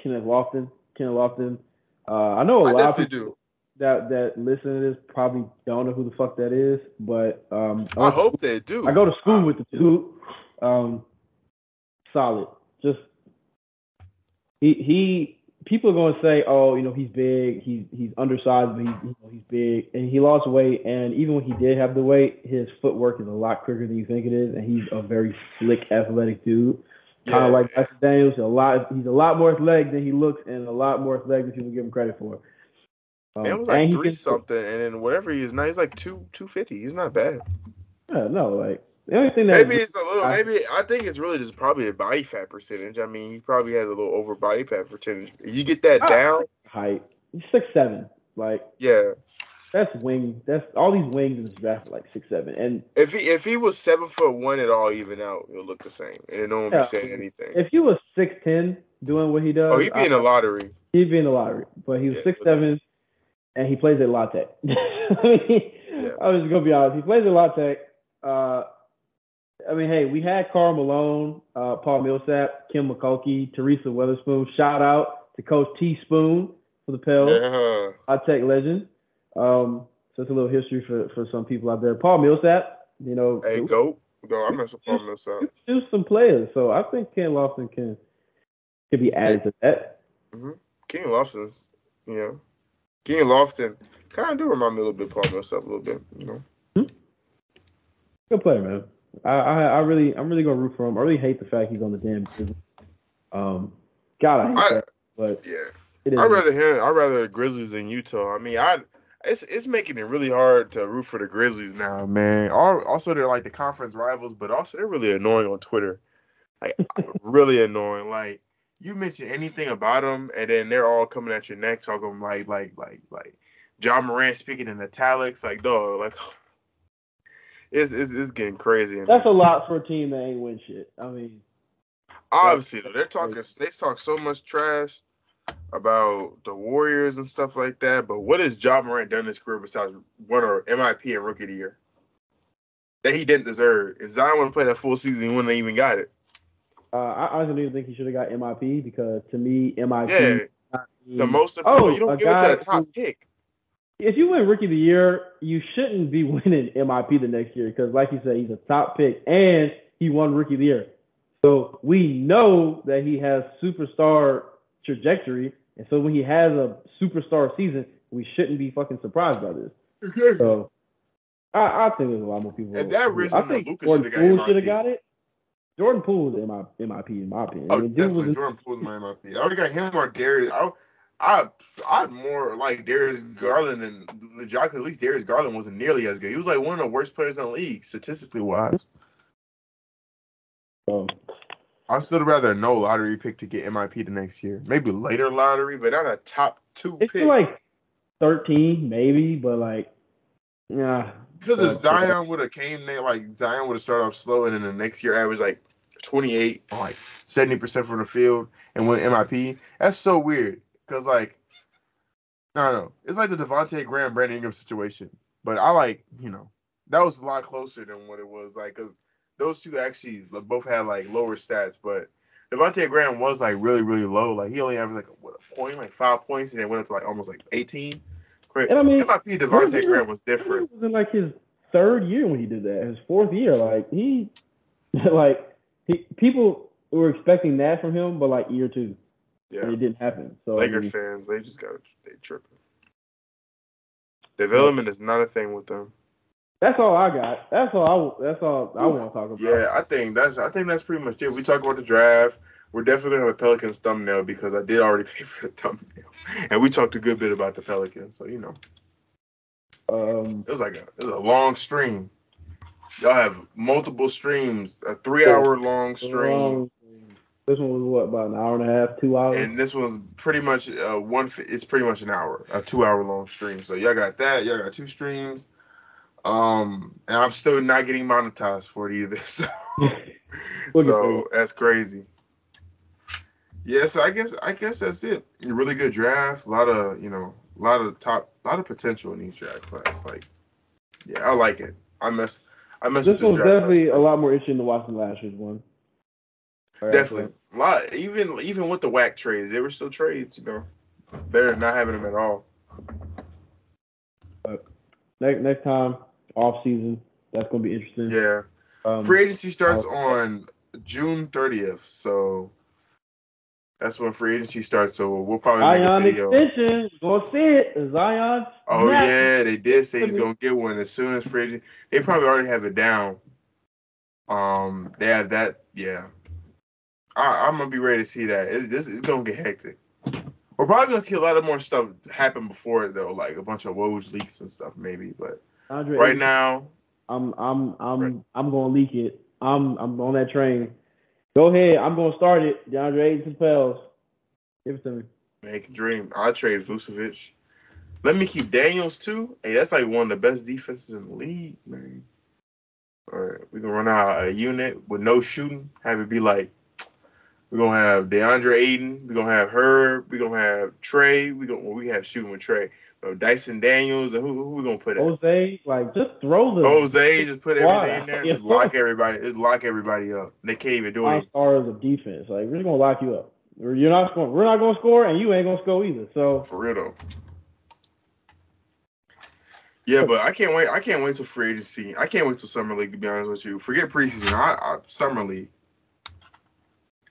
Kenneth Lofton. Kenneth Lofton. Uh, I know a I lot of people do. that that listen to this probably don't know who the fuck that is, but um, I hope they do. I go to school Uh, with the two. Um, solid. Just he he. People are going to say, oh, you know, he's big. He's he's undersized, but he's you know, he's big, and he lost weight. And even when he did have the weight, his footwork is a lot quicker than you think it is, and he's a very slick, athletic dude. Kind of like Dexter Daniels. A lot. He's a lot more athletic than he looks, and a lot more athletic than people give him credit for. Um, Man, it was like three something, and then whatever he is now, he's like two two fifty. He's not bad. Yeah, no, like the only thing that Maybe it's a little. I- Maybe I think it's really just probably a body fat percentage. I mean, he probably has a little over body fat percentage. You get that Ah. down, height. He's six seven. Like yeah. that's wing. That's all these wings in this draft are like six seven. And If he if he was seven foot one, at all even out. It'll look the same, and no one Yeah. be saying anything. if he was six ten doing what he does, oh, he'd be in the lottery. he'd be in the lottery. But he was Yeah. six seven, and he plays at La Tech. I mean, Yeah. I was gonna be honest. He plays at La Tech. Uh, I mean, hey, we had Karl Malone, uh, Paul Millsap, Kim Mulkey, Teresa Weatherspoon. Shout out to Coach T Spoon for the Pels. Yeah. La Tech legend. Um, so it's a little history for, for some people out there. Paul Millsap, you know, Hey, go. Go. I mess with Paul Millsap. choose some players. So I think Ken Lofton can can be added to that. Ken Lofton's, you know, King Lofton kind of do remind me a little bit of Paul Millsap a little bit. You know. Good player, man. I, I I really I'm really gonna root for him. I really hate the fact he's on the damn team. Um, God, I hate I- that, but Yeah. I'd rather him. I'd rather the Grizzlies than Utah. I mean, I it's it's making it really hard to root for the Grizzlies now, man. Also, they're like the conference rivals, but also they're really annoying on Twitter. Like really annoying. Like you mention anything about them, and then they're all coming at your neck talking like like like like Ja Morant speaking in italics. Like dog, like it's it's, it's getting crazy. That's a lot for a team that ain't win shit. I mean, Obviously, though, they're talking. They talk so much trash about the Warriors and stuff like that. But what has Ja Morant done in his career besides win or MIP and Rookie of the Year that he didn't deserve? If Zion would have played that full season, he wouldn't have even got it. uh, I honestly don't even think he should have got MIP because to me, MIP. Yeah, the most. Oh, you don't give it to a top who- pick. If you win Rookie of the Year, you shouldn't be winning MIP the next year because, like you said, he's a top pick and he won Rookie of the Year. So we know that he has superstar trajectory, and so when he has a superstar season, we shouldn't be fucking surprised by this. So I, I think there's a lot more people. And that I think Lucas Jordan Poole should have got it. Jordan Poole was MIP, MIP in my opinion. Oh, I mean, was definitely. in- Jordan Poole's my MIP. I already got him or Darius. I, I, I more like Darius Garland than LeJock. At least Darius Garland wasn't nearly as good. He was like one of the worst players in the league statistically wise. so, oh. I still rather no lottery pick to get MIP the next year. Maybe later lottery, but not a top two it's pick. like 13 maybe, but like, yeah. Because if Zion would have came there, like Zion would have started off slow, and then the next year average like twenty eight, like seventy percent from the field, and win MIP. That's so weird. Because like, I don't know. It's like the Devonte Graham, Brandon Ingram situation. But I like, you know, that was a lot closer than what it was like. Because those two actually both had like lower stats, but Devonte Graham was like really, really low. Like he only averaged like what a point, like five points, and it went up to like almost like eighteen. Great. And I mean, MIP Devonte Graham was different. It wasn't like his third year when he did that. His fourth year, like he, like he, people were expecting that from him, but like year two, Yeah. it didn't happen. So I Laker mean, fans, they just got they tripping. Development is not a thing with them. that's all I got. That's all. I, that's all I want to talk about. Yeah, I think that's I think that's pretty much it. We talk about the draft. We're definitely gonna have a Pelicans thumbnail because I did already pay for the thumbnail, and we talked a good bit about the Pelicans. So you know, Um, it was like a it was a long stream. Y'all have multiple streams, a three hour long stream, long- This one was what about an hour and a half, two hours. and this one's pretty much uh, one. It's pretty much an hour, a two hour long stream. So y'all got that. Y'all got two streams. Um, and I'm still not getting monetized for it either. So. So that's crazy. Yeah, so I guess I guess that's it. A really good draft. A lot of you know, a lot of top, a lot of potential in each draft class. Like, yeah, I like it. I mess, I mess this draft. definitely a lot more interesting to watch than last year's one. Definitely a lot. Even even with the whack trades, they were still trades. You know, better than not having them at all. Next next time off season, that's gonna be interesting. Yeah, Um, free agency starts I'll- on June thirtieth, so that's when free agency starts. So we'll probably make a Zion video. extension. Gonna see it. Zion. Oh snap. yeah, they did say he's gonna get one as soon as free agent. They probably already have it down. Um, they have that. Yeah, I, I'm gonna be ready to see that. It's this is gonna get hectic. We're probably gonna see a lot of more stuff happen before it though, like a bunch of Woj leaks and stuff maybe. But Andre right now, I'm I'm I'm Right. I'm gonna leak it. I'm I'm on that train. Go ahead. I'm gonna start it. DeAndre Ayton spells. Give it to me. make a dream. I trade Vucevic. Let me keep Daniels too. Hey, that's like one of the best defenses in the league, man. All right, we gonna run out a unit with no shooting. Have it be like we're gonna have DeAndre Ayton. We're gonna have Herb. We're gonna have Trey. We gonna well, we have shooting with Trey. Uh, Dyson Daniels and who who we gonna put in? Jose, like just throw them. Jose. Just put Wow. everything in there. Just lock everybody. Just lock everybody up. They can't even do anything. stars of defense. Like we're just gonna lock you up. You're not scoring. We're not gonna score, and you ain't gonna score either. So For real though. Yeah, but I can't wait. I can't wait till free agency. I can't wait till summer league. To be honest with you, forget preseason. I, I summer league.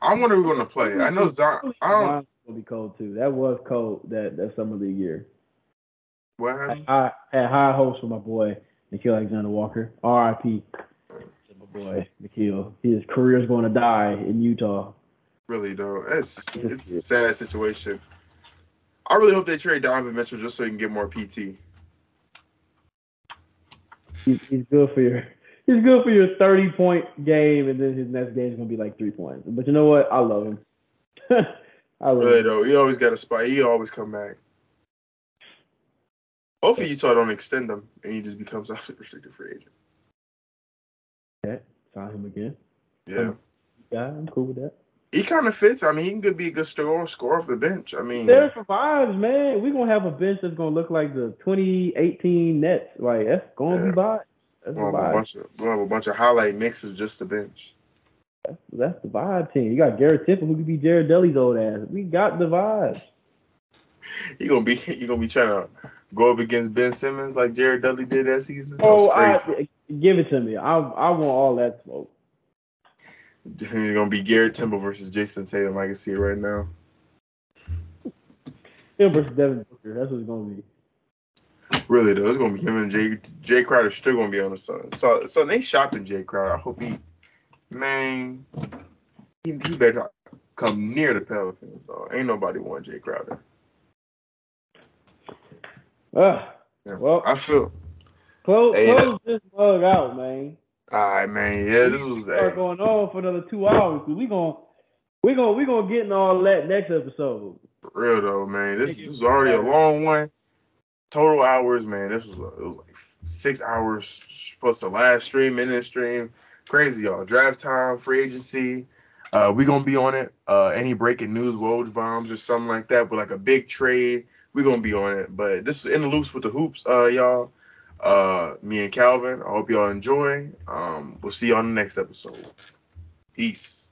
I wonder who's going to play. I know Zion. I don't. Gonna be cold too. That was cold. That that summer league year. What happened? I had high hopes for my boy Nickeil Alexander-Walker. R.I.P. to my boy Nickeil. His career is going to die in Utah. Really though, it's it's a sad situation. I really hope they trade Donovan Mitchell just so he can get more PT. He's, he's good for your. He's good for your thirty point game, and then his next game is gonna be like three points. But you know what? I love him. I love Really him. though, he always got a spot. He always come back. Hopefully Utah don't extend him and he just becomes a restricted free agent. Sign him again. Yeah. Yeah, I'm cool with that. He kind of fits. I mean, he can be a good scorer, score off the bench. I mean, There survives, man. We're gonna have a bench that's gonna look like the 2018 Nets. Like that's gonna Yeah. be vibes. That's we'll have a bunch of we'll have a bunch of highlight mixes just the bench. That's, that's the vibe team. You got Garrett Temple who could be Jared Dudley's old ass. We got the vibes. You gonna be you gonna be trying to go up against Ben Simmons like Jared Dudley did that season. That Oh. I, give it to me. I I want all that smoke. It's gonna be Garrett Temple versus Jayson Tatum. I can see it right now. Him versus Devin Booker. That's what it's gonna be. Really though, it's gonna be him and Jay Jae Crowder still gonna be on the Suns. So so they shopping Jae Crowder. I hope he man he, he better come near the Pelicans. So ain't nobody want Jae Crowder. Ugh. Yeah. Well- I feel Close, Hey, close this mug out, man. all right, man. Yeah, this was hey, going on for another two hours. We gonna we gonna we gonna get in all that next episode. for real though, man. This this was already a long one. Total hours, man. This was it was like six hours plus the last stream, minute stream. Crazy, y'all. Draft time, free agency. Uh, we gonna be on it. Uh, any breaking news, Woj bombs or something like that, but like a big trade, we gonna be on it. But this is in the loops with the hoops, uh, y'all. Uh, me and Calvin. I hope y'all enjoy. Um, we'll see you on the next episode. Peace.